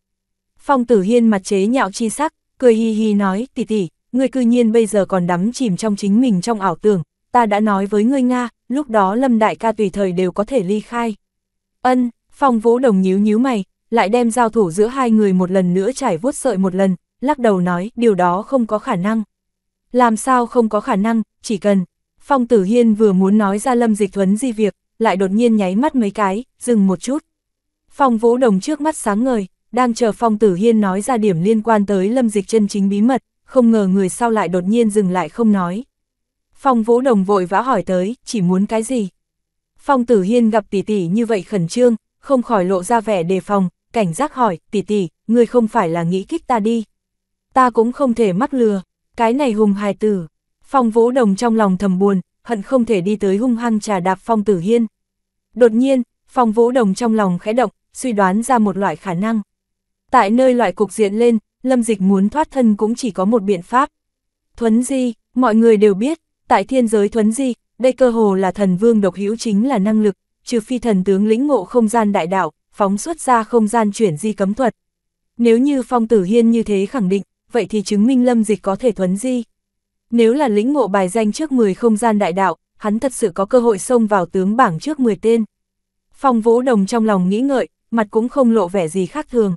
Phong tử hiên mặt chế nhạo chi sắc, cười hi hi nói, tỷ tỷ, ngươi cư nhiên bây giờ còn đắm chìm trong chính mình trong ảo tưởng, ta đã nói với ngươi Nga, lúc đó Lâm Đại ca tùy thời đều có thể ly khai. Ân, Phong Vũ Đồng nhíu nhíu mày, lại đem giao thủ giữa hai người một lần nữa trải vuốt sợi một lần, lắc đầu nói, điều đó không có khả năng. Làm sao không có khả năng, chỉ cần. Phong Tử Hiên vừa muốn nói ra Lâm Dịch Thuấn di việc, lại đột nhiên nháy mắt mấy cái, dừng một chút. Phong Vũ Đồng trước mắt sáng ngời, đang chờ Phong Tử Hiên nói ra điểm liên quan tới Lâm Dịch chân chính bí mật, không ngờ người sau lại đột nhiên dừng lại không nói. Phong Vũ Đồng vội vã hỏi tới, chỉ muốn cái gì? Phong Tử Hiên gặp tỷ tỷ như vậy khẩn trương, không khỏi lộ ra vẻ đề phòng, cảnh giác hỏi, tỷ tỷ, người không phải là nghĩ kích ta đi. Ta cũng không thể mắc lừa, cái này hùng hài tử. Phong Vũ Đồng trong lòng thầm buồn, hận không thể đi tới hung hăng trà đạp Phong Tử Hiên. Đột nhiên, Phong Vũ Đồng trong lòng khẽ động, suy đoán ra một loại khả năng. Tại nơi loại cục diện lên, Lâm Dịch muốn thoát thân cũng chỉ có một biện pháp. Thuấn di, mọi người đều biết, Tại thiên giới thuấn di, đây cơ hồ là thần vương độc hữu chính là năng lực, trừ phi thần tướng lĩnh ngộ không gian đại đạo, phóng xuất ra không gian chuyển di cấm thuật. Nếu như phong tử hiên như thế khẳng định, vậy thì chứng minh lâm dịch có thể thuấn di. Nếu là lĩnh ngộ bài danh trước 10 không gian đại đạo, hắn thật sự có cơ hội xông vào tướng bảng trước 10 tên. Phong vũ đồng trong lòng nghĩ ngợi, mặt cũng không lộ vẻ gì khác thường.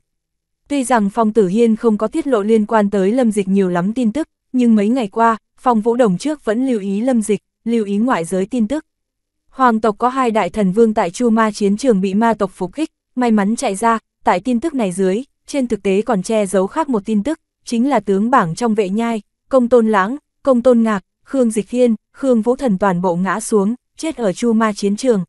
Tuy rằng Phong Tử Hiên không có tiết lộ liên quan tới lâm dịch nhiều lắm tin tức, nhưng mấy ngày qua, Phong Vũ Đồng trước vẫn lưu ý lâm dịch, lưu ý ngoại giới tin tức. Hoàng tộc có hai đại thần vương tại Chu Ma chiến trường bị ma tộc phục kích, may mắn chạy ra, tại tin tức này dưới, trên thực tế còn che giấu khác một tin tức, chính là tướng bảng trong vệ nhai, công tôn lãng, công tôn ngạc, Khương Dịch Hiên, Khương Vũ Thần toàn bộ ngã xuống, chết ở Chu Ma chiến trường.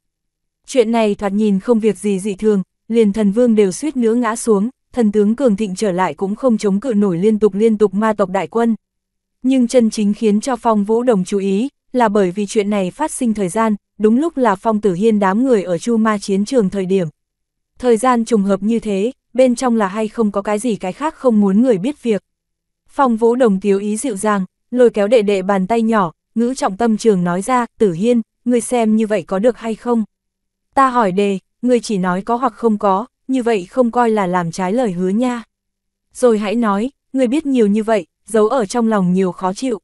Chuyện này thoạt nhìn không việc gì dị thường, liền thần vương đều suýt nữa ngã xuống, thần tướng cường thịnh trở lại cũng không chống cự nổi liên tục liên tục ma tộc đại quân. Nhưng chân chính khiến cho Phong Vũ Đồng chú ý, là bởi vì chuyện này phát sinh thời gian, đúng lúc là Phong Tử Hiên đám người ở Chu Ma chiến trường thời điểm. Thời gian trùng hợp như thế, bên trong là hay không có cái gì cái khác không muốn người biết việc. Phong Vũ Đồng thiếu ý dịu dàng, lôi kéo đệ đệ bàn tay nhỏ, ngữ trọng tâm trường nói ra, Tử Hiên, người xem như vậy có được hay không? Ta hỏi đề, người chỉ nói có hoặc không có, như vậy không coi là làm trái lời hứa nha. Rồi hãy nói, người biết nhiều như vậy, giấu ở trong lòng nhiều khó chịu.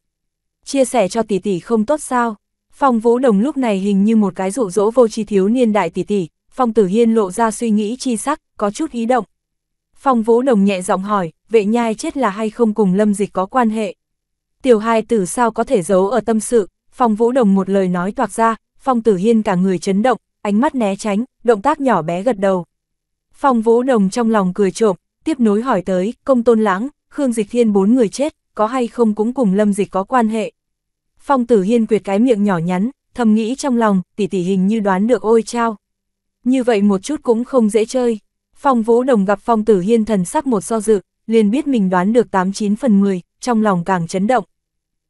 Chia sẻ cho tỷ tỷ không tốt sao? Phong Vũ Đồng lúc này hình như một cái dụ dỗ vô tri thiếu niên đại tỷ tỷ, Phong Tử Hiên lộ ra suy nghĩ chi sắc, có chút ý động. Phong Vũ Đồng nhẹ giọng hỏi, vệ nhai chết là hay không cùng lâm dịch có quan hệ? Tiểu hai tử sao có thể giấu ở tâm sự, Phong Vũ Đồng một lời nói toạc ra, Phong Tử Hiên cả người chấn động, ánh mắt né tránh, động tác nhỏ bé gật đầu. Phong Vũ Đồng trong lòng cười trộm, tiếp nối hỏi tới, công tôn lãng, Khương Dịch Thiên bốn người chết, có hay không cũng cùng Lâm Dịch có quan hệ. Phong Tử Hiên quyệt cái miệng nhỏ nhắn, thầm nghĩ trong lòng, tỷ tỷ hình như đoán được ôi trao. Như vậy một chút cũng không dễ chơi. Phong Vũ Đồng gặp Phong Tử Hiên thần sắc một so dự, liền biết mình đoán được 89 phần 10, trong lòng càng chấn động.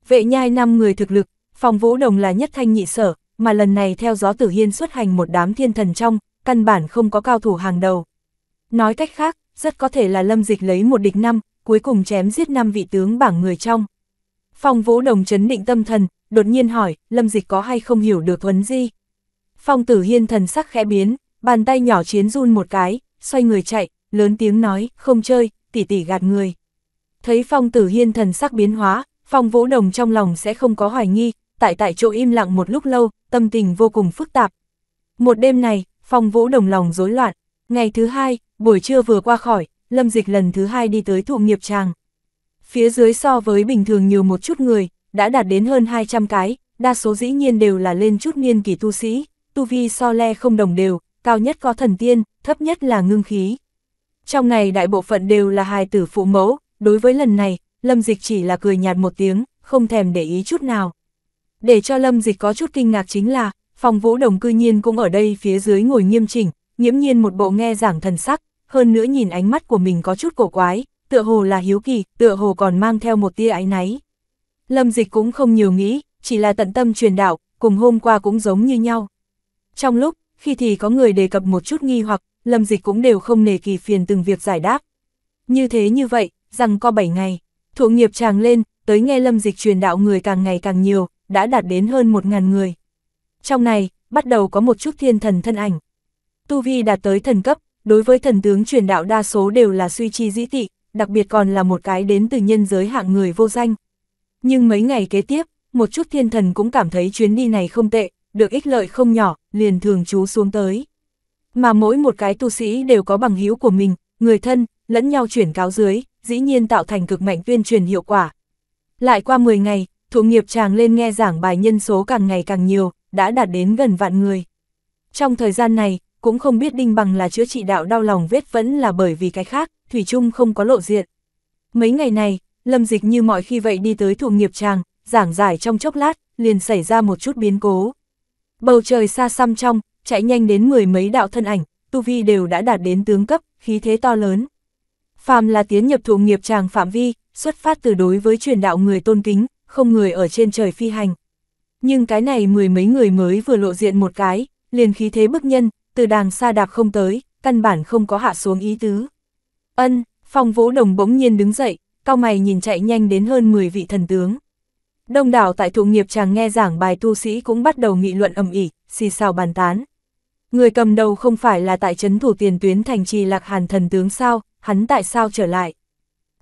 Vệ nhai năm người thực lực, Phong Vũ Đồng là nhất thanh nhị sở, mà lần này theo gió Tử Hiên xuất hành một đám thiên thần trong, căn bản không có cao thủ hàng đầu. Nói cách khác, rất có thể là lâm dịch lấy một địch năm, cuối cùng chém giết năm vị tướng bảng người trong. Phong Vũ Đồng chấn định tâm thần, đột nhiên hỏi, lâm dịch có hay không hiểu được thuấn di. Phong Tử Hiên thần sắc khẽ biến, bàn tay nhỏ chiến run một cái, xoay người chạy, lớn tiếng nói, không chơi, tỉ tỉ gạt người. Thấy Phong Tử Hiên thần sắc biến hóa, Phong Vũ Đồng trong lòng sẽ không có hoài nghi, tại tại chỗ im lặng một lúc lâu, tâm tình vô cùng phức tạp. Một đêm này, Phong Vũ Đồng lòng rối loạn, ngày thứ hai, buổi trưa vừa qua khỏi, Lâm Dịch lần thứ hai đi tới thụ nghiệp tràng. Phía dưới so với bình thường nhiều một chút người, đã đạt đến hơn 200 cái, đa số dĩ nhiên đều là lên chút niên kỳ tu sĩ, tu vi so le không đồng đều, cao nhất có thần tiên, thấp nhất là ngưng khí. Trong này đại bộ phận đều là hài tử phụ mẫu, đối với lần này, Lâm Dịch chỉ là cười nhạt một tiếng, không thèm để ý chút nào. Để cho Lâm Dịch có chút kinh ngạc chính là, phòng vũ đồng cư nhiên cũng ở đây phía dưới ngồi nghiêm chỉnh, nghiễm nhiên một bộ nghe giảng thần sắc, hơn nữa nhìn ánh mắt của mình có chút cổ quái, tựa hồ là hiếu kỳ, tựa hồ còn mang theo một tia ái náy. Lâm Dịch cũng không nhiều nghĩ, chỉ là tận tâm truyền đạo, cùng hôm qua cũng giống như nhau. Trong lúc, khi thì có người đề cập một chút nghi hoặc, Lâm Dịch cũng đều không nề kỳ phiền từng việc giải đáp. Như thế như vậy, rằng có 7 ngày, thụ nghiệp tràng lên, tới nghe Lâm Dịch truyền đạo người càng ngày càng nhiều, đã đạt đến hơn 1.000 người. Trong này, bắt đầu có một chút thiên thần thân ảnh. Tu Vi đạt tới thần cấp, đối với thần tướng truyền đạo đa số đều là suy chi dĩ tị, đặc biệt còn là một cái đến từ nhân giới hạng người vô danh. Nhưng mấy ngày kế tiếp, một chút thiên thần cũng cảm thấy chuyến đi này không tệ, được ích lợi không nhỏ, liền thường trú xuống tới. Mà mỗi một cái tu sĩ đều có bằng hữu của mình, người thân, lẫn nhau chuyển cáo dưới, dĩ nhiên tạo thành cực mạnh tuyên truyền hiệu quả. Lại qua 10 ngày, thụ nghiệp chàng lên nghe giảng bài nhân số càng ngày càng nhiều, đã đạt đến gần vạn người. Trong thời gian này, cũng không biết đinh bằng là chữa trị đạo đau lòng vết vẫn là bởi vì cái khác, Thủy Trung không có lộ diện. Mấy ngày này, Lâm Dịch như mọi khi vậy đi tới thụ nghiệp tràng, giảng giải trong chốc lát, liền xảy ra một chút biến cố. Bầu trời xa xăm trong, chạy nhanh đến mười mấy đạo thân ảnh, tu vi đều đã đạt đến tướng cấp, khí thế to lớn. Phàm là tiến nhập thụ nghiệp tràng phạm vi, xuất phát từ đối với truyền đạo người tôn kính, không người ở trên trời phi hành. Nhưng cái này mười mấy người mới vừa lộ diện một cái, liền khí thế bức nhân, từ đàng xa đạp không tới, căn bản không có hạ xuống ý tứ. Ân, phong vũ đồng bỗng nhiên đứng dậy, cao mày nhìn chạy nhanh đến hơn 10 vị thần tướng. Đông đảo tại thụ nghiệp chàng nghe giảng bài tu sĩ cũng bắt đầu nghị luận ầm ỉ, xì xào bàn tán. Người cầm đầu không phải là tại chấn thủ tiền tuyến thành trì lạc hàn thần tướng sao, hắn tại sao trở lại?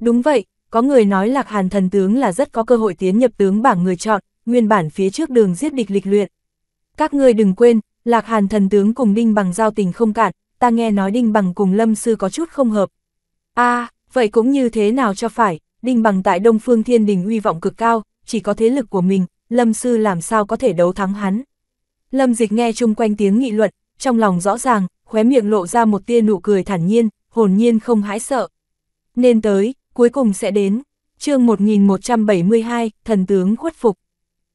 Đúng vậy, có người nói lạc hàn thần tướng là rất có cơ hội tiến nhập tướng bảng người chọn, nguyên bản phía trước đường giết địch lịch luyện. Các ngươi đừng quên, lạc hàn thần tướng cùng đinh bằng giao tình không cạn, ta nghe nói đinh bằng cùng lâm sư có chút không hợp. a à, vậy cũng như thế nào cho phải, đinh bằng tại đông phương thiên đình uy vọng cực cao, chỉ có thế lực của mình, lâm sư làm sao có thể đấu thắng hắn. Lâm dịch nghe chung quanh tiếng nghị luận, trong lòng rõ ràng, khóe miệng lộ ra một tia nụ cười thản nhiên, hồn nhiên không hãi sợ. Nên tới, cuối cùng sẽ đến. chương 1172, thần tướng khuất phục.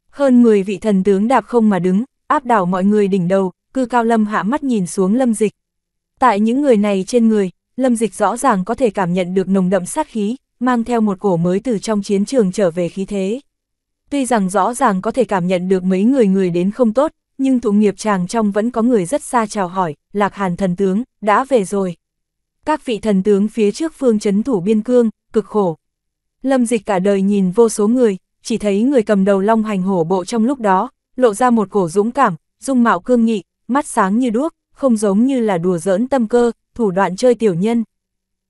Hơn 10 vị thần tướng đạp không mà đứng, áp đảo mọi người đỉnh đầu, cư cao lâm hạ mắt nhìn xuống lâm dịch. Tại những người này trên người, lâm dịch rõ ràng có thể cảm nhận được nồng đậm sát khí, mang theo một cổ mới từ trong chiến trường trở về khí thế. Tuy rằng rõ ràng có thể cảm nhận được mấy người người đến không tốt, nhưng thụ nghiệp chàng trong vẫn có người rất xa chào hỏi, lạc hàn thần tướng, đã về rồi. Các vị thần tướng phía trước phương chấn thủ biên cương, cực khổ. Lâm dịch cả đời nhìn vô số người, chỉ thấy người cầm đầu long hành hổ bộ trong lúc đó, lộ ra một cổ dũng cảm, dung mạo cương nghị, mắt sáng như đuốc, không giống như là đùa giỡn tâm cơ, thủ đoạn chơi tiểu nhân.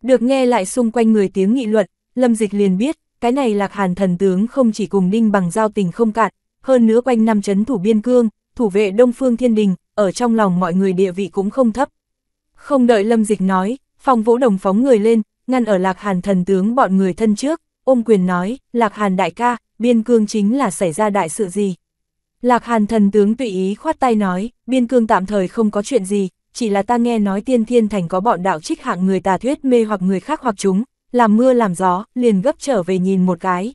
Được nghe lại xung quanh người tiếng nghị luận, Lâm Dịch liền biết, cái này lạc hàn thần tướng không chỉ cùng đinh bằng giao tình không cạn, hơn nữa quanh năm chấn thủ biên cương, thủ vệ Đông Phương Thiên Đình, ở trong lòng mọi người địa vị cũng không thấp. Không đợi Lâm Dịch nói, phong vũ đồng phóng người lên, ngăn ở lạc hàn thần tướng bọn người thân trước, ôm quyền nói, lạc hàn đại ca, biên cương chính là xảy ra đại sự gì. Lạc Hàn thần tướng tùy ý khoát tay nói, biên cương tạm thời không có chuyện gì, chỉ là ta nghe nói tiên thiên thành có bọn đạo trích hạng người tà thuyết mê hoặc người khác hoặc chúng, làm mưa làm gió, liền gấp trở về nhìn một cái.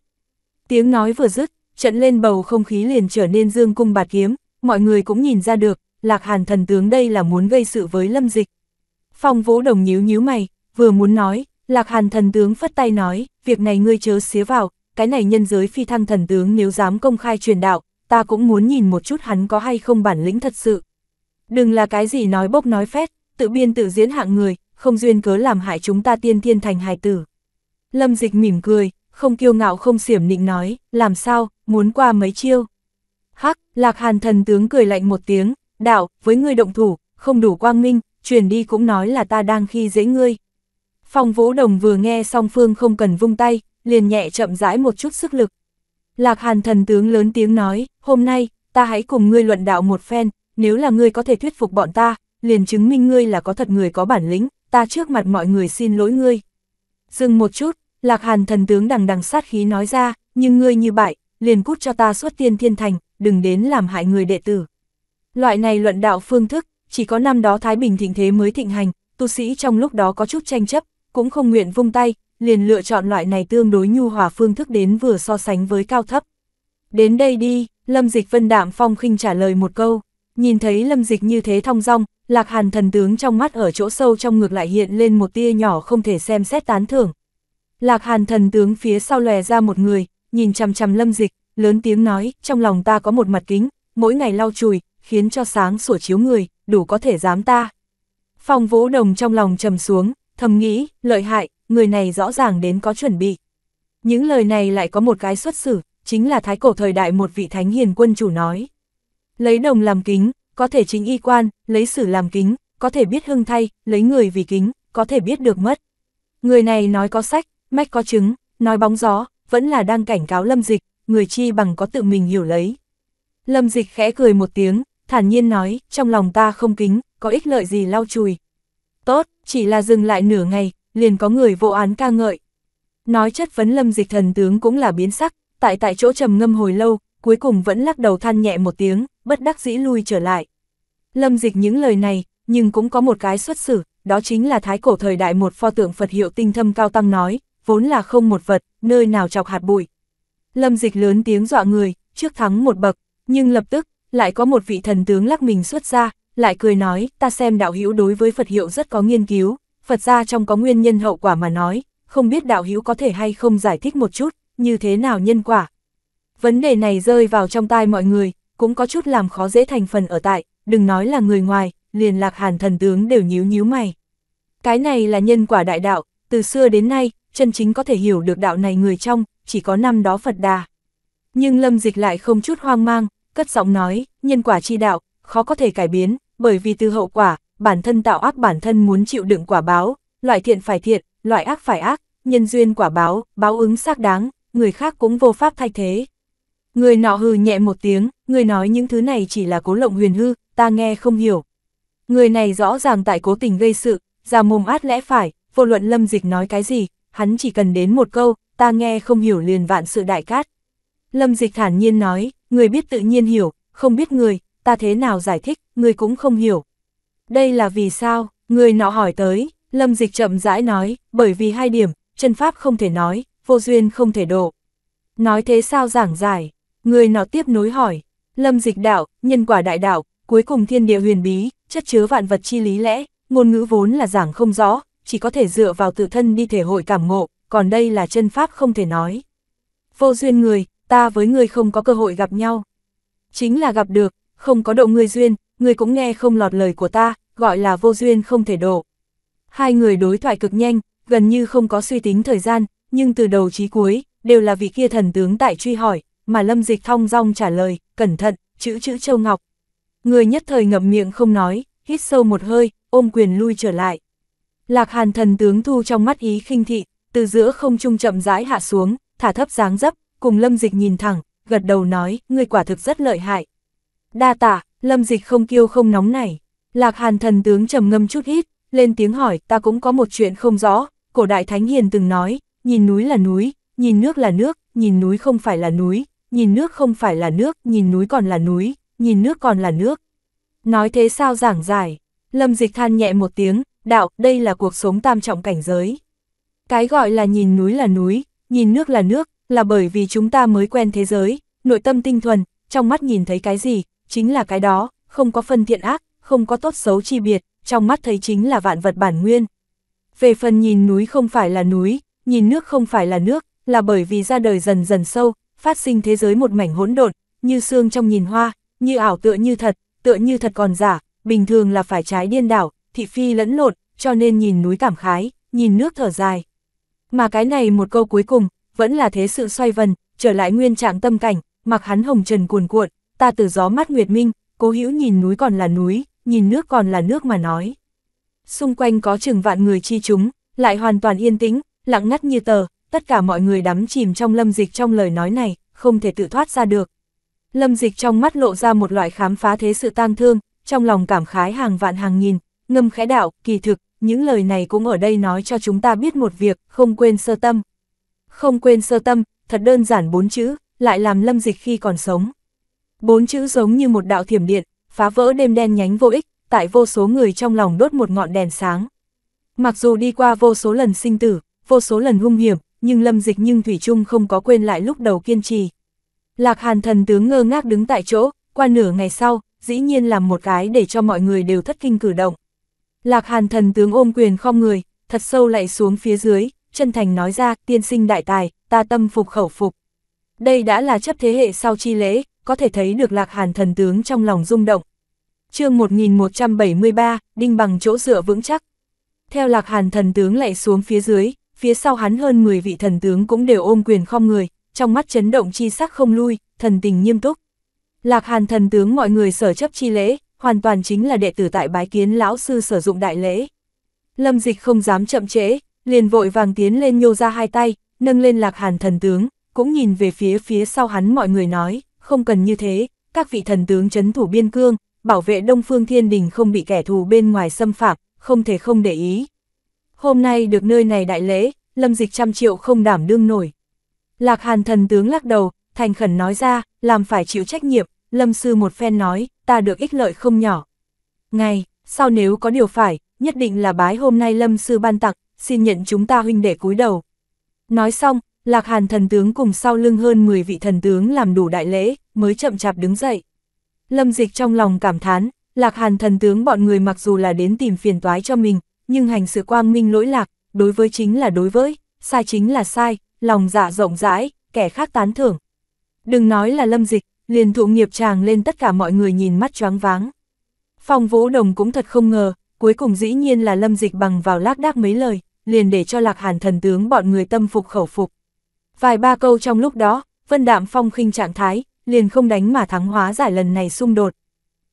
Tiếng nói vừa dứt, trận lên bầu không khí liền trở nên dương cung bạt kiếm, mọi người cũng nhìn ra được, Lạc Hàn thần tướng đây là muốn gây sự với lâm dịch. Phong vũ đồng nhíu nhíu mày, vừa muốn nói, Lạc Hàn thần tướng phất tay nói, việc này ngươi chớ xía vào, cái này nhân giới phi thăng thần tướng nếu dám công khai truyền đạo, ta cũng muốn nhìn một chút hắn có hay không bản lĩnh thật sự. Đừng là cái gì nói bốc nói phét, tự biên tự diễn hạng người, không duyên cớ làm hại chúng ta tiên thiên thành hài tử. Lâm dịch mỉm cười, không kiêu ngạo không xiểm nịnh nói, làm sao, muốn qua mấy chiêu. Hắc, lạc hàn thần tướng cười lạnh một tiếng, đạo, với ngươi động thủ, không đủ quang minh, truyền đi cũng nói là ta đang khi dễ ngươi. Phong vũ đồng vừa nghe song phương không cần vung tay, liền nhẹ chậm rãi một chút sức lực. Lạc hàn thần tướng lớn tiếng nói, hôm nay, ta hãy cùng ngươi luận đạo một phen, nếu là ngươi có thể thuyết phục bọn ta, liền chứng minh ngươi là có thật người có bản lĩnh, ta trước mặt mọi người xin lỗi ngươi. Dừng một chút, lạc hàn thần tướng đằng đằng sát khí nói ra, nhưng ngươi như bại, liền cút cho ta xuất tiên thiên thành, đừng đến làm hại người đệ tử. Loại này luận đạo phương thức, chỉ có năm đó Thái Bình thịnh thế mới thịnh hành, tu sĩ trong lúc đó có chút tranh chấp, cũng không nguyện vung tay, liền lựa chọn loại này tương đối nhu hòa phương thức đến vừa so sánh với cao thấp. Đến đây đi, Lâm Dịch Vân Đạm Phong khinh trả lời một câu, nhìn thấy Lâm Dịch như thế thong dong, Lạc Hàn thần tướng trong mắt ở chỗ sâu trong ngược lại hiện lên một tia nhỏ không thể xem xét tán thưởng. Lạc Hàn thần tướng phía sau lòe ra một người, nhìn chằm chằm Lâm Dịch, lớn tiếng nói, trong lòng ta có một mặt kính, mỗi ngày lau chùi, khiến cho sáng sủa chiếu người, đủ có thể dám ta. Phong vũ đồng trong lòng trầm xuống, thầm nghĩ, lợi hại, người này rõ ràng đến có chuẩn bị. Những lời này lại có một cái xuất xử, chính là thái cổ thời đại một vị thánh hiền quân chủ nói. Lấy đồng làm kính, có thể chính y quan, lấy sử làm kính, có thể biết hưng thay, lấy người vì kính, có thể biết được mất. Người này nói có sách, mách có chứng, nói bóng gió, vẫn là đang cảnh cáo lâm dịch, người chi bằng có tự mình hiểu lấy. Lâm dịch khẽ cười một tiếng, thản nhiên nói, trong lòng ta không kính, có ích lợi gì lau chùi. Tốt, chỉ là dừng lại nửa ngày, liền có người vô án ca ngợi. Nói chất vấn lâm dịch thần tướng cũng là biến sắc, tại tại chỗ trầm ngâm hồi lâu, cuối cùng vẫn lắc đầu than nhẹ một tiếng, bất đắc dĩ lui trở lại. Lâm dịch những lời này, nhưng cũng có một cái xuất xử, đó chính là thái cổ thời đại một pho tượng Phật hiệu tinh thâm cao tăng nói, vốn là không một vật, nơi nào chọc hạt bụi. Lâm dịch lớn tiếng dọa người, trước thắng một bậc, nhưng lập tức, lại có một vị thần tướng lắc mình xuất ra, lại cười nói, ta xem đạo hữu đối với Phật hiệu rất có nghiên cứu, Phật ra trong có nguyên nhân hậu quả mà nói, không biết đạo hữu có thể hay không giải thích một chút, như thế nào nhân quả. Vấn đề này rơi vào trong tai mọi người, cũng có chút làm khó dễ thành phần ở tại, đừng nói là người ngoài, liền lạc hàn thần tướng đều nhíu nhíu mày. Cái này là nhân quả đại đạo, từ xưa đến nay, chân chính có thể hiểu được đạo này người trong, chỉ có năm đó Phật Đà. Nhưng lâm dịch lại không chút hoang mang, cất giọng nói, nhân quả chi đạo, khó có thể cải biến, bởi vì từ hậu quả, bản thân tạo ác bản thân muốn chịu đựng quả báo, loại thiện phải thiện, loại ác phải ác, nhân duyên quả báo, báo ứng xác đáng, người khác cũng vô pháp thay thế. Người nọ hừ nhẹ một tiếng, người nói những thứ này chỉ là cố lộng huyền hư, ta nghe không hiểu. Người này rõ ràng tại cố tình gây sự, ra mồm át lẽ phải, vô luận lâm dịch nói cái gì, hắn chỉ cần đến một câu, ta nghe không hiểu liền vạn sự đại cát. Lâm dịch thản nhiên nói, người biết tự nhiên hiểu, không biết người, ta thế nào giải thích, người cũng không hiểu. Đây là vì sao, người nọ hỏi tới, lâm dịch chậm rãi nói, bởi vì hai điểm, chân pháp không thể nói, vô duyên không thể độ. Nói thế sao giảng giải, người nọ tiếp nối hỏi, lâm dịch đạo, nhân quả đại đạo, cuối cùng thiên địa huyền bí, chất chứa vạn vật chi lý lẽ, ngôn ngữ vốn là giảng không rõ, chỉ có thể dựa vào tự thân đi thể hội cảm ngộ, còn đây là chân pháp không thể nói. Vô duyên người, ta với người không có cơ hội gặp nhau. Chính là gặp được, không có độ người duyên, người cũng nghe không lọt lời của ta, gọi là vô duyên không thể độ. Hai người đối thoại cực nhanh, gần như không có suy tính thời gian, nhưng từ đầu chí cuối, đều là vị kia thần tướng tại truy hỏi, mà lâm dịch thong dong trả lời, cẩn thận, chữ chữ châu ngọc. Người nhất thời ngậm miệng không nói, hít sâu một hơi, ôm quyền lui trở lại. Lạc hàn thần tướng thu trong mắt ý khinh thị, từ giữa không trung chậm rãi hạ xuống, thả thấp dáng dấp, cùng lâm dịch nhìn thẳng, gật đầu nói, người quả thực rất lợi hại. Đa tả, lâm dịch không kiêu không nóng này. Lạc hàn thần tướng trầm ngâm chút ít, lên tiếng hỏi, ta cũng có một chuyện không rõ, cổ đại thánh hiền từng nói, nhìn núi là núi, nhìn nước là nước, nhìn núi không phải là núi, nhìn nước không phải là nước, nhìn núi còn là núi, nhìn nước còn là nước. Nói thế sao giảng giải? Lâm dịch than nhẹ một tiếng, đạo, đây là cuộc sống tam trọng cảnh giới. Cái gọi là nhìn núi là núi, nhìn nước là nước, là bởi vì chúng ta mới quen thế giới, nội tâm tinh thuần, trong mắt nhìn thấy cái gì, chính là cái đó, không có phân thiện ác, không có tốt xấu chi biệt, trong mắt thấy chính là vạn vật bản nguyên. Về phần nhìn núi không phải là núi, nhìn nước không phải là nước, là bởi vì ra đời dần dần sâu, phát sinh thế giới một mảnh hỗn độn, như xương trong nhìn hoa, như ảo tựa như thật, tựa như thật còn giả, bình thường là phải trái điên đảo, thị phi lẫn lộn, cho nên nhìn núi cảm khái, nhìn nước thở dài. Mà cái này một câu cuối cùng, vẫn là thế sự xoay vần, trở lại nguyên trạng tâm cảnh, mặc hắn hồng trần cuồn cuộn, ta từ gió mắt nguyệt minh, cố hữu nhìn núi còn là núi, nhìn nước còn là nước mà nói. Xung quanh có chừng vạn người chi chúng, lại hoàn toàn yên tĩnh, lặng ngắt như tờ, tất cả mọi người đắm chìm trong lâm dịch trong lời nói này, không thể tự thoát ra được. Lâm dịch trong mắt lộ ra một loại khám phá thế sự tang thương, trong lòng cảm khái hàng vạn hàng nghìn, ngâm khẽ đạo, kỳ thực, những lời này cũng ở đây nói cho chúng ta biết một việc, không quên sơ tâm. Không quên sơ tâm, thật đơn giản bốn chữ, lại làm lâm dịch khi còn sống. Bốn chữ giống như một đạo thiểm điện, phá vỡ đêm đen nhánh vô ích, tại vô số người trong lòng đốt một ngọn đèn sáng. Mặc dù đi qua vô số lần sinh tử, vô số lần hung hiểm, nhưng lâm dịch nhưng Thủy Trung không có quên lại lúc đầu kiên trì. Lạc hàn thần tướng ngơ ngác đứng tại chỗ, qua nửa ngày sau, dĩ nhiên làm một cái để cho mọi người đều thất kinh cử động. Lạc hàn thần tướng ôm quyền không người, thật sâu lại xuống phía dưới, chân thành nói ra, tiên sinh đại tài, ta tâm phục khẩu phục. Đây đã là chấp thế hệ sau chi lễ, có thể thấy được lạc hàn thần tướng trong lòng rung động. chương 1173, đinh bằng chỗ dựa vững chắc. Theo lạc hàn thần tướng lại xuống phía dưới, phía sau hắn hơn 10 vị thần tướng cũng đều ôm quyền không người, trong mắt chấn động chi sắc không lui, thần tình nghiêm túc. Lạc hàn thần tướng mọi người sở chấp chi lễ, hoàn toàn chính là đệ tử tại bái kiến lão sư sử dụng đại lễ. Lâm dịch không dám chậm trễ, liền vội vàng tiến lên nhô ra hai tay, nâng lên lạc hàn thần tướng, cũng nhìn về phía phía sau hắn mọi người nói, không cần như thế, các vị thần tướng chấn thủ biên cương, bảo vệ Đông Phương Thiên Đình không bị kẻ thù bên ngoài xâm phạm, không thể không để ý. Hôm nay được nơi này đại lễ, lâm dịch trăm triệu không đảm đương nổi. Lạc hàn thần tướng lắc đầu, thành khẩn nói ra, làm phải chịu trách nhiệm, lâm sư một phen nói, ta được ích lợi không nhỏ. Ngày, sau nếu có điều phải, nhất định là bái hôm nay lâm sư ban tặng, xin nhận chúng ta huynh đệ cúi đầu. Nói xong, Lạc Hàn thần tướng cùng sau lưng hơn 10 vị thần tướng làm đủ đại lễ, mới chậm chạp đứng dậy. Lâm Dịch trong lòng cảm thán, Lạc Hàn thần tướng bọn người mặc dù là đến tìm phiền toái cho mình, nhưng hành sự quang minh lỗi lạc, đối với chính là đối với, sai chính là sai, lòng dạ rộng rãi, kẻ khác tán thưởng. Đừng nói là Lâm Dịch, liền thụ nghiệp tràng lên tất cả mọi người nhìn mắt choáng váng. Phong Vũ Đồng cũng thật không ngờ, cuối cùng dĩ nhiên là Lâm Dịch bằng vào lác đác mấy lời, liền để cho Lạc Hàn thần tướng bọn người tâm phục khẩu phục. Vài ba câu trong lúc đó, Vân Đạm Phong khinh trạng thái, liền không đánh mà thắng hóa giải lần này xung đột.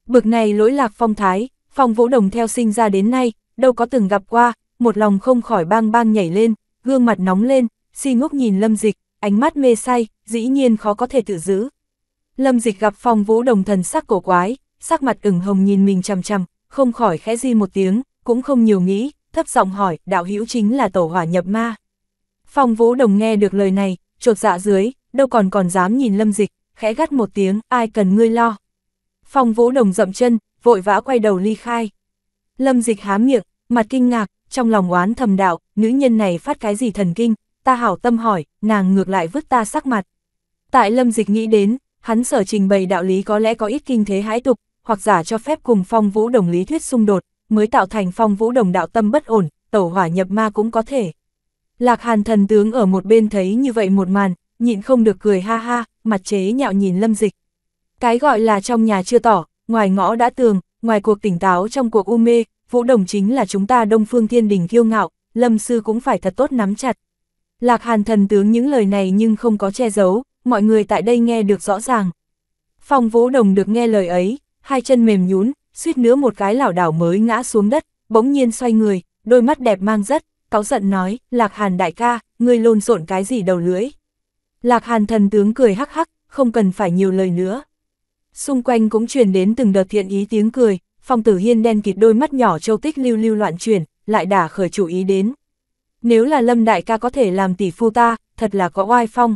Bực này lỗi lạc phong thái, phong vũ đồng theo sinh ra đến nay, đâu có từng gặp qua, một lòng không khỏi bang bang nhảy lên, gương mặt nóng lên, si ngốc nhìn lâm dịch, ánh mắt mê say, dĩ nhiên khó có thể tự giữ. Lâm dịch gặp phong vũ đồng thần sắc cổ quái, sắc mặt ửng hồng nhìn mình chằm chằm, không khỏi khẽ di một tiếng, cũng không nhiều nghĩ, thấp giọng hỏi, đạo hữu chính là tổ hỏa nhập ma. Phong Vũ Đồng nghe được lời này, trột dạ dưới, đâu còn còn dám nhìn Lâm Dịch, khẽ gắt một tiếng, ai cần ngươi lo. Phong Vũ Đồng dậm chân, vội vã quay đầu ly khai. Lâm Dịch há miệng, mặt kinh ngạc, trong lòng oán thầm đạo, nữ nhân này phát cái gì thần kinh, ta hảo tâm hỏi, nàng ngược lại vứt ta sắc mặt. Tại Lâm Dịch nghĩ đến, hắn sở trình bày đạo lý có lẽ có ít kinh thế hãi tục, hoặc giả cho phép cùng Phong Vũ Đồng lý thuyết xung đột, mới tạo thành Phong Vũ Đồng đạo tâm bất ổn, tẩu hỏa nhập ma cũng có thể. Lạc hàn thần tướng ở một bên thấy như vậy một màn, nhịn không được cười ha ha, mặt chế nhạo nhìn lâm dịch. Cái gọi là trong nhà chưa tỏ, ngoài ngõ đã tường, ngoài cuộc tỉnh táo trong cuộc u mê, vũ đồng chính là chúng ta đông phương thiên đình kiêu ngạo, lâm sư cũng phải thật tốt nắm chặt. Lạc hàn thần tướng những lời này nhưng không có che giấu, mọi người tại đây nghe được rõ ràng. Phong vũ đồng được nghe lời ấy, hai chân mềm nhún, suýt nữa một cái lảo đảo mới ngã xuống đất, bỗng nhiên xoay người, đôi mắt đẹp mang rất, cáu giận nói, Lạc Hàn đại ca, ngươi lôn xộn cái gì đầu lưỡi. Lạc Hàn thần tướng cười hắc hắc, không cần phải nhiều lời nữa. Xung quanh cũng truyền đến từng đợt thiện ý tiếng cười, phong tử hiên đen kịt đôi mắt nhỏ châu tích lưu lưu loạn chuyển, lại đả khởi chủ ý đến. Nếu là lâm đại ca có thể làm tỷ phu ta, thật là có oai phong.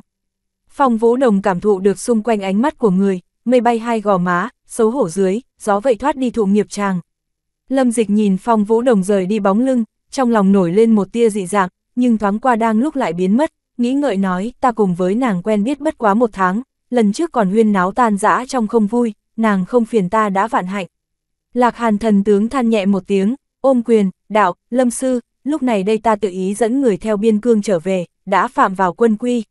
Phong Vũ Đồng cảm thụ được xung quanh ánh mắt của người, mây bay hai gò má, xấu hổ dưới, gió vậy thoát đi thụ nghiệp tràng. Lâm Dịch nhìn Phong Vũ Đồng rời đi bóng lưng, trong lòng nổi lên một tia dị dạng, nhưng thoáng qua đang lúc lại biến mất, nghĩ ngợi nói, ta cùng với nàng quen biết bất quá một tháng, lần trước còn huyên náo tan dã trong không vui, nàng không phiền ta đã vạn hạnh. Lạc Hàn thần tướng than nhẹ một tiếng, ôm quyền, đạo, lâm sư, lúc này đây ta tự ý dẫn người theo biên cương trở về, đã phạm vào quân quy.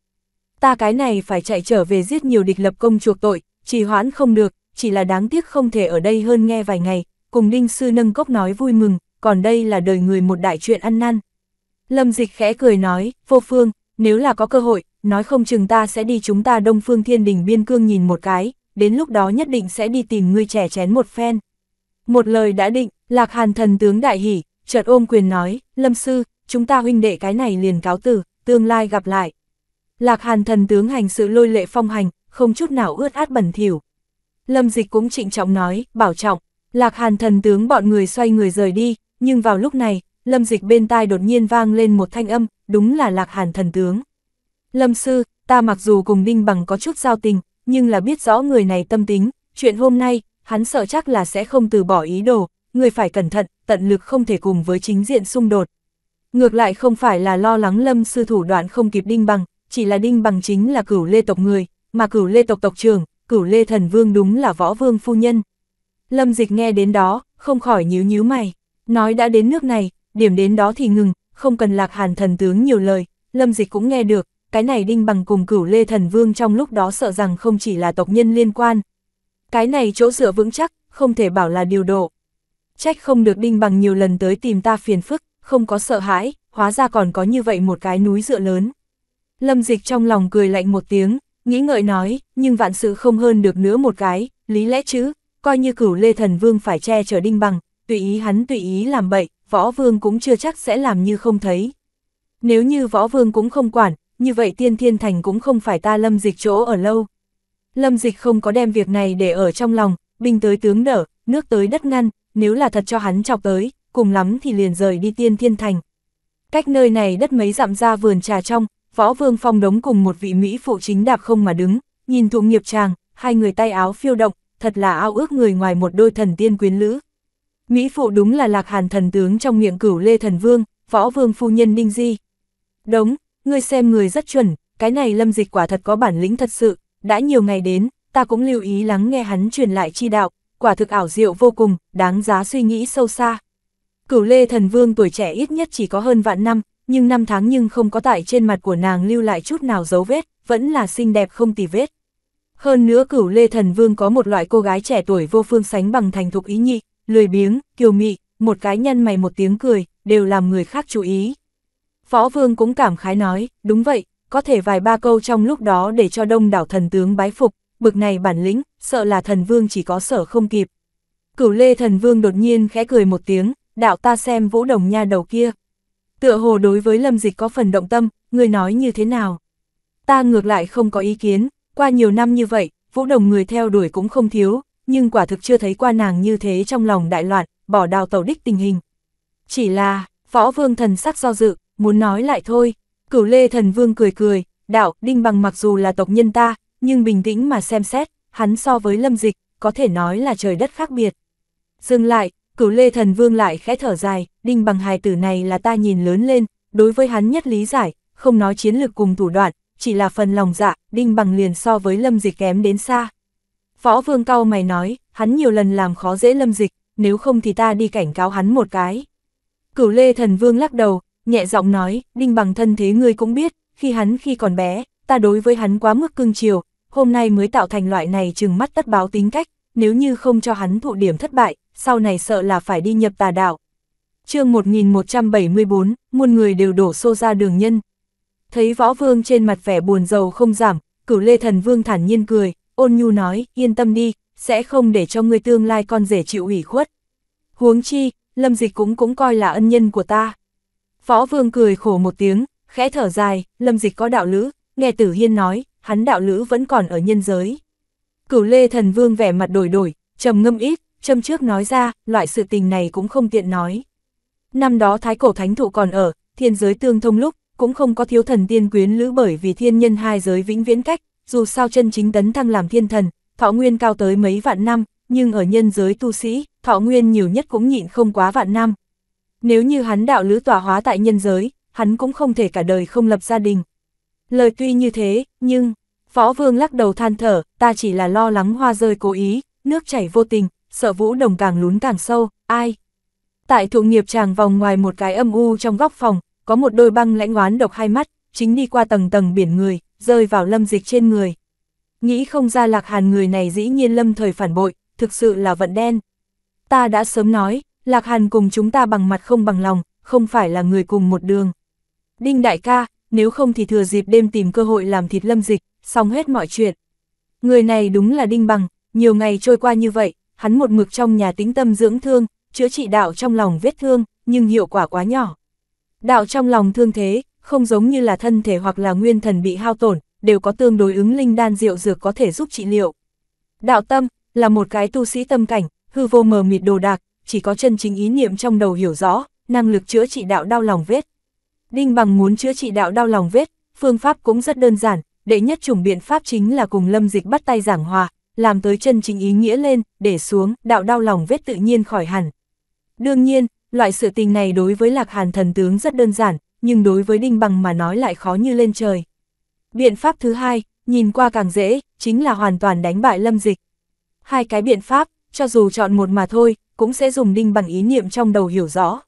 Ta cái này phải chạy trở về giết nhiều địch lập công chuộc tội, trì hoãn không được, chỉ là đáng tiếc không thể ở đây hơn nghe vài ngày, cùng đinh sư nâng cốc nói vui mừng, còn đây là đời người một đại chuyện ăn năn. Lâm dịch khẽ cười nói, vô phương, nếu là có cơ hội, nói không chừng ta sẽ đi chúng ta đông phương thiên đình biên cương nhìn một cái, đến lúc đó nhất định sẽ đi tìm ngươi trẻ chén một phen. Một lời đã định, lạc hàn thần tướng đại hỉ, chợt ôm quyền nói, lâm sư, chúng ta huynh đệ cái này liền cáo tử, tương lai gặp lại. Lạc hàn thần tướng hành sự lôi lệ phong hành, không chút nào ướt át bẩn thỉu. Lâm dịch cũng trịnh trọng nói, bảo trọng, lạc hàn thần tướng bọn người xoay người rời đi, nhưng vào lúc này, lâm dịch bên tai đột nhiên vang lên một thanh âm, đúng là lạc hàn thần tướng. Lâm sư, ta mặc dù cùng Đinh Bằng có chút giao tình, nhưng là biết rõ người này tâm tính, chuyện hôm nay, hắn sợ chắc là sẽ không từ bỏ ý đồ, người phải cẩn thận, tận lực không thể cùng với chính diện xung đột. Ngược lại không phải là lo lắng lâm sư thủ đoạn không kịp Đinh Bằng, chỉ là Đinh Bằng chính là cửu lê tộc người, mà cửu lê tộc tộc trưởng, cửu lê thần vương đúng là võ vương phu nhân. Lâm dịch nghe đến đó, không khỏi nhíu nhíu mày, nói đã đến nước này, điểm đến đó thì ngừng, không cần lạc hàn thần tướng nhiều lời, lâm dịch cũng nghe được, cái này đinh bằng cùng cửu lê thần vương trong lúc đó sợ rằng không chỉ là tộc nhân liên quan. Cái này chỗ dựa vững chắc, không thể bảo là điều độ. Trách không được đinh bằng nhiều lần tới tìm ta phiền phức, không có sợ hãi, hóa ra còn có như vậy một cái núi dựa lớn. Lâm dịch trong lòng cười lạnh một tiếng, nghĩ ngợi nói, nhưng vạn sự không hơn được nữa một cái, lý lẽ chứ, coi như cửu lê thần vương phải che chở đinh bằng, tùy ý hắn tùy ý làm bậy, võ vương cũng chưa chắc sẽ làm như không thấy. Nếu như võ vương cũng không quản, như vậy tiên thiên thành cũng không phải ta lâm dịch chỗ ở lâu. Lâm dịch không có đem việc này để ở trong lòng, binh tới tướng đỡ, nước tới đất ngăn, nếu là thật cho hắn chọc tới, cùng lắm thì liền rời đi tiên thiên thành. Cách nơi này đất mấy dặm ra vườn trà trong, võ vương phong đống cùng một vị Mỹ phụ chính đạp không mà đứng, nhìn thụ nghiệp chàng, hai người tay áo phiêu động, thật là ao ước người ngoài một đôi thần tiên quyến lữ. Mỹ phụ đúng là lạc hàn thần tướng trong miệng cửu lê thần vương, võ vương phu nhân Đinh Di. Đống, ngươi xem người rất chuẩn, cái này lâm dịch quả thật có bản lĩnh thật sự, đã nhiều ngày đến, ta cũng lưu ý lắng nghe hắn truyền lại chi đạo, quả thực ảo diệu vô cùng, đáng giá suy nghĩ sâu xa. Cửu lê thần vương tuổi trẻ ít nhất chỉ có hơn vạn năm, nhưng năm tháng nhưng không có tại trên mặt của nàng lưu lại chút nào dấu vết, vẫn là xinh đẹp không tì vết. Hơn nữa cửu lê thần vương có một loại cô gái trẻ tuổi vô phương sánh bằng thành thục ý nhị, lười biếng, kiều mị, một cái nhân mày một tiếng cười, đều làm người khác chú ý. phó Vương cũng cảm khái nói, đúng vậy, có thể vài ba câu trong lúc đó để cho đông đảo thần tướng bái phục, bực này bản lĩnh, sợ là thần vương chỉ có sở không kịp. Cửu lê thần vương đột nhiên khẽ cười một tiếng, đạo ta xem vũ đồng nha đầu kia. Tựa hồ đối với lâm dịch có phần động tâm, người nói như thế nào? Ta ngược lại không có ý kiến, qua nhiều năm như vậy, vũ đồng người theo đuổi cũng không thiếu, nhưng quả thực chưa thấy qua nàng như thế trong lòng đại loạn, bỏ đào tẩu đích tình hình. Chỉ là, võ vương thần sắc do dự, muốn nói lại thôi. Cửu lê thần vương cười cười, đạo, đinh bằng mặc dù là tộc nhân ta, nhưng bình tĩnh mà xem xét, hắn so với lâm dịch, có thể nói là trời đất khác biệt. Dừng lại, cửu lê thần vương lại khẽ thở dài, đinh bằng hài tử này là ta nhìn lớn lên, đối với hắn nhất lý giải, không nói chiến lược cùng thủ đoạn, chỉ là phần lòng dạ, đinh bằng liền so với lâm dịch kém đến xa. Võ vương cao mày nói, hắn nhiều lần làm khó dễ lâm dịch, nếu không thì ta đi cảnh cáo hắn một cái. Cửu lê thần vương lắc đầu, nhẹ giọng nói, đinh bằng thân thế ngươi cũng biết, khi hắn khi còn bé, ta đối với hắn quá mức cưng chiều, hôm nay mới tạo thành loại này chừng mắt tất báo tính cách, nếu như không cho hắn thụ điểm thất bại, sau này sợ là phải đi nhập tà đạo. chương 1174, muôn người đều đổ xô ra đường nhân. Thấy võ vương trên mặt vẻ buồn rầu không giảm, cửu lê thần vương thản nhiên cười, ôn nhu nói, yên tâm đi, sẽ không để cho ngươi tương lai con rể chịu ủy khuất. Huống chi, lâm dịch cũng cũng coi là ân nhân của ta. Phó vương cười khổ một tiếng, khẽ thở dài, lâm dịch có đạo lữ, nghe tử hiên nói, hắn đạo lữ vẫn còn ở nhân giới. Cửu lê thần vương vẻ mặt đổi đổi, trầm ngâm ít, châm trước nói ra, loại sự tình này cũng không tiện nói. Năm đó thái cổ thánh thụ còn ở, thiên giới tương thông lúc, cũng không có thiếu thần tiên quyến lữ bởi vì thiên nhân hai giới vĩnh viễn cách, dù sao chân chính tấn thăng làm thiên thần, thọ nguyên cao tới mấy vạn năm, nhưng ở nhân giới tu sĩ, thọ nguyên nhiều nhất cũng nhịn không quá vạn năm. Nếu như hắn đạo lữ tỏa hóa tại nhân giới, hắn cũng không thể cả đời không lập gia đình. Lời tuy như thế, nhưng, Võ Vương lắc đầu than thở, ta chỉ là lo lắng hoa rơi cố ý, nước chảy vô tình, sợ vũ đồng càng lún càng sâu, ai? Tại thụ nghiệp tràng vòng ngoài một cái âm u trong góc phòng, có một đôi băng lãnh oán độc hai mắt, chính đi qua tầng tầng biển người, rơi vào lâm dịch trên người. Nghĩ không ra lạc hàn người này dĩ nhiên lâm thời phản bội, thực sự là vận đen. Ta đã sớm nói, lạc hàn cùng chúng ta bằng mặt không bằng lòng, không phải là người cùng một đường. Đinh đại ca, nếu không thì thừa dịp đêm tìm cơ hội làm thịt lâm dịch, xong hết mọi chuyện. Người này đúng là đinh bằng, nhiều ngày trôi qua như vậy, hắn một mực trong nhà tính tâm dưỡng thương, chữa trị đạo trong lòng vết thương, nhưng hiệu quả quá nhỏ. Đạo trong lòng thương thế, không giống như là thân thể hoặc là nguyên thần bị hao tổn, đều có tương đối ứng linh đan rượu dược có thể giúp trị liệu. Đạo tâm, là một cái tu sĩ tâm cảnh, hư vô mờ mịt đồ đạc, chỉ có chân chính ý niệm trong đầu hiểu rõ, năng lực chữa trị đạo đau lòng vết. Đinh bằng muốn chữa trị đạo đau lòng vết, phương pháp cũng rất đơn giản, đệ nhất chủng biện pháp chính là cùng lâm dịch bắt tay giảng hòa, làm tới chân chính ý nghĩa lên, để xuống, đạo đau lòng vết tự nhiên khỏi hẳn. Đương nhiên, loại sự tình này đối với lạc hàn thần tướng rất đơn giản, nhưng đối với đinh bằng mà nói lại khó như lên trời. Biện pháp thứ hai, nhìn qua càng dễ, chính là hoàn toàn đánh bại lâm dịch. Hai cái biện pháp, cho dù chọn một mà thôi, cũng sẽ dùng đinh bằng ý niệm trong đầu hiểu rõ.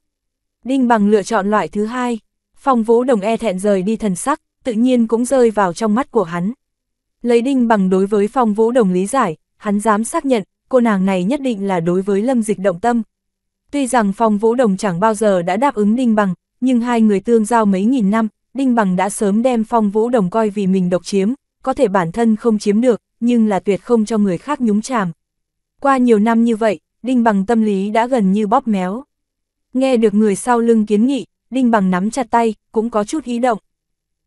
Đinh bằng lựa chọn loại thứ hai, phong vũ đồng e thẹn rời đi thần sắc, tự nhiên cũng rơi vào trong mắt của hắn. Lấy đinh bằng đối với phong vũ đồng lý giải, hắn dám xác nhận, cô nàng này nhất định là đối với lâm dịch động tâm. Tuy rằng phong vũ đồng chẳng bao giờ đã đáp ứng đinh bằng, nhưng hai người tương giao mấy nghìn năm, đinh bằng đã sớm đem phong vũ đồng coi vì mình độc chiếm, có thể bản thân không chiếm được, nhưng là tuyệt không cho người khác nhúng chàm. Qua nhiều năm như vậy, đinh bằng tâm lý đã gần như bóp méo. Nghe được người sau lưng kiến nghị, đinh bằng nắm chặt tay, cũng có chút ý động.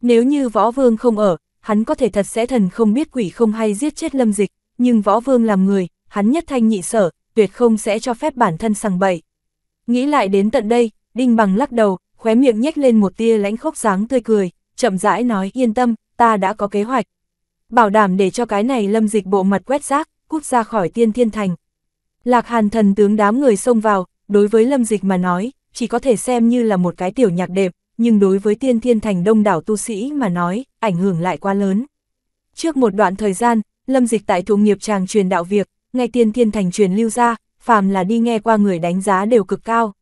Nếu như võ vương không ở, hắn có thể thật sẽ thần không biết quỷ không hay giết chết lâm dịch, nhưng võ vương làm người, hắn nhất thanh nhị sở, tuyệt không sẽ cho phép bản thân sằng bậy. Nghĩ lại đến tận đây, đinh bằng lắc đầu, khóe miệng nhếch lên một tia lãnh khốc sáng tươi cười, chậm rãi nói yên tâm, ta đã có kế hoạch. Bảo đảm để cho cái này lâm dịch bộ mặt quét rác, cút ra khỏi tiên thiên thành. Lạc hàn thần tướng đám người xông vào, đối với lâm dịch mà nói, chỉ có thể xem như là một cái tiểu nhạc đệm, nhưng đối với tiên thiên thành đông đảo tu sĩ mà nói, ảnh hưởng lại quá lớn. Trước một đoạn thời gian, lâm dịch tại thủ nghiệp tràng truyền đạo việc, ngay tiên thiên thành truyền lưu ra, phàm là đi nghe qua người đánh giá đều cực cao.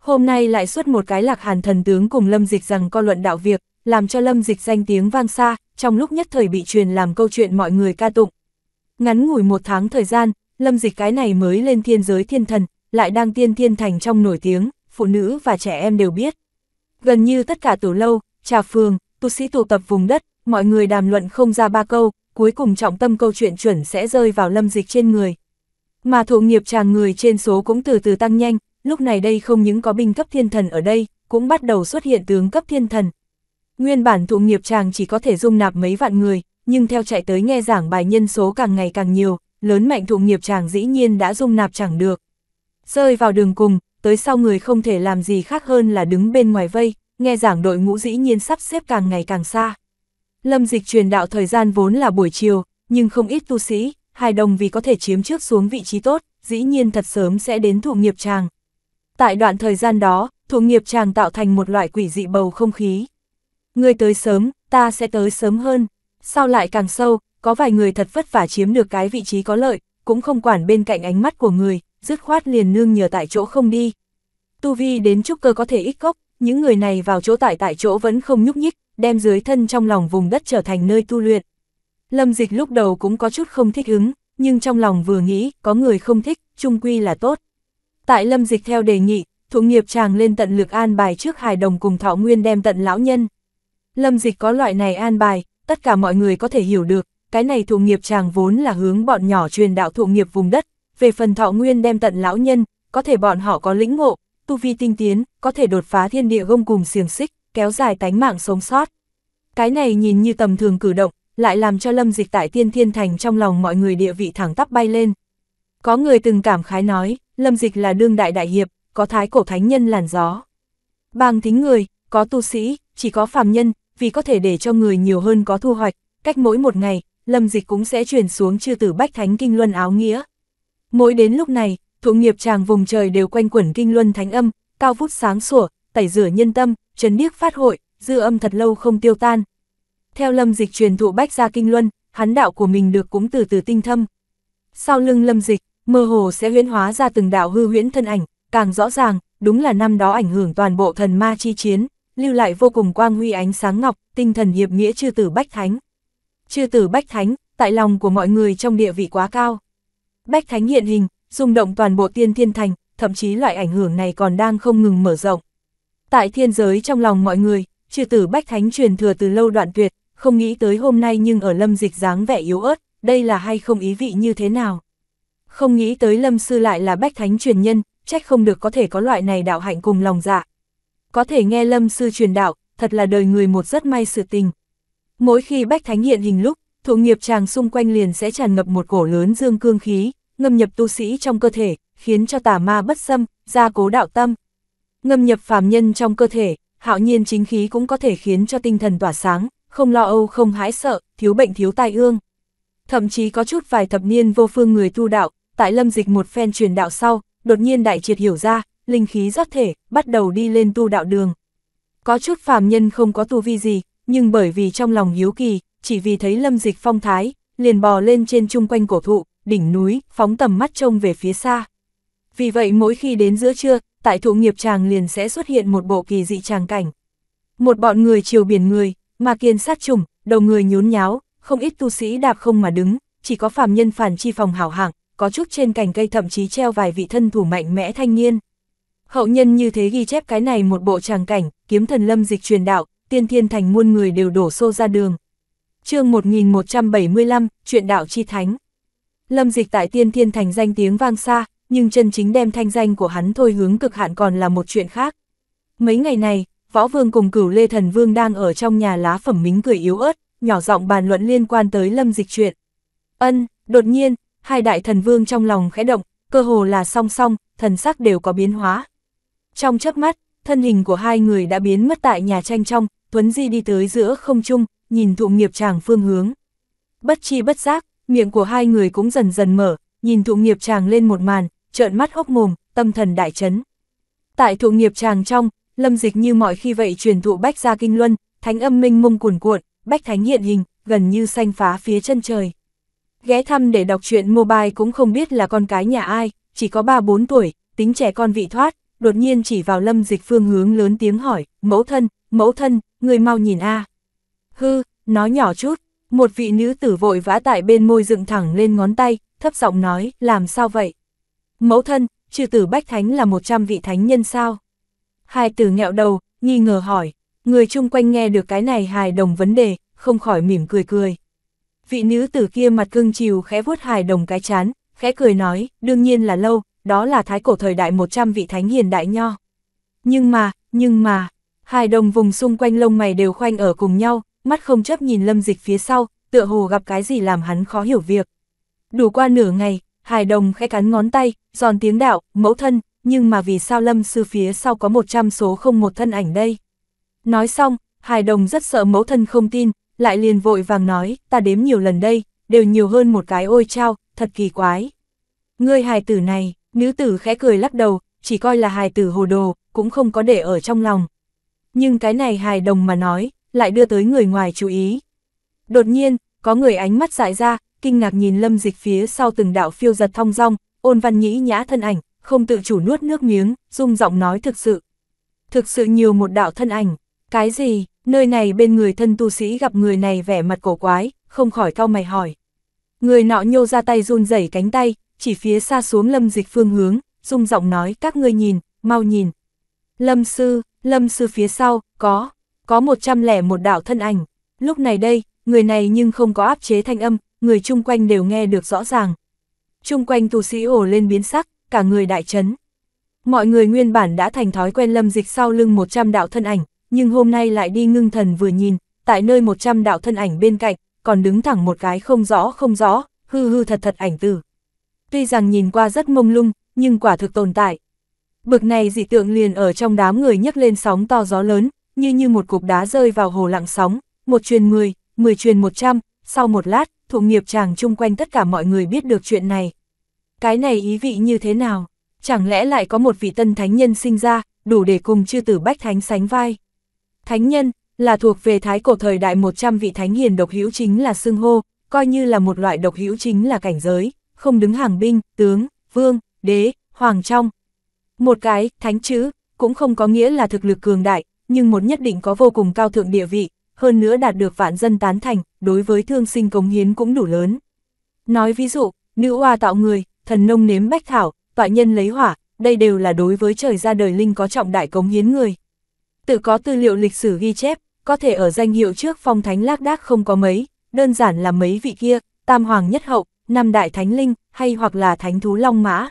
Hôm nay lại xuất một cái lạc hàn thần tướng cùng lâm dịch rằng co luận đạo việc, làm cho lâm dịch danh tiếng vang xa, trong lúc nhất thời bị truyền làm câu chuyện mọi người ca tụng. Ngắn ngủi một tháng thời gian, lâm dịch cái này mới lên thiên giới thiên thần, lại đang tiên thiên thành trong nổi tiếng, phụ nữ và trẻ em đều biết. Gần như tất cả tủ lâu, trà phường, tu sĩ tụ tập vùng đất, mọi người đàm luận không ra ba câu, cuối cùng trọng tâm câu chuyện chuẩn sẽ rơi vào lâm dịch trên người. Mà thụ nghiệp chàng người trên số cũng từ từ tăng nhanh, lúc này đây không những có binh cấp thiên thần ở đây, cũng bắt đầu xuất hiện tướng cấp thiên thần. Nguyên bản thụ nghiệp chàng chỉ có thể dung nạp mấy vạn người, nhưng theo chạy tới nghe giảng bài nhân số càng ngày càng nhiều, lớn mạnh thụ nghiệp chàng dĩ nhiên đã dung nạp chẳng được. Rơi vào đường cùng, tới sau người không thể làm gì khác hơn là đứng bên ngoài vây, nghe giảng đội ngũ dĩ nhiên sắp xếp càng ngày càng xa. Lâm dịch truyền đạo thời gian vốn là buổi chiều, nhưng không ít tu sĩ, hài đồng vì có thể chiếm trước xuống vị trí tốt, dĩ nhiên thật sớm sẽ đến thụ nghiệp tràng. Tại đoạn thời gian đó, thủ nghiệp chàng tạo thành một loại quỷ dị bầu không khí. Người tới sớm, ta sẽ tới sớm hơn, sau lại càng sâu, có vài người thật vất vả chiếm được cái vị trí có lợi, cũng không quản bên cạnh ánh mắt của người, dứt khoát liền nương nhờ tại chỗ không đi. Tu vi đến trúc cơ có thể ít gốc, những người này vào chỗ tại tại chỗ vẫn không nhúc nhích, đem dưới thân trong lòng vùng đất trở thành nơi tu luyện. Lâm dịch lúc đầu cũng có chút không thích ứng, nhưng trong lòng vừa nghĩ, có người không thích, trung quy là tốt. Tại lâm dịch theo đề nghị, thủ nghiệp chàng lên tận lực an bài trước hài đồng cùng thọ nguyên đem tận lão nhân. Lâm dịch có loại này an bài, tất cả mọi người có thể hiểu được, cái này thủ nghiệp chàng vốn là hướng bọn nhỏ truyền đạo thủ nghiệp vùng đất, về phần thọ nguyên đem tận lão nhân, có thể bọn họ có lĩnh ngộ, tu vi tinh tiến, có thể đột phá thiên địa gông cùng xiềng xích, kéo dài tánh mạng sống sót. Cái này nhìn như tầm thường cử động, lại làm cho lâm dịch tại tiên thiên thành trong lòng mọi người địa vị thẳng tắp bay lên. Có người từng cảm khái nói, lâm dịch là đương đại đại hiệp, có thái cổ thánh nhân làn gió. Bang thính người, có tu sĩ, chỉ có phàm nhân, vì có thể để cho người nhiều hơn có thu hoạch, cách mỗi một ngày, lâm dịch cũng sẽ truyền xuống chư tử bách thánh kinh luân áo nghĩa. Mỗi đến lúc này, thụ nghiệp tràng vùng trời đều quanh quẩn kinh luân thánh âm, cao vút sáng sủa, tẩy rửa nhân tâm, trấn điếc phát hội, dư âm thật lâu không tiêu tan. Theo lâm dịch truyền thụ bách gia kinh luân, hắn đạo của mình được cũng từ từ tinh thâm. Sau lưng lâm dịch, mơ hồ sẽ huyễn hóa ra từng đạo hư huyễn thân ảnh, càng rõ ràng, đúng là năm đó ảnh hưởng toàn bộ thần ma chi chiến, lưu lại vô cùng quang huy ánh sáng ngọc, tinh thần hiệp nghĩa chư tử Bách Thánh. Chư tử Bách Thánh, tại lòng của mọi người trong địa vị quá cao. Bách Thánh hiện hình, rung động toàn bộ tiên thiên thành, thậm chí loại ảnh hưởng này còn đang không ngừng mở rộng. Tại thiên giới trong lòng mọi người, chư tử Bách Thánh truyền thừa từ lâu đoạn tuyệt, không nghĩ tới hôm nay nhưng ở lâm dịch dáng vẻ yếu ớt, đây là hay không ý vị như thế nào. Không nghĩ tới lâm sư lại là Bách Thánh truyền nhân, trách không được có thể có loại này đạo hạnh cùng lòng dạ. Có thể nghe lâm sư truyền đạo, thật là đời người một rất may sự tình. Mỗi khi Bách Thánh hiện hình lúc, thụ nghiệp chàng xung quanh liền sẽ tràn ngập một cổ lớn dương cương khí, ngâm nhập tu sĩ trong cơ thể, khiến cho tà ma bất xâm, gia cố đạo tâm. Ngâm nhập phàm nhân trong cơ thể, hạo nhiên chính khí cũng có thể khiến cho tinh thần tỏa sáng, không lo âu không hãi sợ, thiếu bệnh thiếu tai ương. Thậm chí có chút vài thập niên vô phương người tu đạo, tại lâm dịch một phen truyền đạo sau, đột nhiên đại triệt hiểu ra, linh khí rót thể, bắt đầu đi lên tu đạo đường. Có chút phàm nhân không có tu vi gì, nhưng bởi vì trong lòng hiếu kỳ, chỉ vì thấy lâm dịch phong thái, liền bò lên trên chung quanh cổ thụ, đỉnh núi, phóng tầm mắt trông về phía xa. Vì vậy mỗi khi đến giữa trưa, tại thụ nghiệp tràng liền sẽ xuất hiện một bộ kỳ dị tràng cảnh. Một bọn người chiều biển người, mà kiên sát trùng, đầu người nhốn nháo, không ít tu sĩ đạp không mà đứng, chỉ có phàm nhân phản chi phòng hảo hạng, có chút trên cành cây thậm chí treo vài vị thân thủ mạnh mẽ thanh niên. Hậu nhân như thế ghi chép cái này một bộ tràng cảnh, kiếm thần lâm dịch truyền đạo, tiên thiên thành muôn người đều đổ xô ra đường. chương 1175, chuyện đạo chi thánh. Lâm dịch tại tiên thiên thành danh tiếng vang xa, nhưng chân chính đem thanh danh của hắn thôi hướng cực hạn còn là một chuyện khác. Mấy ngày này, Võ Vương cùng cửu Lê Thần Vương đang ở trong nhà lá phẩm mính cười yếu ớt, nhỏ giọng bàn luận liên quan tới lâm dịch chuyện. Ân, đột nhiên, hai đại thần vương trong lòng khẽ động, cơ hồ là song song, thần sắc đều có biến hóa. Trong chớp mắt, thân hình của hai người đã biến mất tại nhà tranh trong, Tuấn Di đi tới giữa không trung, nhìn thụ nghiệp chàng phương hướng. Bất chi bất giác, miệng của hai người cũng dần dần mở, nhìn thụ nghiệp chàng lên một màn, trợn mắt hốc mồm, tâm thần đại chấn. Tại thụ nghiệp chàng trong, lâm dịch như mọi khi vậy truyền thụ bách gia kinh luân, thánh âm minh mông cuồn cuộn, bách thánh hiện hình, gần như xanh phá phía chân trời. Ghé thăm để đọc truyện mobile cũng không biết là con cái nhà ai, chỉ có 3-4 tuổi, tính trẻ con vị thoát, đột nhiên chỉ vào lâm dịch phương hướng lớn tiếng hỏi, mẫu thân, mẫu thân, người mau nhìn a Hư, nói nhỏ chút, một vị nữ tử vội vã tại bên môi dựng thẳng lên ngón tay, thấp giọng nói, làm sao vậy? Mẫu thân, trừ tử Bách Thánh là 100 vị thánh nhân sao? Hai tử nghẹo đầu, nghi ngờ hỏi, người chung quanh nghe được cái này hài đồng vấn đề, không khỏi mỉm cười cười. Vị nữ tử kia mặt cưng chiều khẽ vuốt hài đồng cái chán, khẽ cười nói, đương nhiên là lâu, đó là thái cổ thời đại 100 vị thánh hiền đại nho. Nhưng mà, nhưng mà, hài đồng vùng xung quanh lông mày đều khoanh ở cùng nhau, mắt không chấp nhìn lâm dịch phía sau, tựa hồ gặp cái gì làm hắn khó hiểu việc. Đủ qua nửa ngày, hài đồng khẽ cắn ngón tay, giòn tiếng đạo, mẫu thân, nhưng mà vì sao lâm sư phía sau có 100 số không một thân ảnh đây? Nói xong, hài đồng rất sợ mẫu thân không tin, lại liền vội vàng nói, ta đếm nhiều lần đây, đều nhiều hơn một cái ôi trao, thật kỳ quái. Ngươi hài tử này, nữ tử khẽ cười lắc đầu, chỉ coi là hài tử hồ đồ, cũng không có để ở trong lòng. Nhưng cái này hài đồng mà nói, lại đưa tới người ngoài chú ý. Đột nhiên, có người ánh mắt dại ra, kinh ngạc nhìn lâm dịch phía sau từng đạo phiêu giật thong rong, ôn văn nhĩ nhã thân ảnh, không tự chủ nuốt nước miếng, rung giọng nói thực sự. Thực sự nhiều một đạo thân ảnh, cái gì, nơi này bên người thân tu sĩ gặp người này vẻ mặt cổ quái, không khỏi cau mày hỏi. Người nọ nhô ra tay run rẩy cánh tay, chỉ phía xa xuống lâm dịch phương hướng, rung giọng nói các ngươi nhìn, mau nhìn. Lâm sư, lâm sư phía sau, có, có 101 đạo thân ảnh. Lúc này đây, người này nhưng không có áp chế thanh âm, người chung quanh đều nghe được rõ ràng. Chung quanh tu sĩ ổ lên biến sắc, cả người đại chấn. Mọi người nguyên bản đã thành thói quen lâm dịch sau lưng 100 đạo thân ảnh, nhưng hôm nay lại đi ngưng thần vừa nhìn, tại nơi 100 đạo thân ảnh bên cạnh, còn đứng thẳng một cái không rõ không rõ, hư hư thật thật ảnh tử. Tuy rằng nhìn qua rất mông lung, nhưng quả thực tồn tại. Bực này dị tượng liền ở trong đám người nhấc lên sóng to gió lớn, như như một cục đá rơi vào hồ lặng sóng, một truyền 10, 10 truyền 100, sau một lát, thụ nghiệp chàng chung quanh tất cả mọi người biết được chuyện này. Cái này ý vị như thế nào? Chẳng lẽ lại có một vị tân thánh nhân sinh ra, đủ để cùng chư tử bách thánh sánh vai? Thánh nhân, là thuộc về thái cổ thời đại 100 vị thánh hiền độc hữu chính là xưng hô, coi như là một loại độc hữu chính là cảnh giới, không đứng hàng binh, tướng, vương, đế, hoàng trong. Một cái, thánh chữ, cũng không có nghĩa là thực lực cường đại, nhưng một nhất định có vô cùng cao thượng địa vị, hơn nữa đạt được vạn dân tán thành, đối với thương sinh cống hiến cũng đủ lớn. Nói ví dụ, nữ hoa tạo người, thần nông nếm bách thảo, tọa nhân lấy hỏa, đây đều là đối với trời ra đời linh có trọng đại cống hiến người. Tự có tư liệu lịch sử ghi chép, có thể ở danh hiệu trước phong thánh lác đác không có mấy, đơn giản là mấy vị kia, tam hoàng nhất hậu, năm đại thánh linh, hay hoặc là thánh thú long mã.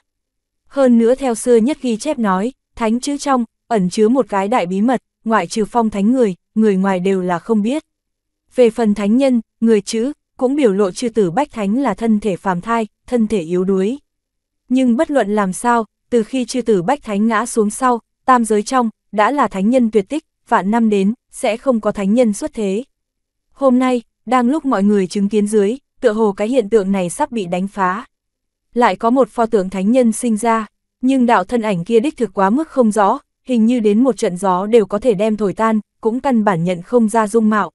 Hơn nữa theo xưa nhất ghi chép nói, thánh chữ trong, ẩn chứa một cái đại bí mật, ngoại trừ phong thánh người, người ngoài đều là không biết. Về phần thánh nhân, người chữ, cũng biểu lộ chư tử bách thánh là thân thể phàm thai, thân thể yếu đuối. Nhưng bất luận làm sao, từ khi chư tử bách thánh ngã xuống sau, tam giới trong, đã là thánh nhân tuyệt tích, vạn năm đến, sẽ không có thánh nhân xuất thế. Hôm nay, đang lúc mọi người chứng kiến dưới, tựa hồ cái hiện tượng này sắp bị đánh phá. Lại có một pho tượng thánh nhân sinh ra, nhưng đạo thân ảnh kia đích thực quá mức không rõ, hình như đến một trận gió đều có thể đem thổi tan, cũng căn bản nhận không ra dung mạo.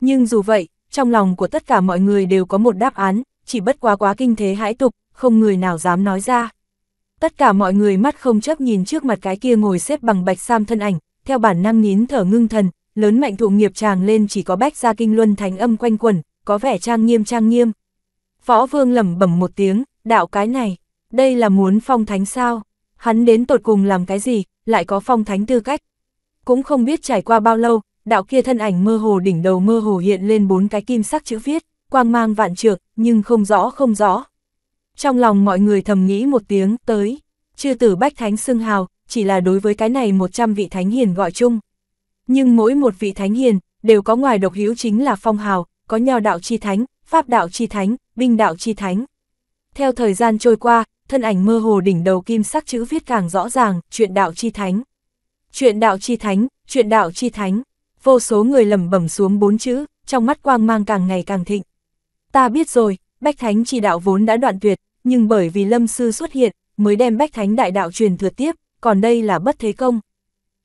Nhưng dù vậy, trong lòng của tất cả mọi người đều có một đáp án, chỉ bất quá quá kinh thế hãi tục, không người nào dám nói ra. Tất cả mọi người mắt không chấp nhìn trước mặt cái kia ngồi xếp bằng bạch sam thân ảnh, theo bản năng nín thở ngưng thần, lớn mạnh thụ nghiệp tràng lên chỉ có bách gia kinh luân thánh âm quanh quẩn, có vẻ trang nghiêm trang nghiêm. Võ vương lẩm bẩm một tiếng, đạo cái này, đây là muốn phong thánh sao? Hắn đến tột cùng làm cái gì, lại có phong thánh tư cách? Cũng không biết trải qua bao lâu, đạo kia thân ảnh mơ hồ đỉnh đầu mơ hồ hiện lên bốn cái kim sắc chữ viết, quang mang vạn trược, nhưng không rõ không rõ. Trong lòng mọi người thầm nghĩ một tiếng, tới, chư tử bách thánh xưng hào, chỉ là đối với cái này 100 vị thánh hiền gọi chung. Nhưng mỗi một vị thánh hiền, đều có ngoài độc hữu chính là phong hào, có nho đạo chi thánh, pháp đạo chi thánh, binh đạo chi thánh. Theo thời gian trôi qua, thân ảnh mơ hồ đỉnh đầu kim sắc chữ viết càng rõ ràng, chuyện đạo chi thánh. Chuyện đạo chi thánh, chuyện đạo chi thánh. Vô số người lầm bẩm xuống bốn chữ, trong mắt quang mang càng ngày càng thịnh. Ta biết rồi, Bách Thánh chi đạo vốn đã đoạn tuyệt, nhưng bởi vì Lâm Sư xuất hiện, mới đem Bách Thánh đại đạo truyền thừa tiếp, còn đây là bất thế công.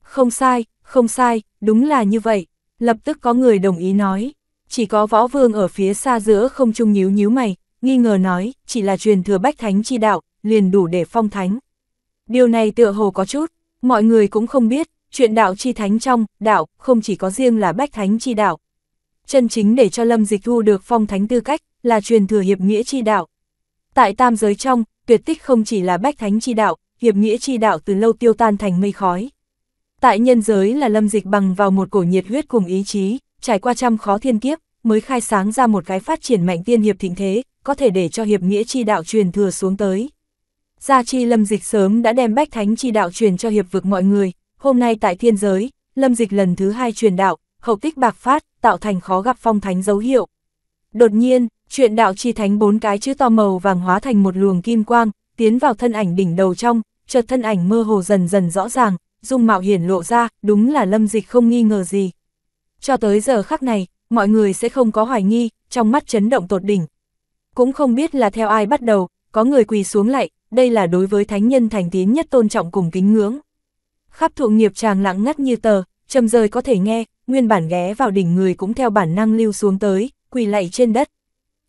Không sai, không sai, đúng là như vậy. Lập tức có người đồng ý nói. Chỉ có võ vương ở phía xa giữa không trung nhíu nhíu mày, nghi ngờ nói, chỉ là truyền thừa bách thánh chi đạo, liền đủ để phong thánh. Điều này tựa hồ có chút, mọi người cũng không biết, chuyện đạo chi thánh trong, đạo, không chỉ có riêng là bách thánh chi đạo. Chân chính để cho lâm dịch thu được phong thánh tư cách, là truyền thừa hiệp nghĩa chi đạo. Tại tam giới trong, tuyệt tích không chỉ là bách thánh chi đạo, hiệp nghĩa chi đạo từ lâu tiêu tan thành mây khói. Tại nhân giới là lâm dịch bằng vào một cổ nhiệt huyết cùng ý chí, trải qua trăm khó thiên kiếp, mới khai sáng ra một cái phát triển mạnh tiên hiệp thịnh thế, có thể để cho hiệp nghĩa chi đạo truyền thừa xuống tới. Gia chi lâm dịch sớm đã đem bách thánh chi đạo truyền cho hiệp vực mọi người, hôm nay tại thiên giới, lâm dịch lần thứ hai truyền đạo, hậu tích bạc phát, tạo thành khó gặp phong thánh dấu hiệu. Đột nhiên, chuyện đạo chi thánh bốn cái chữ to màu vàng hóa thành một luồng kim quang, tiến vào thân ảnh đỉnh đầu trong, chợt thân ảnh mơ hồ dần dần rõ ràng, dung mạo hiển lộ ra, đúng là lâm dịch không nghi ngờ gì. Cho tới giờ khắc này, mọi người sẽ không có hoài nghi, trong mắt chấn động tột đỉnh. Cũng không biết là theo ai bắt đầu, có người quỳ xuống lại, đây là đối với thánh nhân thành tín nhất tôn trọng cùng kính ngưỡng. Khắp thụ nghiệp chàng lặng ngắt như tờ, trầm rơi có thể nghe, nguyên bản ghé vào đỉnh người cũng theo bản năng lưu xuống tới, quỳ lạy trên đất.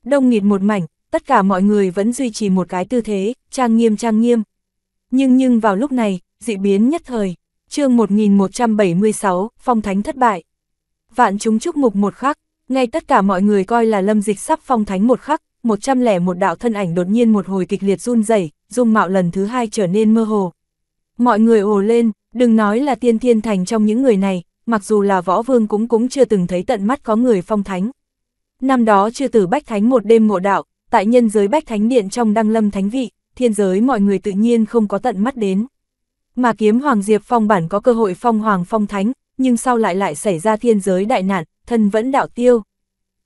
Đông nghịt một mảnh, tất cả mọi người vẫn duy trì một cái tư thế, trang nghiêm trang nghiêm. Nhưng nhưng vào lúc này, dị biến nhất thời, chương 1176, phong thánh thất bại. Vạn chúng chúc mục một khắc, ngay tất cả mọi người coi là lâm dịch sắp phong thánh một khắc, 101 đạo thân ảnh đột nhiên một hồi kịch liệt run rẩy dung mạo lần thứ hai trở nên mơ hồ. Mọi người ồ lên, đừng nói là tiên thiên thành trong những người này, mặc dù là võ vương cũng cũng chưa từng thấy tận mắt có người phong thánh. Năm đó chưa tử bách thánh một đêm ngộ đạo, tại nhân giới bách thánh điện trong đăng lâm thánh vị, thiên giới mọi người tự nhiên không có tận mắt đến. Mà kiếm Hoàng Diệp Phong bản có cơ hội phong hoàng phong thánh, nhưng sau lại lại xảy ra thiên giới đại nạn, thân vẫn đạo tiêu.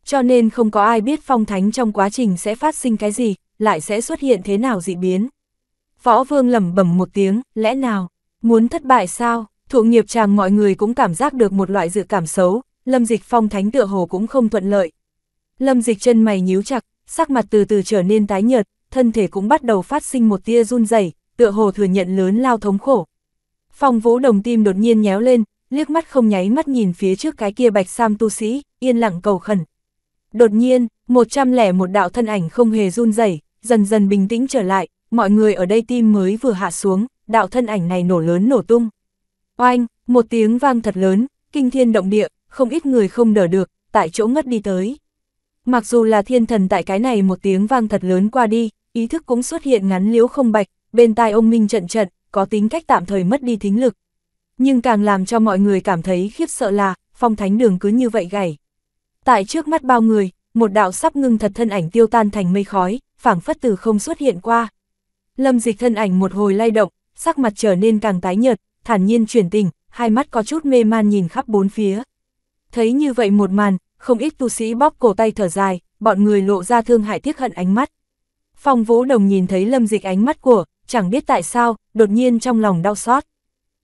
Cho nên không có ai biết phong thánh trong quá trình sẽ phát sinh cái gì, lại sẽ xuất hiện thế nào dị biến. Võ vương lẩm bẩm một tiếng, lẽ nào, muốn thất bại sao, thụ nghiệp chàng mọi người cũng cảm giác được một loại dự cảm xấu, lâm dịch phong thánh tựa hồ cũng không thuận lợi. Lâm dịch chân mày nhíu chặt, sắc mặt từ từ trở nên tái nhợt, thân thể cũng bắt đầu phát sinh một tia run rẩy, tựa hồ thừa nhận lớn lao thống khổ. Phong vũ đồng tim đột nhiên nhéo lên, liếc mắt không nháy mắt nhìn phía trước cái kia bạch sam tu sĩ, yên lặng cầu khẩn. Đột nhiên, một trăm lẻ một đạo thân ảnh không hề run rẩy, dần dần bình tĩnh trở lại, mọi người ở đây tim mới vừa hạ xuống, đạo thân ảnh này nổ lớn nổ tung. Oanh, một tiếng vang thật lớn, kinh thiên động địa, không ít người không đỡ được, tại chỗ ngất đi tới. Mặc dù là thiên thần tại cái này một tiếng vang thật lớn qua đi, ý thức cũng xuất hiện ngắn liếu không bạch, bên tai ông Minh trận trận, có tính cách tạm thời mất đi thính lực. Nhưng càng làm cho mọi người cảm thấy khiếp sợ là, phong thánh đường cứ như vậy gãy. Tại trước mắt bao người, một đạo sắp ngưng thật thân ảnh tiêu tan thành mây khói, phảng phất từ không xuất hiện qua. Lâm dịch thân ảnh một hồi lay động, sắc mặt trở nên càng tái nhợt, thản nhiên chuyển tình, hai mắt có chút mê man nhìn khắp bốn phía. Thấy như vậy một màn, không ít tu sĩ bóp cổ tay thở dài, bọn người lộ ra thương hại tiếc hận ánh mắt. Phong Vũ Đồng nhìn thấy lâm dịch ánh mắt của, chẳng biết tại sao, đột nhiên trong lòng đau xót.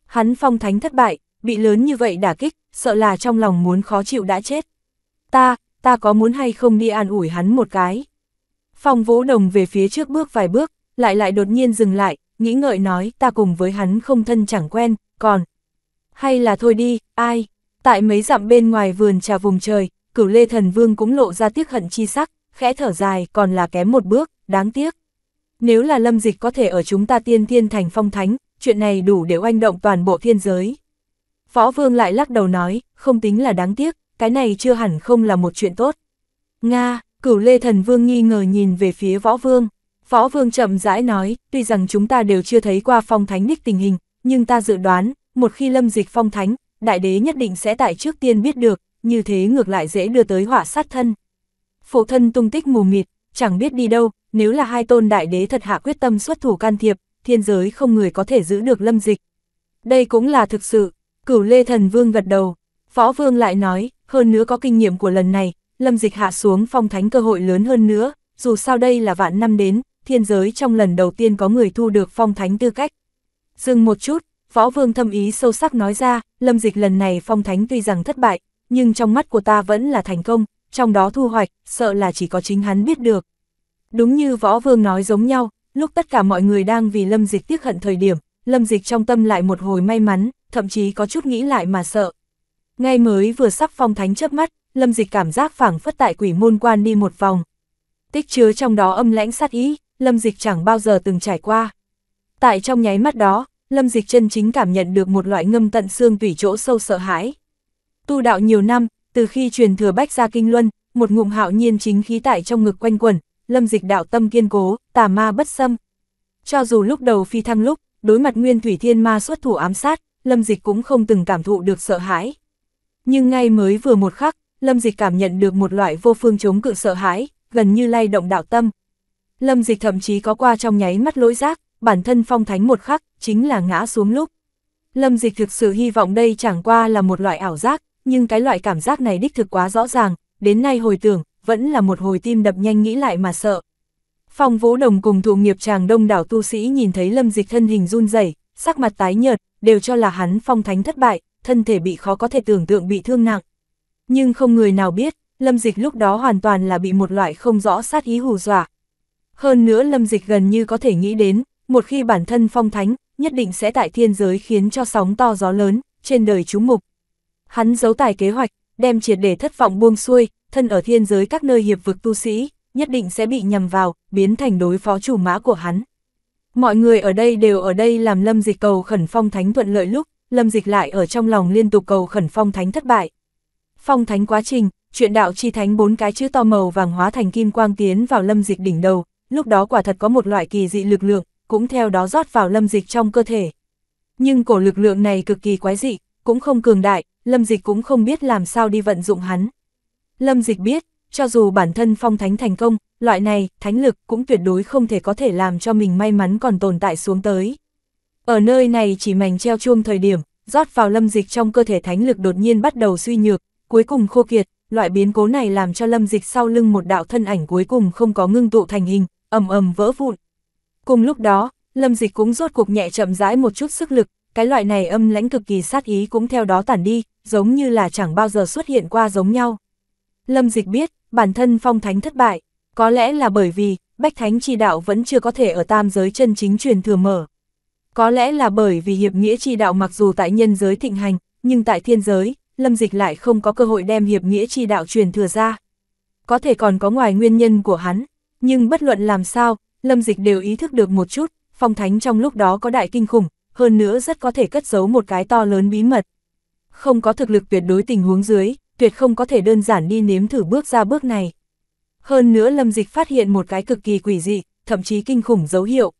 Hắn phong thánh thất bại, bị lớn như vậy đả kích, sợ là trong lòng muốn khó chịu đã chết. Ta, ta có muốn hay không đi an ủi hắn một cái. Phong Vũ Đồng về phía trước bước vài bước, lại lại đột nhiên dừng lại, nghĩ ngợi nói ta cùng với hắn không thân chẳng quen, còn... Hay là thôi đi, ai? Tại mấy dặm bên ngoài vườn trà vùng trời, cửu lê thần vương cũng lộ ra tiếc hận chi sắc, khẽ thở dài còn là kém một bước, đáng tiếc. Nếu là lâm dịch có thể ở chúng ta tiên thiên thành phong thánh, chuyện này đủ để oanh động toàn bộ thiên giới. Võ vương lại lắc đầu nói, không tính là đáng tiếc, cái này chưa hẳn không là một chuyện tốt. Nga, cửu lê thần vương nghi ngờ nhìn về phía võ vương. Võ vương chậm rãi nói, tuy rằng chúng ta đều chưa thấy qua phong thánh đích tình hình, nhưng ta dự đoán, một khi lâm dịch phong thánh, đại đế nhất định sẽ tại trước tiên biết được, như thế ngược lại dễ đưa tới họa sát thân. Phụ thân tung tích mù mịt, chẳng biết đi đâu, nếu là hai tôn đại đế thật hạ quyết tâm xuất thủ can thiệp, thiên giới không người có thể giữ được lâm dịch. Đây cũng là thực sự, cửu lê thần vương gật đầu, phó vương lại nói, hơn nữa có kinh nghiệm của lần này, lâm dịch hạ xuống phong thánh cơ hội lớn hơn nữa, dù sao đây là vạn năm đến, thiên giới trong lần đầu tiên có người thu được phong thánh tư cách. Dừng một chút, võ vương thâm ý sâu sắc nói ra, lâm dịch lần này phong thánh tuy rằng thất bại, nhưng trong mắt của ta vẫn là thành công, trong đó thu hoạch, sợ là chỉ có chính hắn biết được. Đúng như võ vương nói giống nhau, lúc tất cả mọi người đang vì lâm dịch tiếc hận thời điểm, lâm dịch trong tâm lại một hồi may mắn, thậm chí có chút nghĩ lại mà sợ. Ngay mới vừa sắp phong thánh chớp mắt, lâm dịch cảm giác phảng phất tại quỷ môn quan đi một vòng. Tích chứa trong đó âm lãnh sát ý, lâm dịch chẳng bao giờ từng trải qua. Tại trong nháy mắt đó, lâm dịch chân chính cảm nhận được một loại ngâm tận xương tủy chỗ sâu sợ hãi. Tu đạo nhiều năm, từ khi truyền thừa bách ra kinh luân, một ngụm hạo nhiên chính khí tại trong ngực quanh quẩn, lâm dịch đạo tâm kiên cố, tà ma bất xâm. Cho dù lúc đầu phi thăng lúc, đối mặt nguyên thủy thiên ma xuất thủ ám sát, lâm dịch cũng không từng cảm thụ được sợ hãi. Nhưng ngay mới vừa một khắc, lâm dịch cảm nhận được một loại vô phương chống cự sợ hãi, gần như lay động đạo tâm. Lâm dịch thậm chí có qua trong nháy mắt lỗi giác, bản thân phong thánh một khắc, chính là ngã xuống lúc. Lâm dịch thực sự hy vọng đây chẳng qua là một loại ảo giác, nhưng cái loại cảm giác này đích thực quá rõ ràng, đến nay hồi tưởng, vẫn là một hồi tim đập nhanh nghĩ lại mà sợ. Phong Vũ Đồng cùng thụ nghiệp chàng đông đảo tu sĩ nhìn thấy lâm dịch thân hình run rẩy sắc mặt tái nhợt, đều cho là hắn phong thánh thất bại, thân thể bị khó có thể tưởng tượng bị thương nặng. Nhưng không người nào biết, lâm dịch lúc đó hoàn toàn là bị một loại không rõ sát ý hù dọa. Hơn nữa lâm dịch gần như có thể nghĩ đến, một khi bản thân phong thánh, nhất định sẽ tại thiên giới khiến cho sóng to gió lớn, trên đời chúng mục. Hắn giấu tài kế hoạch, đem triệt để thất vọng buông xuôi, thân ở thiên giới các nơi hiệp vực tu sĩ, nhất định sẽ bị nhầm vào, biến thành đối phó chủ mã của hắn. Mọi người ở đây đều ở đây làm lâm dịch cầu khẩn phong thánh thuận lợi lúc, lâm dịch lại ở trong lòng liên tục cầu khẩn phong thánh thất bại. Phong thánh quá trình, chuyện đạo chi thánh bốn cái chữ to màu vàng hóa thành kim quang tiến vào lâm dịch đỉnh đầu, lúc đó quả thật có một loại kỳ dị lực lượng, cũng theo đó rót vào lâm dịch trong cơ thể. Nhưng cổ lực lượng này cực kỳ quái dị, cũng không cường đại, lâm dịch cũng không biết làm sao đi vận dụng hắn. Lâm dịch biết, cho dù bản thân phong thánh thành công, loại này, thánh lực cũng tuyệt đối không thể có thể làm cho mình may mắn còn tồn tại xuống tới. Ở nơi này chỉ mảnh treo chuông thời điểm, rót vào lâm dịch trong cơ thể thánh lực đột nhiên bắt đầu suy nhược, cuối cùng khô kiệt, loại biến cố này làm cho lâm dịch sau lưng một đạo thân ảnh cuối cùng không có ngưng tụ thành hình, ầm ầm vỡ vụn. Cùng lúc đó, lâm dịch cũng rốt cuộc nhẹ chậm rãi một chút sức lực, cái loại này âm lãnh cực kỳ sát ý cũng theo đó tản đi, giống như là chẳng bao giờ xuất hiện qua giống nhau. Lâm dịch biết, bản thân phong thánh thất bại, Có lẽ là bởi vì, Bách Thánh chi đạo vẫn chưa có thể ở tam giới chân chính truyền thừa mở. Có lẽ là bởi vì hiệp nghĩa chi đạo mặc dù tại nhân giới thịnh hành, nhưng tại thiên giới, Lâm Dịch lại không có cơ hội đem hiệp nghĩa chi đạo truyền thừa ra. Có thể còn có ngoài nguyên nhân của hắn, nhưng bất luận làm sao, Lâm Dịch đều ý thức được một chút, phong thánh trong lúc đó có đại kinh khủng, hơn nữa rất có thể cất giấu một cái to lớn bí mật. Không có thực lực tuyệt đối tình huống dưới, tuyệt không có thể đơn giản đi nếm thử bước ra bước này. Hơn nữa Lâm Dịch phát hiện một cái cực kỳ quỷ dị, thậm chí kinh khủng dấu hiệu.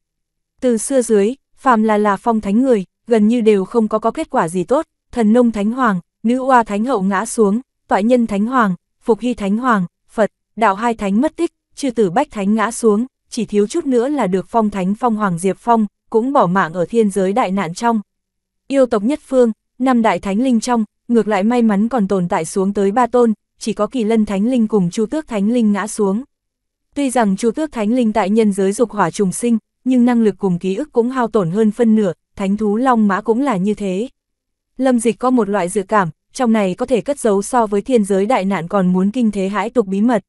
Từ xưa dưới, phàm là là phong thánh người, gần như đều không có có kết quả gì tốt, thần nông thánh hoàng, nữ oa thánh hậu ngã xuống, tọa nhân thánh hoàng, phục hy thánh hoàng, Phật, đạo hai thánh mất tích, chư tử bách thánh ngã xuống, chỉ thiếu chút nữa là được phong thánh phong hoàng diệp phong, cũng bỏ mạng ở thiên giới đại nạn trong. Yêu tộc nhất phương, năm đại thánh linh trong, ngược lại may mắn còn tồn tại xuống tới ba tôn, chỉ có kỳ lân thánh linh cùng chu tước thánh linh ngã xuống. Tuy rằng chu tước thánh linh tại nhân giới dục hỏa trùng sinh, nhưng năng lực cùng ký ức cũng hao tổn hơn phân nửa, thánh thú long mã cũng là như thế. Lâm dịch có một loại dự cảm, trong này có thể cất giấu so với thiên giới đại nạn còn muốn kinh thế hãi tục bí mật.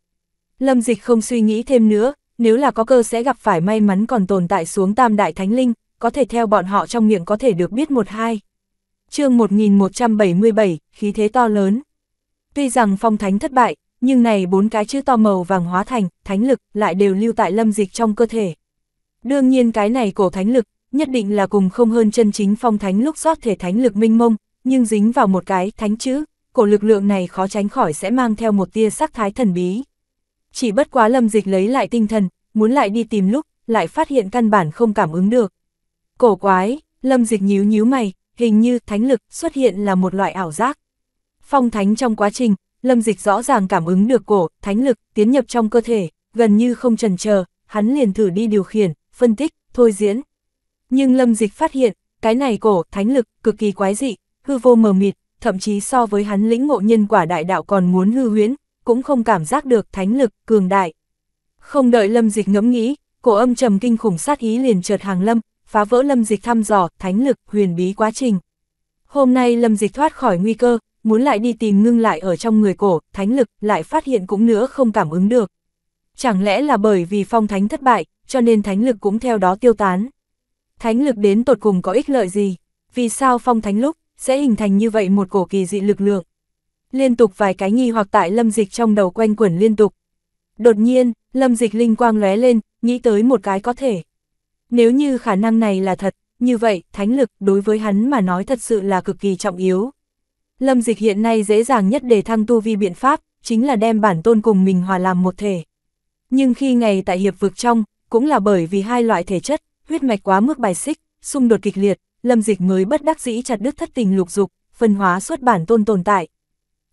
Lâm dịch không suy nghĩ thêm nữa, nếu là có cơ sẽ gặp phải may mắn còn tồn tại xuống tam đại thánh linh, có thể theo bọn họ trong miệng có thể được biết một hai. chương 1177, khí thế to lớn. Tuy rằng phong thánh thất bại, nhưng này bốn cái chữ to màu vàng hóa thành, thánh lực, lại đều lưu tại lâm dịch trong cơ thể. Đương nhiên cái này cổ thánh lực, nhất định là cùng không hơn chân chính phong thánh lúc rót thể thánh lực minh mông, nhưng dính vào một cái thánh chữ, cổ lực lượng này khó tránh khỏi sẽ mang theo một tia sắc thái thần bí. Chỉ bất quá lâm dịch lấy lại tinh thần, muốn lại đi tìm lúc, lại phát hiện căn bản không cảm ứng được. Cổ quái, lâm dịch nhíu nhíu mày, hình như thánh lực xuất hiện là một loại ảo giác. Phong thánh trong quá trình, lâm dịch rõ ràng cảm ứng được cổ, thánh lực, tiến nhập trong cơ thể, gần như không trần chờ hắn liền thử đi điều khiển, phân tích, thôi diễn. Nhưng lâm dịch phát hiện, cái này cổ, thánh lực, cực kỳ quái dị, hư vô mờ mịt, thậm chí so với hắn lĩnh ngộ nhân quả đại đạo còn muốn hư huyễn, cũng không cảm giác được thánh lực, cường đại. Không đợi lâm dịch ngẫm nghĩ, cổ âm trầm kinh khủng sát ý liền chợt hàng lâm, phá vỡ lâm dịch thăm dò, thánh lực, huyền bí quá trình. Hôm nay lâm dịch thoát khỏi nguy cơ, muốn lại đi tìm ngưng lại ở trong người cổ, thánh lực, lại phát hiện cũng nữa không cảm ứng được. Chẳng lẽ là bởi vì phong thánh thất bại, cho nên thánh lực cũng theo đó tiêu tán. Thánh lực đến tột cùng có ích lợi gì? Vì sao phong thánh lúc, sẽ hình thành như vậy một cổ kỳ dị lực lượng? Liên tục vài cái nghi hoặc tại lâm dịch trong đầu quanh quẩn liên tục. Đột nhiên, lâm dịch linh quang lóe lên, nghĩ tới một cái có thể. Nếu như khả năng này là thật, như vậy, thánh lực đối với hắn mà nói thật sự là cực kỳ trọng yếu. Lâm dịch hiện nay dễ dàng nhất để thăng tu vi biện pháp, chính là đem bản tôn cùng mình hòa làm một thể. Nhưng khi ngày tại hiệp vực trong, cũng là bởi vì hai loại thể chất, huyết mạch quá mức bài xích, xung đột kịch liệt, lâm dịch mới bất đắc dĩ chặt đứt thất tình lục dục, phân hóa xuất bản tôn tồn tại.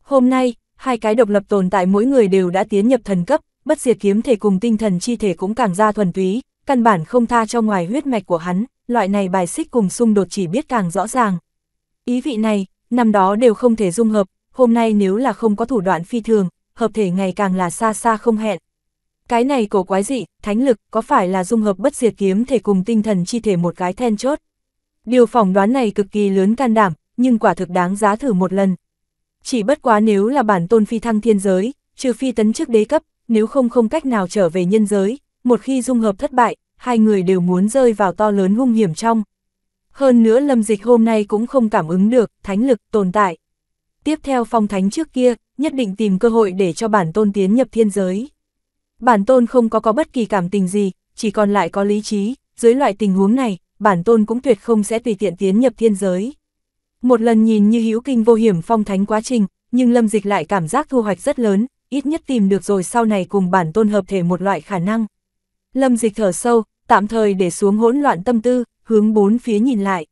Hôm nay, hai cái độc lập tồn tại mỗi người đều đã tiến nhập thần cấp, bất diệt kiếm thể cùng tinh thần chi thể cũng càng ra thuần túy, căn bản không tha cho ngoài huyết mạch của hắn, loại này bài xích cùng xung đột chỉ biết càng rõ ràng. Ý vị này, năm đó đều không thể dung hợp, hôm nay nếu là không có thủ đoạn phi thường, hợp thể ngày càng là xa xa không hẹn. Cái này cổ quái dị, thánh lực có phải là dung hợp bất diệt kiếm thể cùng tinh thần chi thể một cái then chốt. Điều phỏng đoán này cực kỳ lớn can đảm, nhưng quả thực đáng giá thử một lần. Chỉ bất quá nếu là bản tôn phi thăng thiên giới, trừ phi tấn chức đế cấp, nếu không không cách nào trở về nhân giới, một khi dung hợp thất bại, hai người đều muốn rơi vào to lớn hung hiểm trong. Hơn nữa lâm dịch hôm nay cũng không cảm ứng được thánh lực tồn tại. Tiếp theo phong thánh trước kia, nhất định tìm cơ hội để cho bản tôn tiến nhập thiên giới. Bản tôn không có có bất kỳ cảm tình gì, chỉ còn lại có lý trí, dưới loại tình huống này, bản tôn cũng tuyệt không sẽ tùy tiện tiến nhập thiên giới. Một lần nhìn như hữu kinh vô hiểm phong thánh quá trình, nhưng lâm dịch lại cảm giác thu hoạch rất lớn, ít nhất tìm được rồi sau này cùng bản tôn hợp thể một loại khả năng. Lâm dịch thở sâu, tạm thời để xuống hỗn loạn tâm tư, hướng bốn phía nhìn lại.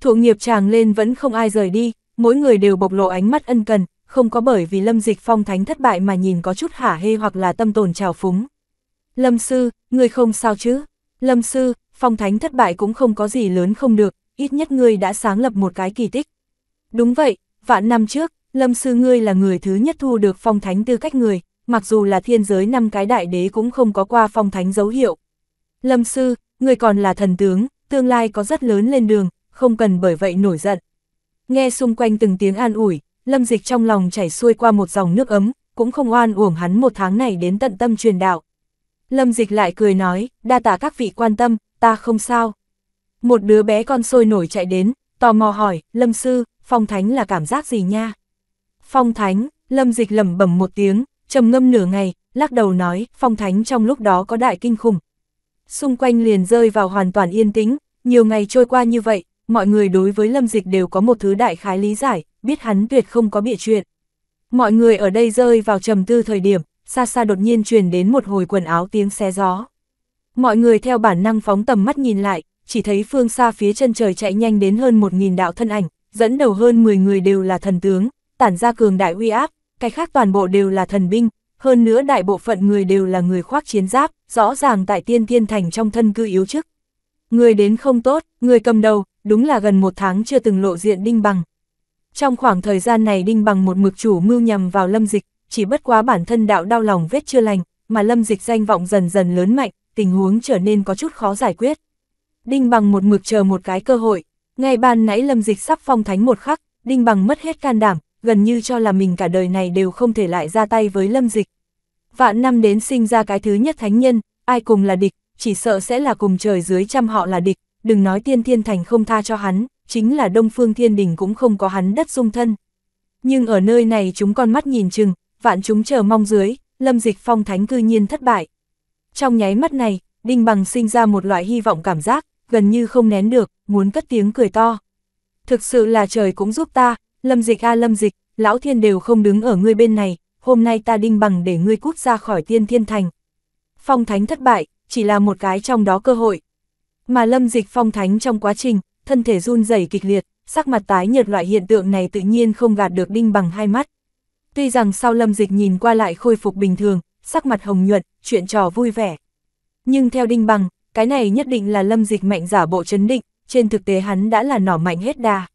Thụ nghiệp tràng lên vẫn không ai rời đi, mỗi người đều bộc lộ ánh mắt ân cần, không có bởi vì lâm dịch phong thánh thất bại mà nhìn có chút hả hê hoặc là tâm tồn trào phúng. Lâm sư, người không sao chứ? Lâm sư, phong thánh thất bại cũng không có gì lớn không được, ít nhất ngươi đã sáng lập một cái kỳ tích. Đúng vậy, vạn năm trước, lâm sư ngươi là người thứ nhất thu được phong thánh tư cách người, mặc dù là thiên giới năm cái đại đế cũng không có qua phong thánh dấu hiệu. Lâm sư, người còn là thần tướng, tương lai có rất lớn lên đường, không cần bởi vậy nổi giận. Nghe xung quanh từng tiếng an ủi, lâm dịch trong lòng chảy xuôi qua một dòng nước ấm, cũng không oan uổng hắn một tháng này đến tận tâm truyền đạo. Lâm Dịch lại cười nói, đa tạ các vị quan tâm, ta không sao. Một đứa bé con sôi nổi chạy đến, tò mò hỏi, Lâm Sư, phong thánh là cảm giác gì nha? Phong thánh, Lâm Dịch lẩm bẩm một tiếng, trầm ngâm nửa ngày, lắc đầu nói, phong thánh trong lúc đó có đại kinh khủng. Xung quanh liền rơi vào hoàn toàn yên tĩnh, nhiều ngày trôi qua như vậy, mọi người đối với Lâm Dịch đều có một thứ đại khái lý giải, biết hắn tuyệt không có bịa chuyện. Mọi người ở đây rơi vào trầm tư thời điểm, xa xa đột nhiên truyền đến một hồi quần áo tiếng xé gió. Mọi người theo bản năng phóng tầm mắt nhìn lại, chỉ thấy phương xa phía chân trời chạy nhanh đến hơn 1.000 đạo thân ảnh, dẫn đầu hơn 10 người đều là thần tướng, tản ra cường đại uy áp, cái khác toàn bộ đều là thần binh, hơn nữa đại bộ phận người đều là người khoác chiến giáp, rõ ràng tại tiên thiên thành trong thân cư yếu chức. Người đến không tốt, người cầm đầu, đúng là gần một tháng chưa từng lộ diện Đinh Bằng. Trong khoảng thời gian này Đinh Bằng một mực chủ mưu nhằm vào lâm dịch, chỉ bất quá bản thân đạo đau lòng vết chưa lành, mà lâm dịch danh vọng dần dần lớn mạnh, tình huống trở nên có chút khó giải quyết. Đinh Bằng một mực chờ một cái cơ hội, ngay ban nãy lâm dịch sắp phong thánh một khắc, Đinh Bằng mất hết can đảm, gần như cho là mình cả đời này đều không thể lại ra tay với lâm dịch. Vạn năm đến sinh ra cái thứ nhất thánh nhân, ai cùng là địch, chỉ sợ sẽ là cùng trời dưới trăm họ là địch, đừng nói tiên thiên thành không tha cho hắn, chính là đông phương thiên đình cũng không có hắn đất dung thân. Nhưng ở nơi này chúng con mắt nhìn chừng, vạn chúng chờ mong dưới, lâm dịch phong thánh cư nhiên thất bại. Trong nháy mắt này, Đinh Bằng sinh ra một loại hy vọng cảm giác, gần như không nén được, muốn cất tiếng cười to. Thực sự là trời cũng giúp ta, lâm dịch a lâm dịch, lão thiên đều không đứng ở ngươi bên này, hôm nay ta Đinh Bằng để ngươi cút ra khỏi tiên thiên thành. Phong thánh thất bại, chỉ là một cái trong đó cơ hội. Mà lâm dịch phong thánh trong quá trình, thân thể run rẩy kịch liệt, sắc mặt tái nhợt loại hiện tượng này tự nhiên không gạt được Đinh Bằng hai mắt. Tuy rằng sau lâm dịch nhìn qua lại khôi phục bình thường, sắc mặt hồng nhuận, chuyện trò vui vẻ. Nhưng theo Đinh Bằng, cái này nhất định là lâm dịch mạnh giả bộ chấn định, trên thực tế hắn đã là nỏ mạnh hết đà.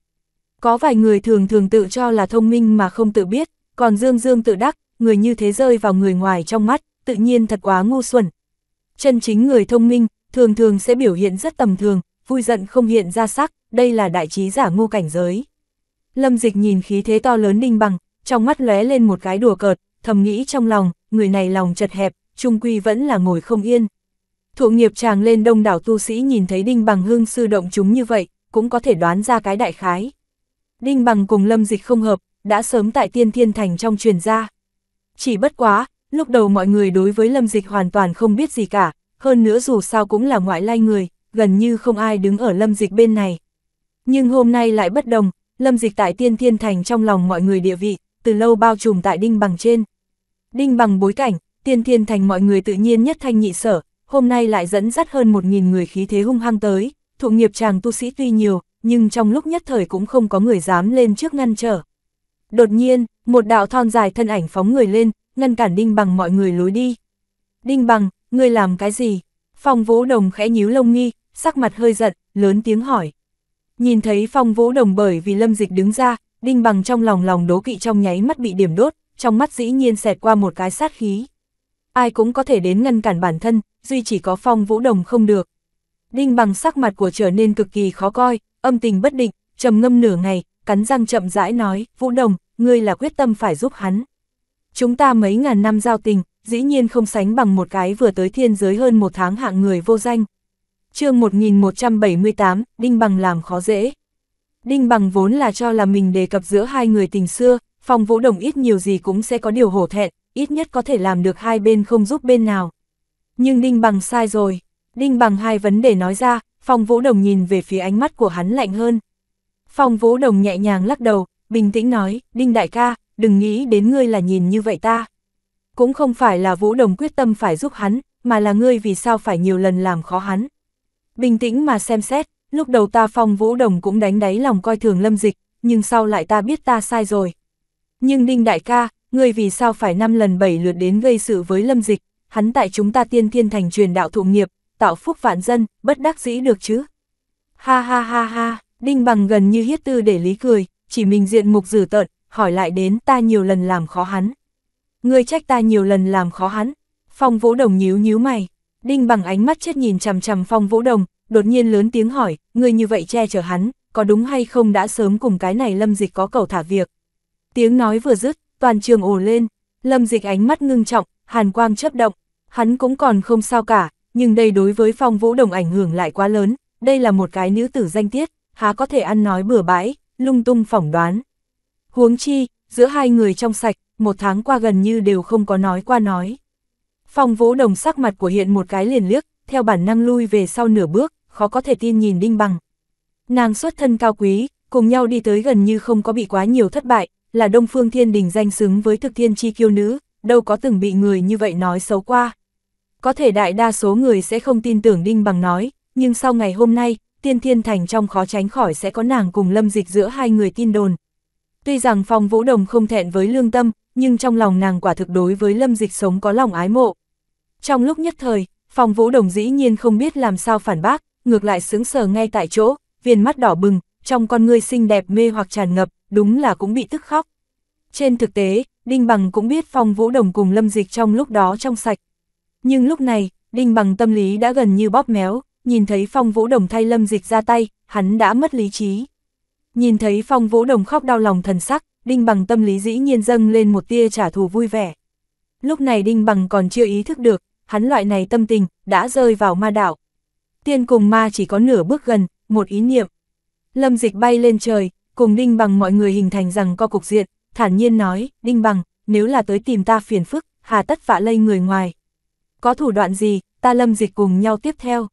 Có vài người thường thường tự cho là thông minh mà không tự biết, còn dương dương tự đắc, người như thế rơi vào người ngoài trong mắt, tự nhiên thật quá ngu xuẩn. Chân chính người thông minh, thường thường sẽ biểu hiện rất tầm thường, vui giận không hiện ra sắc, đây là đại trí giả ngu cảnh giới. Lâm dịch nhìn khí thế to lớn đinh bằng, trong mắt lóe lên một cái đùa cợt, thầm nghĩ trong lòng, người này lòng chật hẹp, trung quy vẫn là ngồi không yên. Thụ nghiệp tràng lên đông đảo tu sĩ nhìn thấy đinh bằng hương sư động chúng như vậy, cũng có thể đoán ra cái đại khái. Đinh bằng cùng lâm dịch không hợp, đã sớm tại tiên thiên thành trong truyền ra. Chỉ bất quá, lúc đầu mọi người đối với lâm dịch hoàn toàn không biết gì cả, hơn nữa dù sao cũng là ngoại lai người, gần như không ai đứng ở lâm dịch bên này. Nhưng hôm nay lại bất đồng, lâm dịch tại tiên thiên thành trong lòng mọi người địa vị, từ lâu bao trùm tại đinh bằng trên. Đinh bằng bối cảnh, tiên thiên thành mọi người tự nhiên nhất thanh nhị sở, hôm nay lại dẫn dắt hơn một nghìn người khí thế hung hăng tới, thụ nghiệp chàng tu sĩ tuy nhiều, nhưng trong lúc nhất thời cũng không có người dám lên trước ngăn trở. Đột nhiên, một đạo thon dài thân ảnh phóng người lên, ngăn cản Đinh Bằng mọi người lối đi. Đinh Bằng, ngươi làm cái gì? Phong Vũ Đồng khẽ nhíu lông nghi, sắc mặt hơi giận, lớn tiếng hỏi. Nhìn thấy Phong Vũ Đồng bởi vì lâm dịch đứng ra, Đinh Bằng trong lòng lòng đố kỵ trong nháy mắt bị điểm đốt, trong mắt dĩ nhiên xẹt qua một cái sát khí. Ai cũng có thể đến ngăn cản bản thân, duy chỉ có Phong Vũ Đồng không được. Đinh Bằng sắc mặt của trở nên cực kỳ khó coi, âm tình bất định, trầm ngâm nửa ngày, cắn răng chậm rãi nói, Vũ Đồng, ngươi là quyết tâm phải giúp hắn. Chúng ta mấy ngàn năm giao tình, dĩ nhiên không sánh bằng một cái vừa tới thiên giới hơn một tháng hạng người vô danh. chương 1178, Đinh Bằng làm khó dễ. Đinh Bằng vốn là cho là mình đề cập giữa hai người tình xưa, Phong Vũ Đồng ít nhiều gì cũng sẽ có điều hổ thẹn, ít nhất có thể làm được hai bên không giúp bên nào. Nhưng Đinh Bằng sai rồi. Đinh Bằng hai vấn đề nói ra, Phong Vũ Đồng nhìn về phía ánh mắt của hắn lạnh hơn. Phong Vũ Đồng nhẹ nhàng lắc đầu, bình tĩnh nói, Đinh Đại ca, đừng nghĩ đến ngươi là nhìn như vậy ta. Cũng không phải là Vũ Đồng quyết tâm phải giúp hắn, mà là ngươi vì sao phải nhiều lần làm khó hắn. Bình tĩnh mà xem xét, lúc đầu ta Phong Vũ Đồng cũng đánh đáy lòng coi thường lâm dịch, nhưng sau lại ta biết ta sai rồi. Nhưng Đinh Đại ca, ngươi vì sao phải năm lần bảy lượt đến gây sự với lâm dịch, hắn tại chúng ta tiên thiên thành truyền đạo thụ nghiệp, tạo phúc vạn dân, bất đắc dĩ được chứ. Ha ha ha ha, Đinh Bằng gần như hiết tư để lý cười, chỉ mình diện mục dử tợn, hỏi lại đến ta nhiều lần làm khó hắn. Ngươi trách ta nhiều lần làm khó hắn. Phong Vũ Đồng nhíu nhíu mày. Đinh Bằng ánh mắt chết nhìn chằm chằm Phong Vũ Đồng, đột nhiên lớn tiếng hỏi, ngươi như vậy che chở hắn, có đúng hay không đã sớm cùng cái này lâm dịch có cầu thả việc. Tiếng nói vừa dứt, toàn trường ồ lên, lâm dịch ánh mắt ngưng trọng, hàn quang chấp động, Hắn cũng còn không sao cả, nhưng đây đối với phong vũ đồng ảnh hưởng lại quá lớn, đây là một cái nữ tử danh tiết, há có thể ăn nói bừa bãi, lung tung phỏng đoán. Huống chi, giữa hai người trong sạch, một tháng qua gần như đều không có nói qua nói. Phong vũ đồng sắc mặt của hiện một cái liền liếc, theo bản năng lui về sau nửa bước, khó có thể tin nhìn đinh bằng. Nàng xuất thân cao quý, cùng nhau đi tới gần như không có bị quá nhiều thất bại, là Đông Phương Thiên Đình danh xứng với thực thiên chi kiêu nữ, đâu có từng bị người như vậy nói xấu qua. Có thể đại đa số người sẽ không tin tưởng Đinh Bằng nói, nhưng sau ngày hôm nay, Tiên Thiên Thành trong khó tránh khỏi sẽ có nàng cùng lâm dịch giữa hai người tin đồn. Tuy rằng Phong Vũ Đồng không thẹn với lương tâm, nhưng trong lòng nàng quả thực đối với lâm dịch sống có lòng ái mộ. Trong lúc nhất thời, Phong Vũ Đồng dĩ nhiên không biết làm sao phản bác, ngược lại sướng sờ ngay tại chỗ, viên mắt đỏ bừng, trong con ngươi xinh đẹp mê hoặc tràn ngập, đúng là cũng bị tức khóc. Trên thực tế, Đinh Bằng cũng biết Phong Vũ Đồng cùng Lâm Dịch trong lúc đó trong sạch. Nhưng lúc này, Đinh Bằng tâm lý đã gần như bóp méo, nhìn thấy Phong Vũ Đồng thay Lâm Dịch ra tay, hắn đã mất lý trí. Nhìn thấy Phong Vũ Đồng khóc đau lòng thần sắc, Đinh Bằng tâm lý dĩ nhiên dâng lên một tia trả thù vui vẻ. Lúc này Đinh Bằng còn chưa ý thức được, hắn loại này tâm tình, đã rơi vào ma đảo. Tiên cùng ma chỉ có nửa bước gần, một ý niệm. Lâm Dịch bay lên trời, cùng Đinh Bằng mọi người hình thành rằng co cục diện, thản nhiên nói, Đinh Bằng, nếu là tới tìm ta phiền phức, hà tất vạ lây người ngoài. Có thủ đoạn gì, ta Lâm Dịch cùng nhau tiếp theo.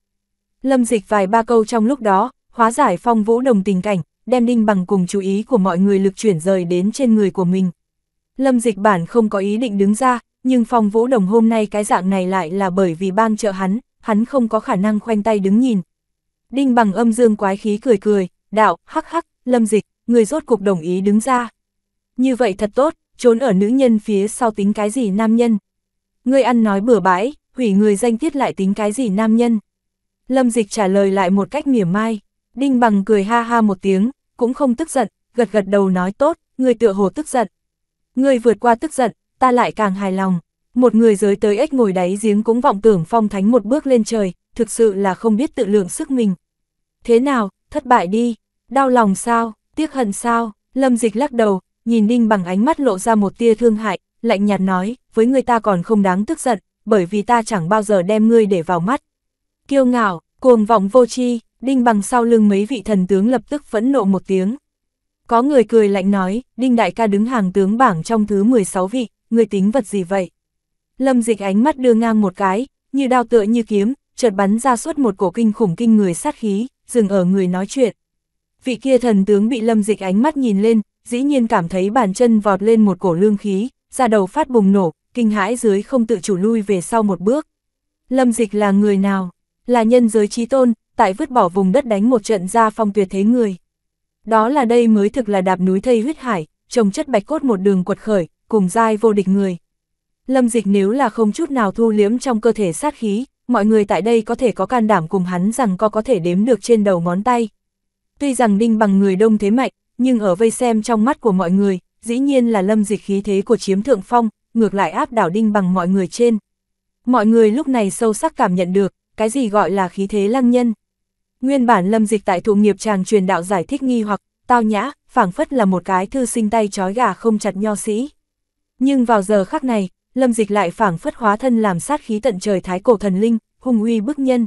Lâm Dịch vài ba câu trong lúc đó, hóa giải phong vũ đồng tình cảnh, đem Đinh Bằng cùng chú ý của mọi người lực chuyển rời đến trên người của mình. Lâm Dịch bản không có ý định đứng ra, nhưng phong vũ đồng hôm nay cái dạng này lại là bởi vì bang trợ hắn, hắn không có khả năng khoanh tay đứng nhìn. Đinh Bằng âm dương quái khí cười cười, đạo, hắc hắc, Lâm Dịch, người rốt cục đồng ý đứng ra. Như vậy thật tốt, trốn ở nữ nhân phía sau tính cái gì nam nhân. Ngươi ăn nói bừa bãi, hủy người danh tiết lại tính cái gì nam nhân. Lâm Dịch trả lời lại một cách mỉa mai, Đinh Bằng cười ha ha một tiếng, cũng không tức giận, gật gật đầu nói tốt, người tựa hồ tức giận. Người vượt qua tức giận, ta lại càng hài lòng. Một người giới tới ếch ngồi đáy giếng cũng vọng tưởng phong thánh một bước lên trời, thực sự là không biết tự lượng sức mình. Thế nào, thất bại đi, đau lòng sao, tiếc hận sao, lâm dịch lắc đầu, nhìn Đinh bằng ánh mắt lộ ra một tia thương hại, lạnh nhạt nói, với người ta còn không đáng tức giận, bởi vì ta chẳng bao giờ đem ngươi để vào mắt. Kiêu ngạo, cuồng vọng vô tri Đinh bằng sau lưng mấy vị thần tướng lập tức phẫn nộ một tiếng. Có người cười lạnh nói, Đinh đại ca đứng hàng tướng bảng trong thứ 16 vị, người tính vật gì vậy? Lâm dịch ánh mắt đưa ngang một cái, như đao tựa như kiếm, chợt bắn ra suốt một cổ kinh khủng kinh người sát khí, dừng ở người nói chuyện. Vị kia thần tướng bị lâm dịch ánh mắt nhìn lên, dĩ nhiên cảm thấy bàn chân vọt lên một cổ lương khí, ra đầu phát bùng nổ, kinh hãi dưới không tự chủ lui về sau một bước. Lâm dịch là người nào? Là nhân giới trí tôn, tại vứt bỏ vùng đất đánh một trận ra phong tuyệt thế người. Đó là đây mới thực là đạp núi thây huyết hải, trồng chất bạch cốt một đường quật khởi, cùng dai vô địch người. Lâm dịch nếu là không chút nào thu liếm trong cơ thể sát khí, mọi người tại đây có thể có can đảm cùng hắn rằng có có thể đếm được trên đầu ngón tay. Tuy rằng đinh bằng người đông thế mạnh, nhưng ở vây xem trong mắt của mọi người, dĩ nhiên là lâm dịch khí thế của chiếm thượng phong, ngược lại áp đảo đinh bằng mọi người trên. Mọi người lúc này sâu sắc cảm nhận được, cái gì gọi là khí thế lăng nhân. Nguyên bản lâm dịch tại thụ nghiệp chàng truyền đạo giải thích nghi hoặc, tao nhã, phảng phất là một cái thư sinh tay trói gà không chặt nho sĩ. Nhưng vào giờ khắc này, lâm dịch lại phảng phất hóa thân làm sát khí tận trời thái cổ thần linh, hung uy bức nhân.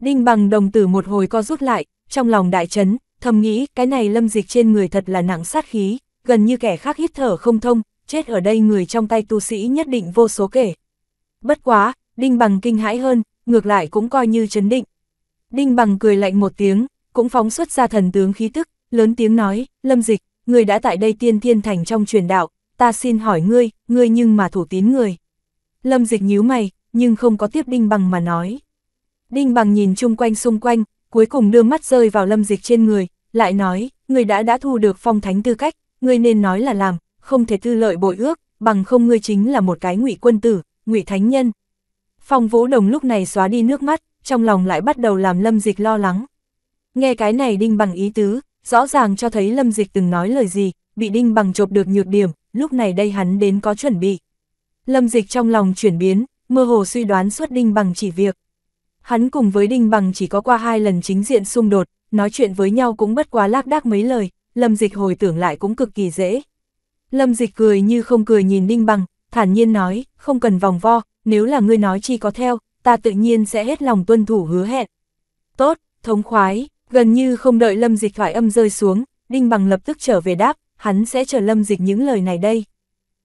Đinh bằng đồng tử một hồi co rút lại, trong lòng đại chấn, thầm nghĩ cái này lâm dịch trên người thật là nặng sát khí, gần như kẻ khác hít thở không thông, chết ở đây người trong tay tu sĩ nhất định vô số kể. Bất quá, đinh bằng kinh hãi hơn, ngược lại cũng coi như chấn định. Đinh bằng cười lạnh một tiếng, cũng phóng xuất ra thần tướng khí tức, lớn tiếng nói, lâm dịch, người đã tại đây tiên thiên thành trong truyền đạo, ta xin hỏi ngươi, ngươi nhưng mà thủ tín người. Lâm dịch nhíu mày, nhưng không có tiếp đinh bằng mà nói. Đinh bằng nhìn chung quanh xung quanh, cuối cùng đưa mắt rơi vào lâm dịch trên người, lại nói, người đã đã thu được phong thánh tư cách, ngươi nên nói là làm, không thể tư lợi bội ước, bằng không ngươi chính là một cái ngụy quân tử, ngụy thánh nhân. Phong vũ đồng lúc này xóa đi nước mắt, trong lòng lại bắt đầu làm lâm dịch lo lắng. Nghe cái này đinh bằng ý tứ, rõ ràng cho thấy lâm dịch từng nói lời gì, bị đinh bằng chộp được nhược điểm, lúc này đây hắn đến có chuẩn bị. Lâm dịch trong lòng chuyển biến, mơ hồ suy đoán suốt đinh bằng chỉ việc. Hắn cùng với đinh bằng chỉ có qua hai lần chính diện xung đột, nói chuyện với nhau cũng bất quá lác đác mấy lời, lâm dịch hồi tưởng lại cũng cực kỳ dễ. Lâm dịch cười như không cười nhìn đinh bằng, thản nhiên nói, không cần vòng vo, nếu là ngươi nói chi có theo, ta tự nhiên sẽ hết lòng tuân thủ hứa hẹn. Tốt, thống khoái, gần như không đợi lâm dịch thoại âm rơi xuống, Đinh Bằng lập tức trở về đáp, hắn sẽ chờ lâm dịch những lời này đây.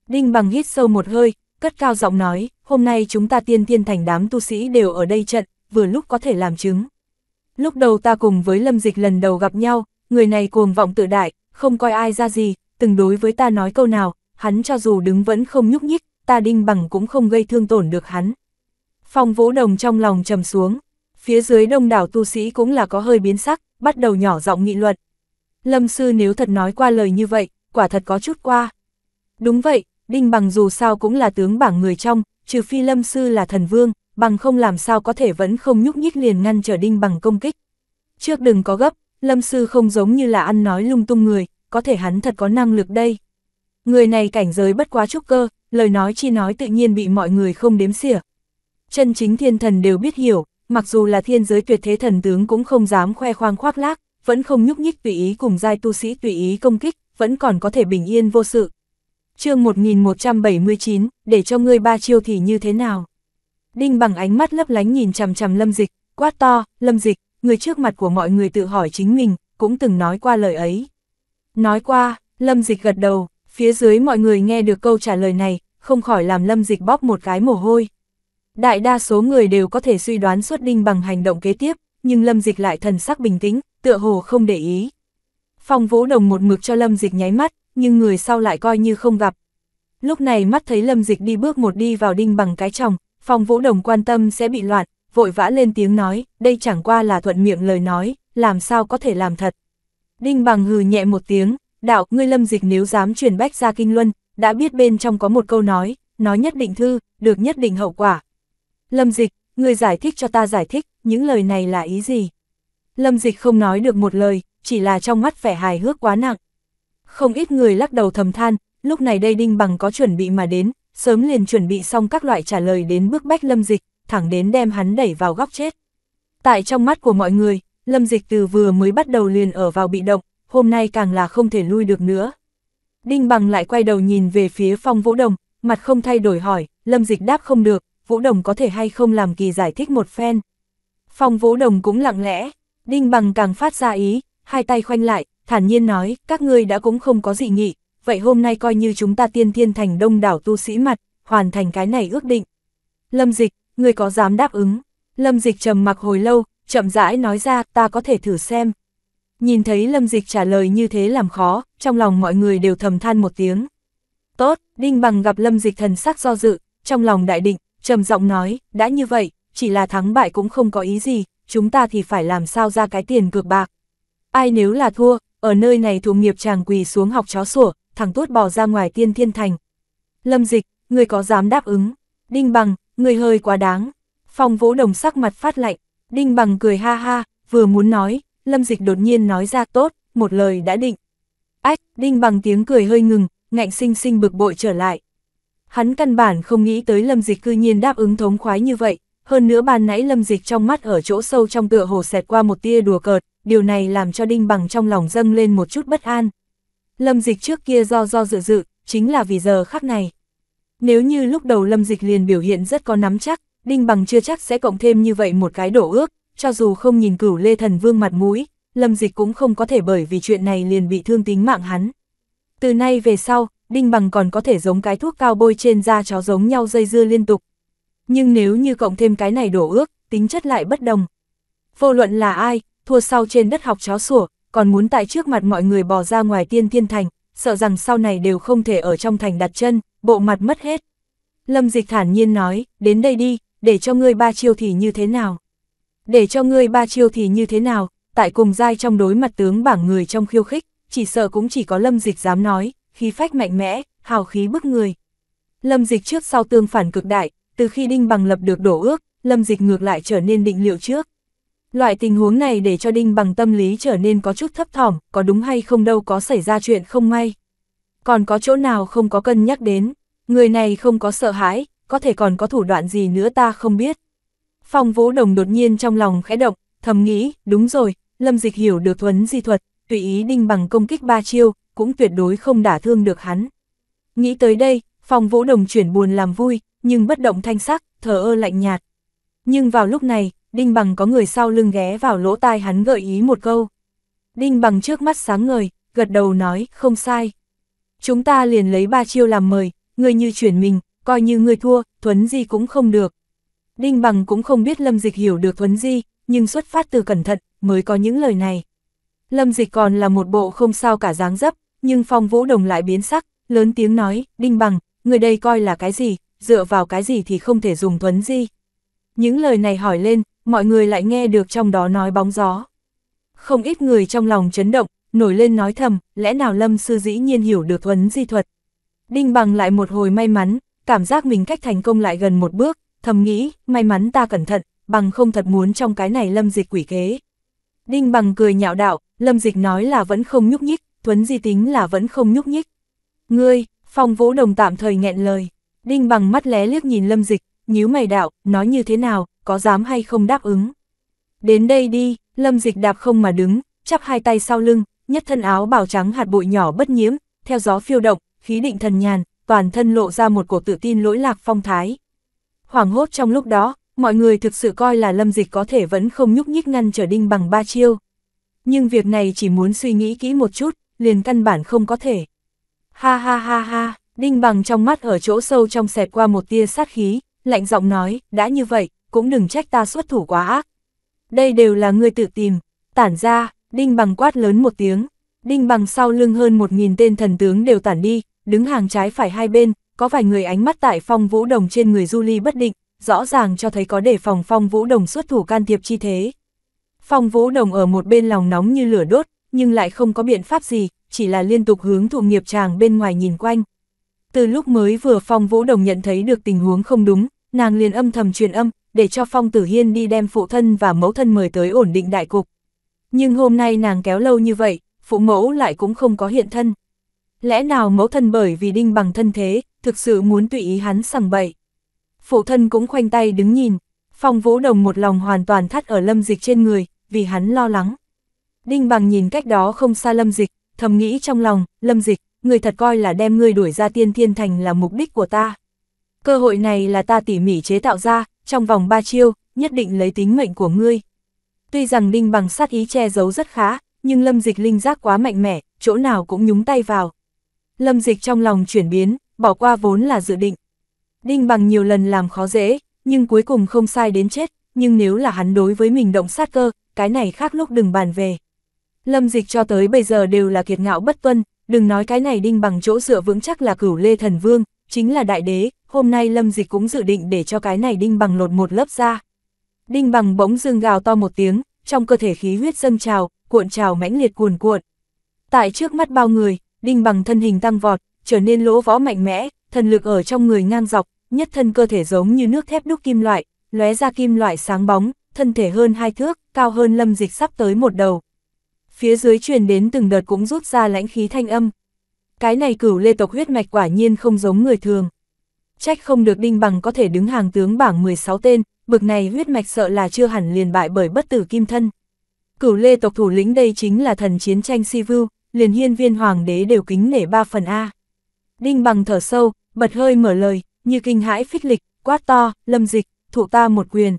Đinh Bằng hít sâu một hơi, cất cao giọng nói, hôm nay chúng ta tiên thiên thành đám tu sĩ đều ở đây trận, vừa lúc có thể làm chứng. Lúc đầu ta cùng với lâm dịch lần đầu gặp nhau, người này cuồng vọng tự đại, không coi ai ra gì, từng đối với ta nói câu nào, hắn cho dù đứng vẫn không nhúc nhích, ta đinh bằng cũng không gây thương tổn được hắn. Phong vũ đồng trong lòng trầm xuống, phía dưới đông đảo tu sĩ cũng là có hơi biến sắc, bắt đầu nhỏ giọng nghị luận. Lâm sư nếu thật nói qua lời như vậy, quả thật có chút qua. Đúng vậy, đinh bằng dù sao cũng là tướng bảng người trong, trừ phi lâm sư là thần vương, bằng không làm sao có thể vẫn không nhúc nhích liền ngăn trở đinh bằng công kích. Trước đừng có gấp, lâm sư không giống như là ăn nói lung tung người, có thể hắn thật có năng lực đây. Người này cảnh giới bất quá trúc cơ, lời nói chi nói tự nhiên bị mọi người không đếm xỉa. Chân chính thiên thần đều biết hiểu, mặc dù là thiên giới tuyệt thế thần tướng cũng không dám khoe khoang khoác lác, vẫn không nhúc nhích tùy ý cùng giai tu sĩ tùy ý công kích, vẫn còn có thể bình yên vô sự. chương 1179, để cho ngươi ba chiêu thì như thế nào? Đinh bằng ánh mắt lấp lánh nhìn chằm chằm lâm dịch, quát to, lâm dịch, người trước mặt của mọi người tự hỏi chính mình, cũng từng nói qua lời ấy. Nói qua, lâm dịch gật đầu, phía dưới mọi người nghe được câu trả lời này, không khỏi làm lâm dịch bóp một cái mồ hôi. Đại đa số người đều có thể suy đoán xuất đinh bằng hành động kế tiếp, nhưng lâm dịch lại thần sắc bình tĩnh, tựa hồ không để ý. Phong vũ đồng một mực cho lâm dịch nháy mắt, nhưng người sau lại coi như không gặp. Lúc này mắt thấy lâm dịch đi bước một đi vào đinh bằng cái chồng, phong vũ đồng quan tâm sẽ bị loạn, vội vã lên tiếng nói, đây chẳng qua là thuận miệng lời nói, làm sao có thể làm thật. Đinh bằng hừ nhẹ một tiếng, đạo, ngươi lâm dịch nếu dám truyền bách ra kinh luân, đã biết bên trong có một câu nói, nói nhất định thư, được nhất định hậu quả. Lâm dịch, ngươi giải thích cho ta giải thích, những lời này là ý gì? Lâm dịch không nói được một lời, chỉ là trong mắt vẻ hài hước quá nặng. Không ít người lắc đầu thầm than, lúc này đây Đinh Bằng có chuẩn bị mà đến, sớm liền chuẩn bị xong các loại trả lời đến bước bách lâm dịch, thẳng đến đem hắn đẩy vào góc chết. Tại trong mắt của mọi người, lâm dịch từ vừa mới bắt đầu liền ở vào bị động, hôm nay càng là không thể lui được nữa. Đinh Bằng lại quay đầu nhìn về phía phong vũ đồng, mặt không thay đổi hỏi, lâm dịch đáp không được, vũ đồng có thể hay không làm kỳ giải thích một phen. Phong vũ đồng cũng lặng lẽ, Đinh Bằng càng phát ra ý, hai tay khoanh lại, thản nhiên nói, các ngươi đã cũng không có dị nghị, vậy hôm nay coi như chúng ta tiên thiên thành đông đảo tu sĩ mặt, hoàn thành cái này ước định. Lâm Dịch, người có dám đáp ứng? Lâm Dịch trầm mặc hồi lâu, chậm rãi nói ra, ta có thể thử xem. Nhìn thấy Lâm Dịch trả lời như thế làm khó, trong lòng mọi người đều thầm than một tiếng. Tốt, Đinh Bằng gặp Lâm Dịch thần sắc do dự, trong lòng đại định, trầm giọng nói, đã như vậy, chỉ là thắng bại cũng không có ý gì, chúng ta thì phải làm sao ra cái tiền cược bạc. Ai nếu là thua, ở nơi này thủ nghiệp chàng quỳ xuống học chó sủa, thằng tốt bỏ ra ngoài tiên thiên thành. Lâm dịch, người có dám đáp ứng? Đinh bằng, người hơi quá đáng. Phong vũ đồng sắc mặt phát lạnh, đinh bằng cười ha ha, vừa muốn nói, lâm dịch đột nhiên nói ra tốt, một lời đã định. Ách, đinh bằng tiếng cười hơi ngừng, ngạnh sinh sinh bực bội trở lại. Hắn căn bản không nghĩ tới lâm dịch cư nhiên đáp ứng thống khoái như vậy, hơn nữa ban nãy lâm dịch trong mắt ở chỗ sâu trong tựa hồ xẹt qua một tia đùa cợt, điều này làm cho đinh bằng trong lòng dâng lên một chút bất an. Lâm dịch trước kia do do dự dự, chính là vì giờ khắc này. Nếu như lúc đầu lâm dịch liền biểu hiện rất có nắm chắc, đinh bằng chưa chắc sẽ cộng thêm như vậy một cái đổ ước, cho dù không nhìn cửu lê thần vương mặt mũi, lâm dịch cũng không có thể bởi vì chuyện này liền bị thương tính mạng hắn. Từ nay về sau, đinh bằng còn có thể giống cái thuốc cao bôi trên da chó giống nhau dây dưa liên tục, nhưng nếu như cộng thêm cái này đổ ước, tính chất lại bất đồng. Vô luận là ai, thua sau trên đất học chó sủa, còn muốn tại trước mặt mọi người bò ra ngoài tiên thiên thành, sợ rằng sau này đều không thể ở trong thành đặt chân, bộ mặt mất hết. Lâm dịch thản nhiên nói, đến đây đi, để cho ngươi ba chiêu thì như thế nào? Để cho ngươi ba chiêu thì như thế nào, tại cùng giai trong đối mặt tướng bảng người trong khiêu khích, chỉ sợ cũng chỉ có lâm dịch dám nói, khí phách mạnh mẽ, hào khí bức người. Lâm dịch trước sau tương phản cực đại, từ khi Đinh Bằng lập được đổ ước, Lâm Dịch ngược lại trở nên định liệu trước. Loại tình huống này để cho Đinh Bằng tâm lý trở nên có chút thấp thỏm, có đúng hay không đâu có xảy ra chuyện không may. Còn có chỗ nào không có cân nhắc đến, người này không có sợ hãi, có thể còn có thủ đoạn gì nữa ta không biết. Phong Vũ Đồng đột nhiên trong lòng khẽ động, thầm nghĩ, đúng rồi, Lâm Dịch hiểu được thuấn di thuật, tùy ý Đinh Bằng công kích ba chiêu, cũng tuyệt đối không đả thương được hắn. Nghĩ tới đây, Phong Vũ Đồng chuyển buồn làm vui, nhưng bất động thanh sắc, thờ ơ lạnh nhạt. Nhưng vào lúc này, Đinh Bằng có người sau lưng ghé vào lỗ tai hắn gợi ý một câu. Đinh Bằng trước mắt sáng ngời, gật đầu nói, không sai. Chúng ta liền lấy ba chiêu làm mời, người như chuyển mình, coi như người thua, Thuấn Di cũng không được. Đinh Bằng cũng không biết Lâm Dịch hiểu được Thuấn Di, nhưng xuất phát từ cẩn thận, mới có những lời này. Lâm Dịch còn là một bộ không sao cả dáng dấp, nhưng Phong Vũ Đồng lại biến sắc, lớn tiếng nói, Đinh Bằng, người đây coi là cái gì, dựa vào cái gì thì không thể dùng Thuấn Di. Những lời này hỏi lên, mọi người lại nghe được trong đó nói bóng gió. Không ít người trong lòng chấn động, nổi lên nói thầm, lẽ nào Lâm Sư dĩ nhiên hiểu được Thuấn Di thuật. Đinh Bằng lại một hồi may mắn, cảm giác mình cách thành công lại gần một bước, thầm nghĩ, may mắn ta cẩn thận, bằng không thật muốn trong cái này lâm dịch quỷ kế. Đinh bằng cười nhạo đạo, lâm dịch nói là vẫn không nhúc nhích, Tuấn Di tính là vẫn không nhúc nhích. Ngươi, phong vũ đồng tạm thời nghẹn lời, đinh bằng mắt lé liếc nhìn lâm dịch, nhíu mày đạo, nói như thế nào, có dám hay không đáp ứng. Đến đây đi, lâm dịch đạp không mà đứng, chắp hai tay sau lưng, nhất thân áo bào trắng hạt bụi nhỏ bất nhiễm, theo gió phiêu động, khí định thần nhàn, toàn thân lộ ra một cổ tự tin lỗi lạc phong thái. Hoảng hốt trong lúc đó, mọi người thực sự coi là lâm dịch có thể vẫn không nhúc nhích ngăn trở đinh bằng ba chiêu. Nhưng việc này chỉ muốn suy nghĩ kỹ một chút, liền căn bản không có thể. Ha ha ha ha, đinh bằng trong mắt ở chỗ sâu trong xẹt qua một tia sát khí, lạnh giọng nói, đã như vậy, cũng đừng trách ta xuất thủ quá ác. Đây đều là ngươi tự tìm, tản ra, đinh bằng quát lớn một tiếng, đinh bằng sau lưng hơn một nghìn tên thần tướng đều tản đi, đứng hàng trái phải hai bên, có vài người ánh mắt tại phong vũ đồng trên người du ly bất định, rõ ràng cho thấy có đề phòng phong vũ đồng xuất thủ can thiệp chi thế. Phong vũ đồng ở một bên lòng nóng như lửa đốt, nhưng lại không có biện pháp gì, chỉ là liên tục hướng thụ nghiệp chàng bên ngoài nhìn quanh. Từ lúc mới vừa phong vũ đồng nhận thấy được tình huống không đúng, nàng liền âm thầm truyền âm, để cho phong tử hiên đi đem phụ thân và mẫu thân mời tới ổn định đại cục. Nhưng hôm nay nàng kéo lâu như vậy, phụ mẫu lại cũng không có hiện thân. Lẽ nào mẫu thân bởi vì đinh bằng thân thế, thực sự muốn tùy ý hắn sằng bậy. Phụ thân cũng khoanh tay đứng nhìn, phong vũ đồng một lòng hoàn toàn thắt ở lâm dịch trên người, vì hắn lo lắng. Đinh bằng nhìn cách đó không xa lâm dịch, thầm nghĩ trong lòng, lâm dịch, người thật coi là đem ngươi đuổi ra tiên thiên thành là mục đích của ta. Cơ hội này là ta tỉ mỉ chế tạo ra, trong vòng ba chiêu, nhất định lấy tính mệnh của ngươi. Tuy rằng đinh bằng sát ý che giấu rất khá, nhưng lâm dịch linh giác quá mạnh mẽ, chỗ nào cũng nhúng tay vào. Lâm dịch trong lòng chuyển biến, bỏ qua vốn là dự định. Đinh bằng nhiều lần làm khó dễ, nhưng cuối cùng không sai đến chết, nhưng nếu là hắn đối với mình động sát cơ, cái này khác lúc đừng bàn về. Lâm dịch cho tới bây giờ đều là kiệt ngạo bất tuân, đừng nói cái này đinh bằng chỗ dựa vững chắc là cửu lê thần vương, chính là đại đế, hôm nay lâm dịch cũng dự định để cho cái này đinh bằng lột một lớp ra. Đinh bằng bỗng dưng gào to một tiếng, trong cơ thể khí huyết dâng trào, cuộn trào mãnh liệt cuồn cuộn. Tại trước mắt bao người, đinh bằng thân hình tăng vọt, trở nên lỗ võ mạnh mẽ, thần lực ở trong người ngang dọc, nhất thân cơ thể giống như nước thép đúc kim loại, lóe ra kim loại sáng bóng, thân thể hơn hai thước, cao hơn lâm dịch sắp tới một đầu. Phía dưới truyền đến từng đợt cũng rút ra lãnh khí thanh âm. Cái này cửu lê tộc huyết mạch quả nhiên không giống người thường. Trách không được đinh bằng có thể đứng hàng tướng bảng 16 tên, bực này huyết mạch sợ là chưa hẳn liền bại bởi bất tử kim thân. Cửu lê tộc thủ lĩnh đây chính là thần chiến tranh si vưu, liền hiên viên hoàng đế đều kính nể ba phần A. Đinh bằng thở sâu, bật hơi mở lời, như kinh hãi phích lịch, quát to, lâm dịch, thụ ta một quyền.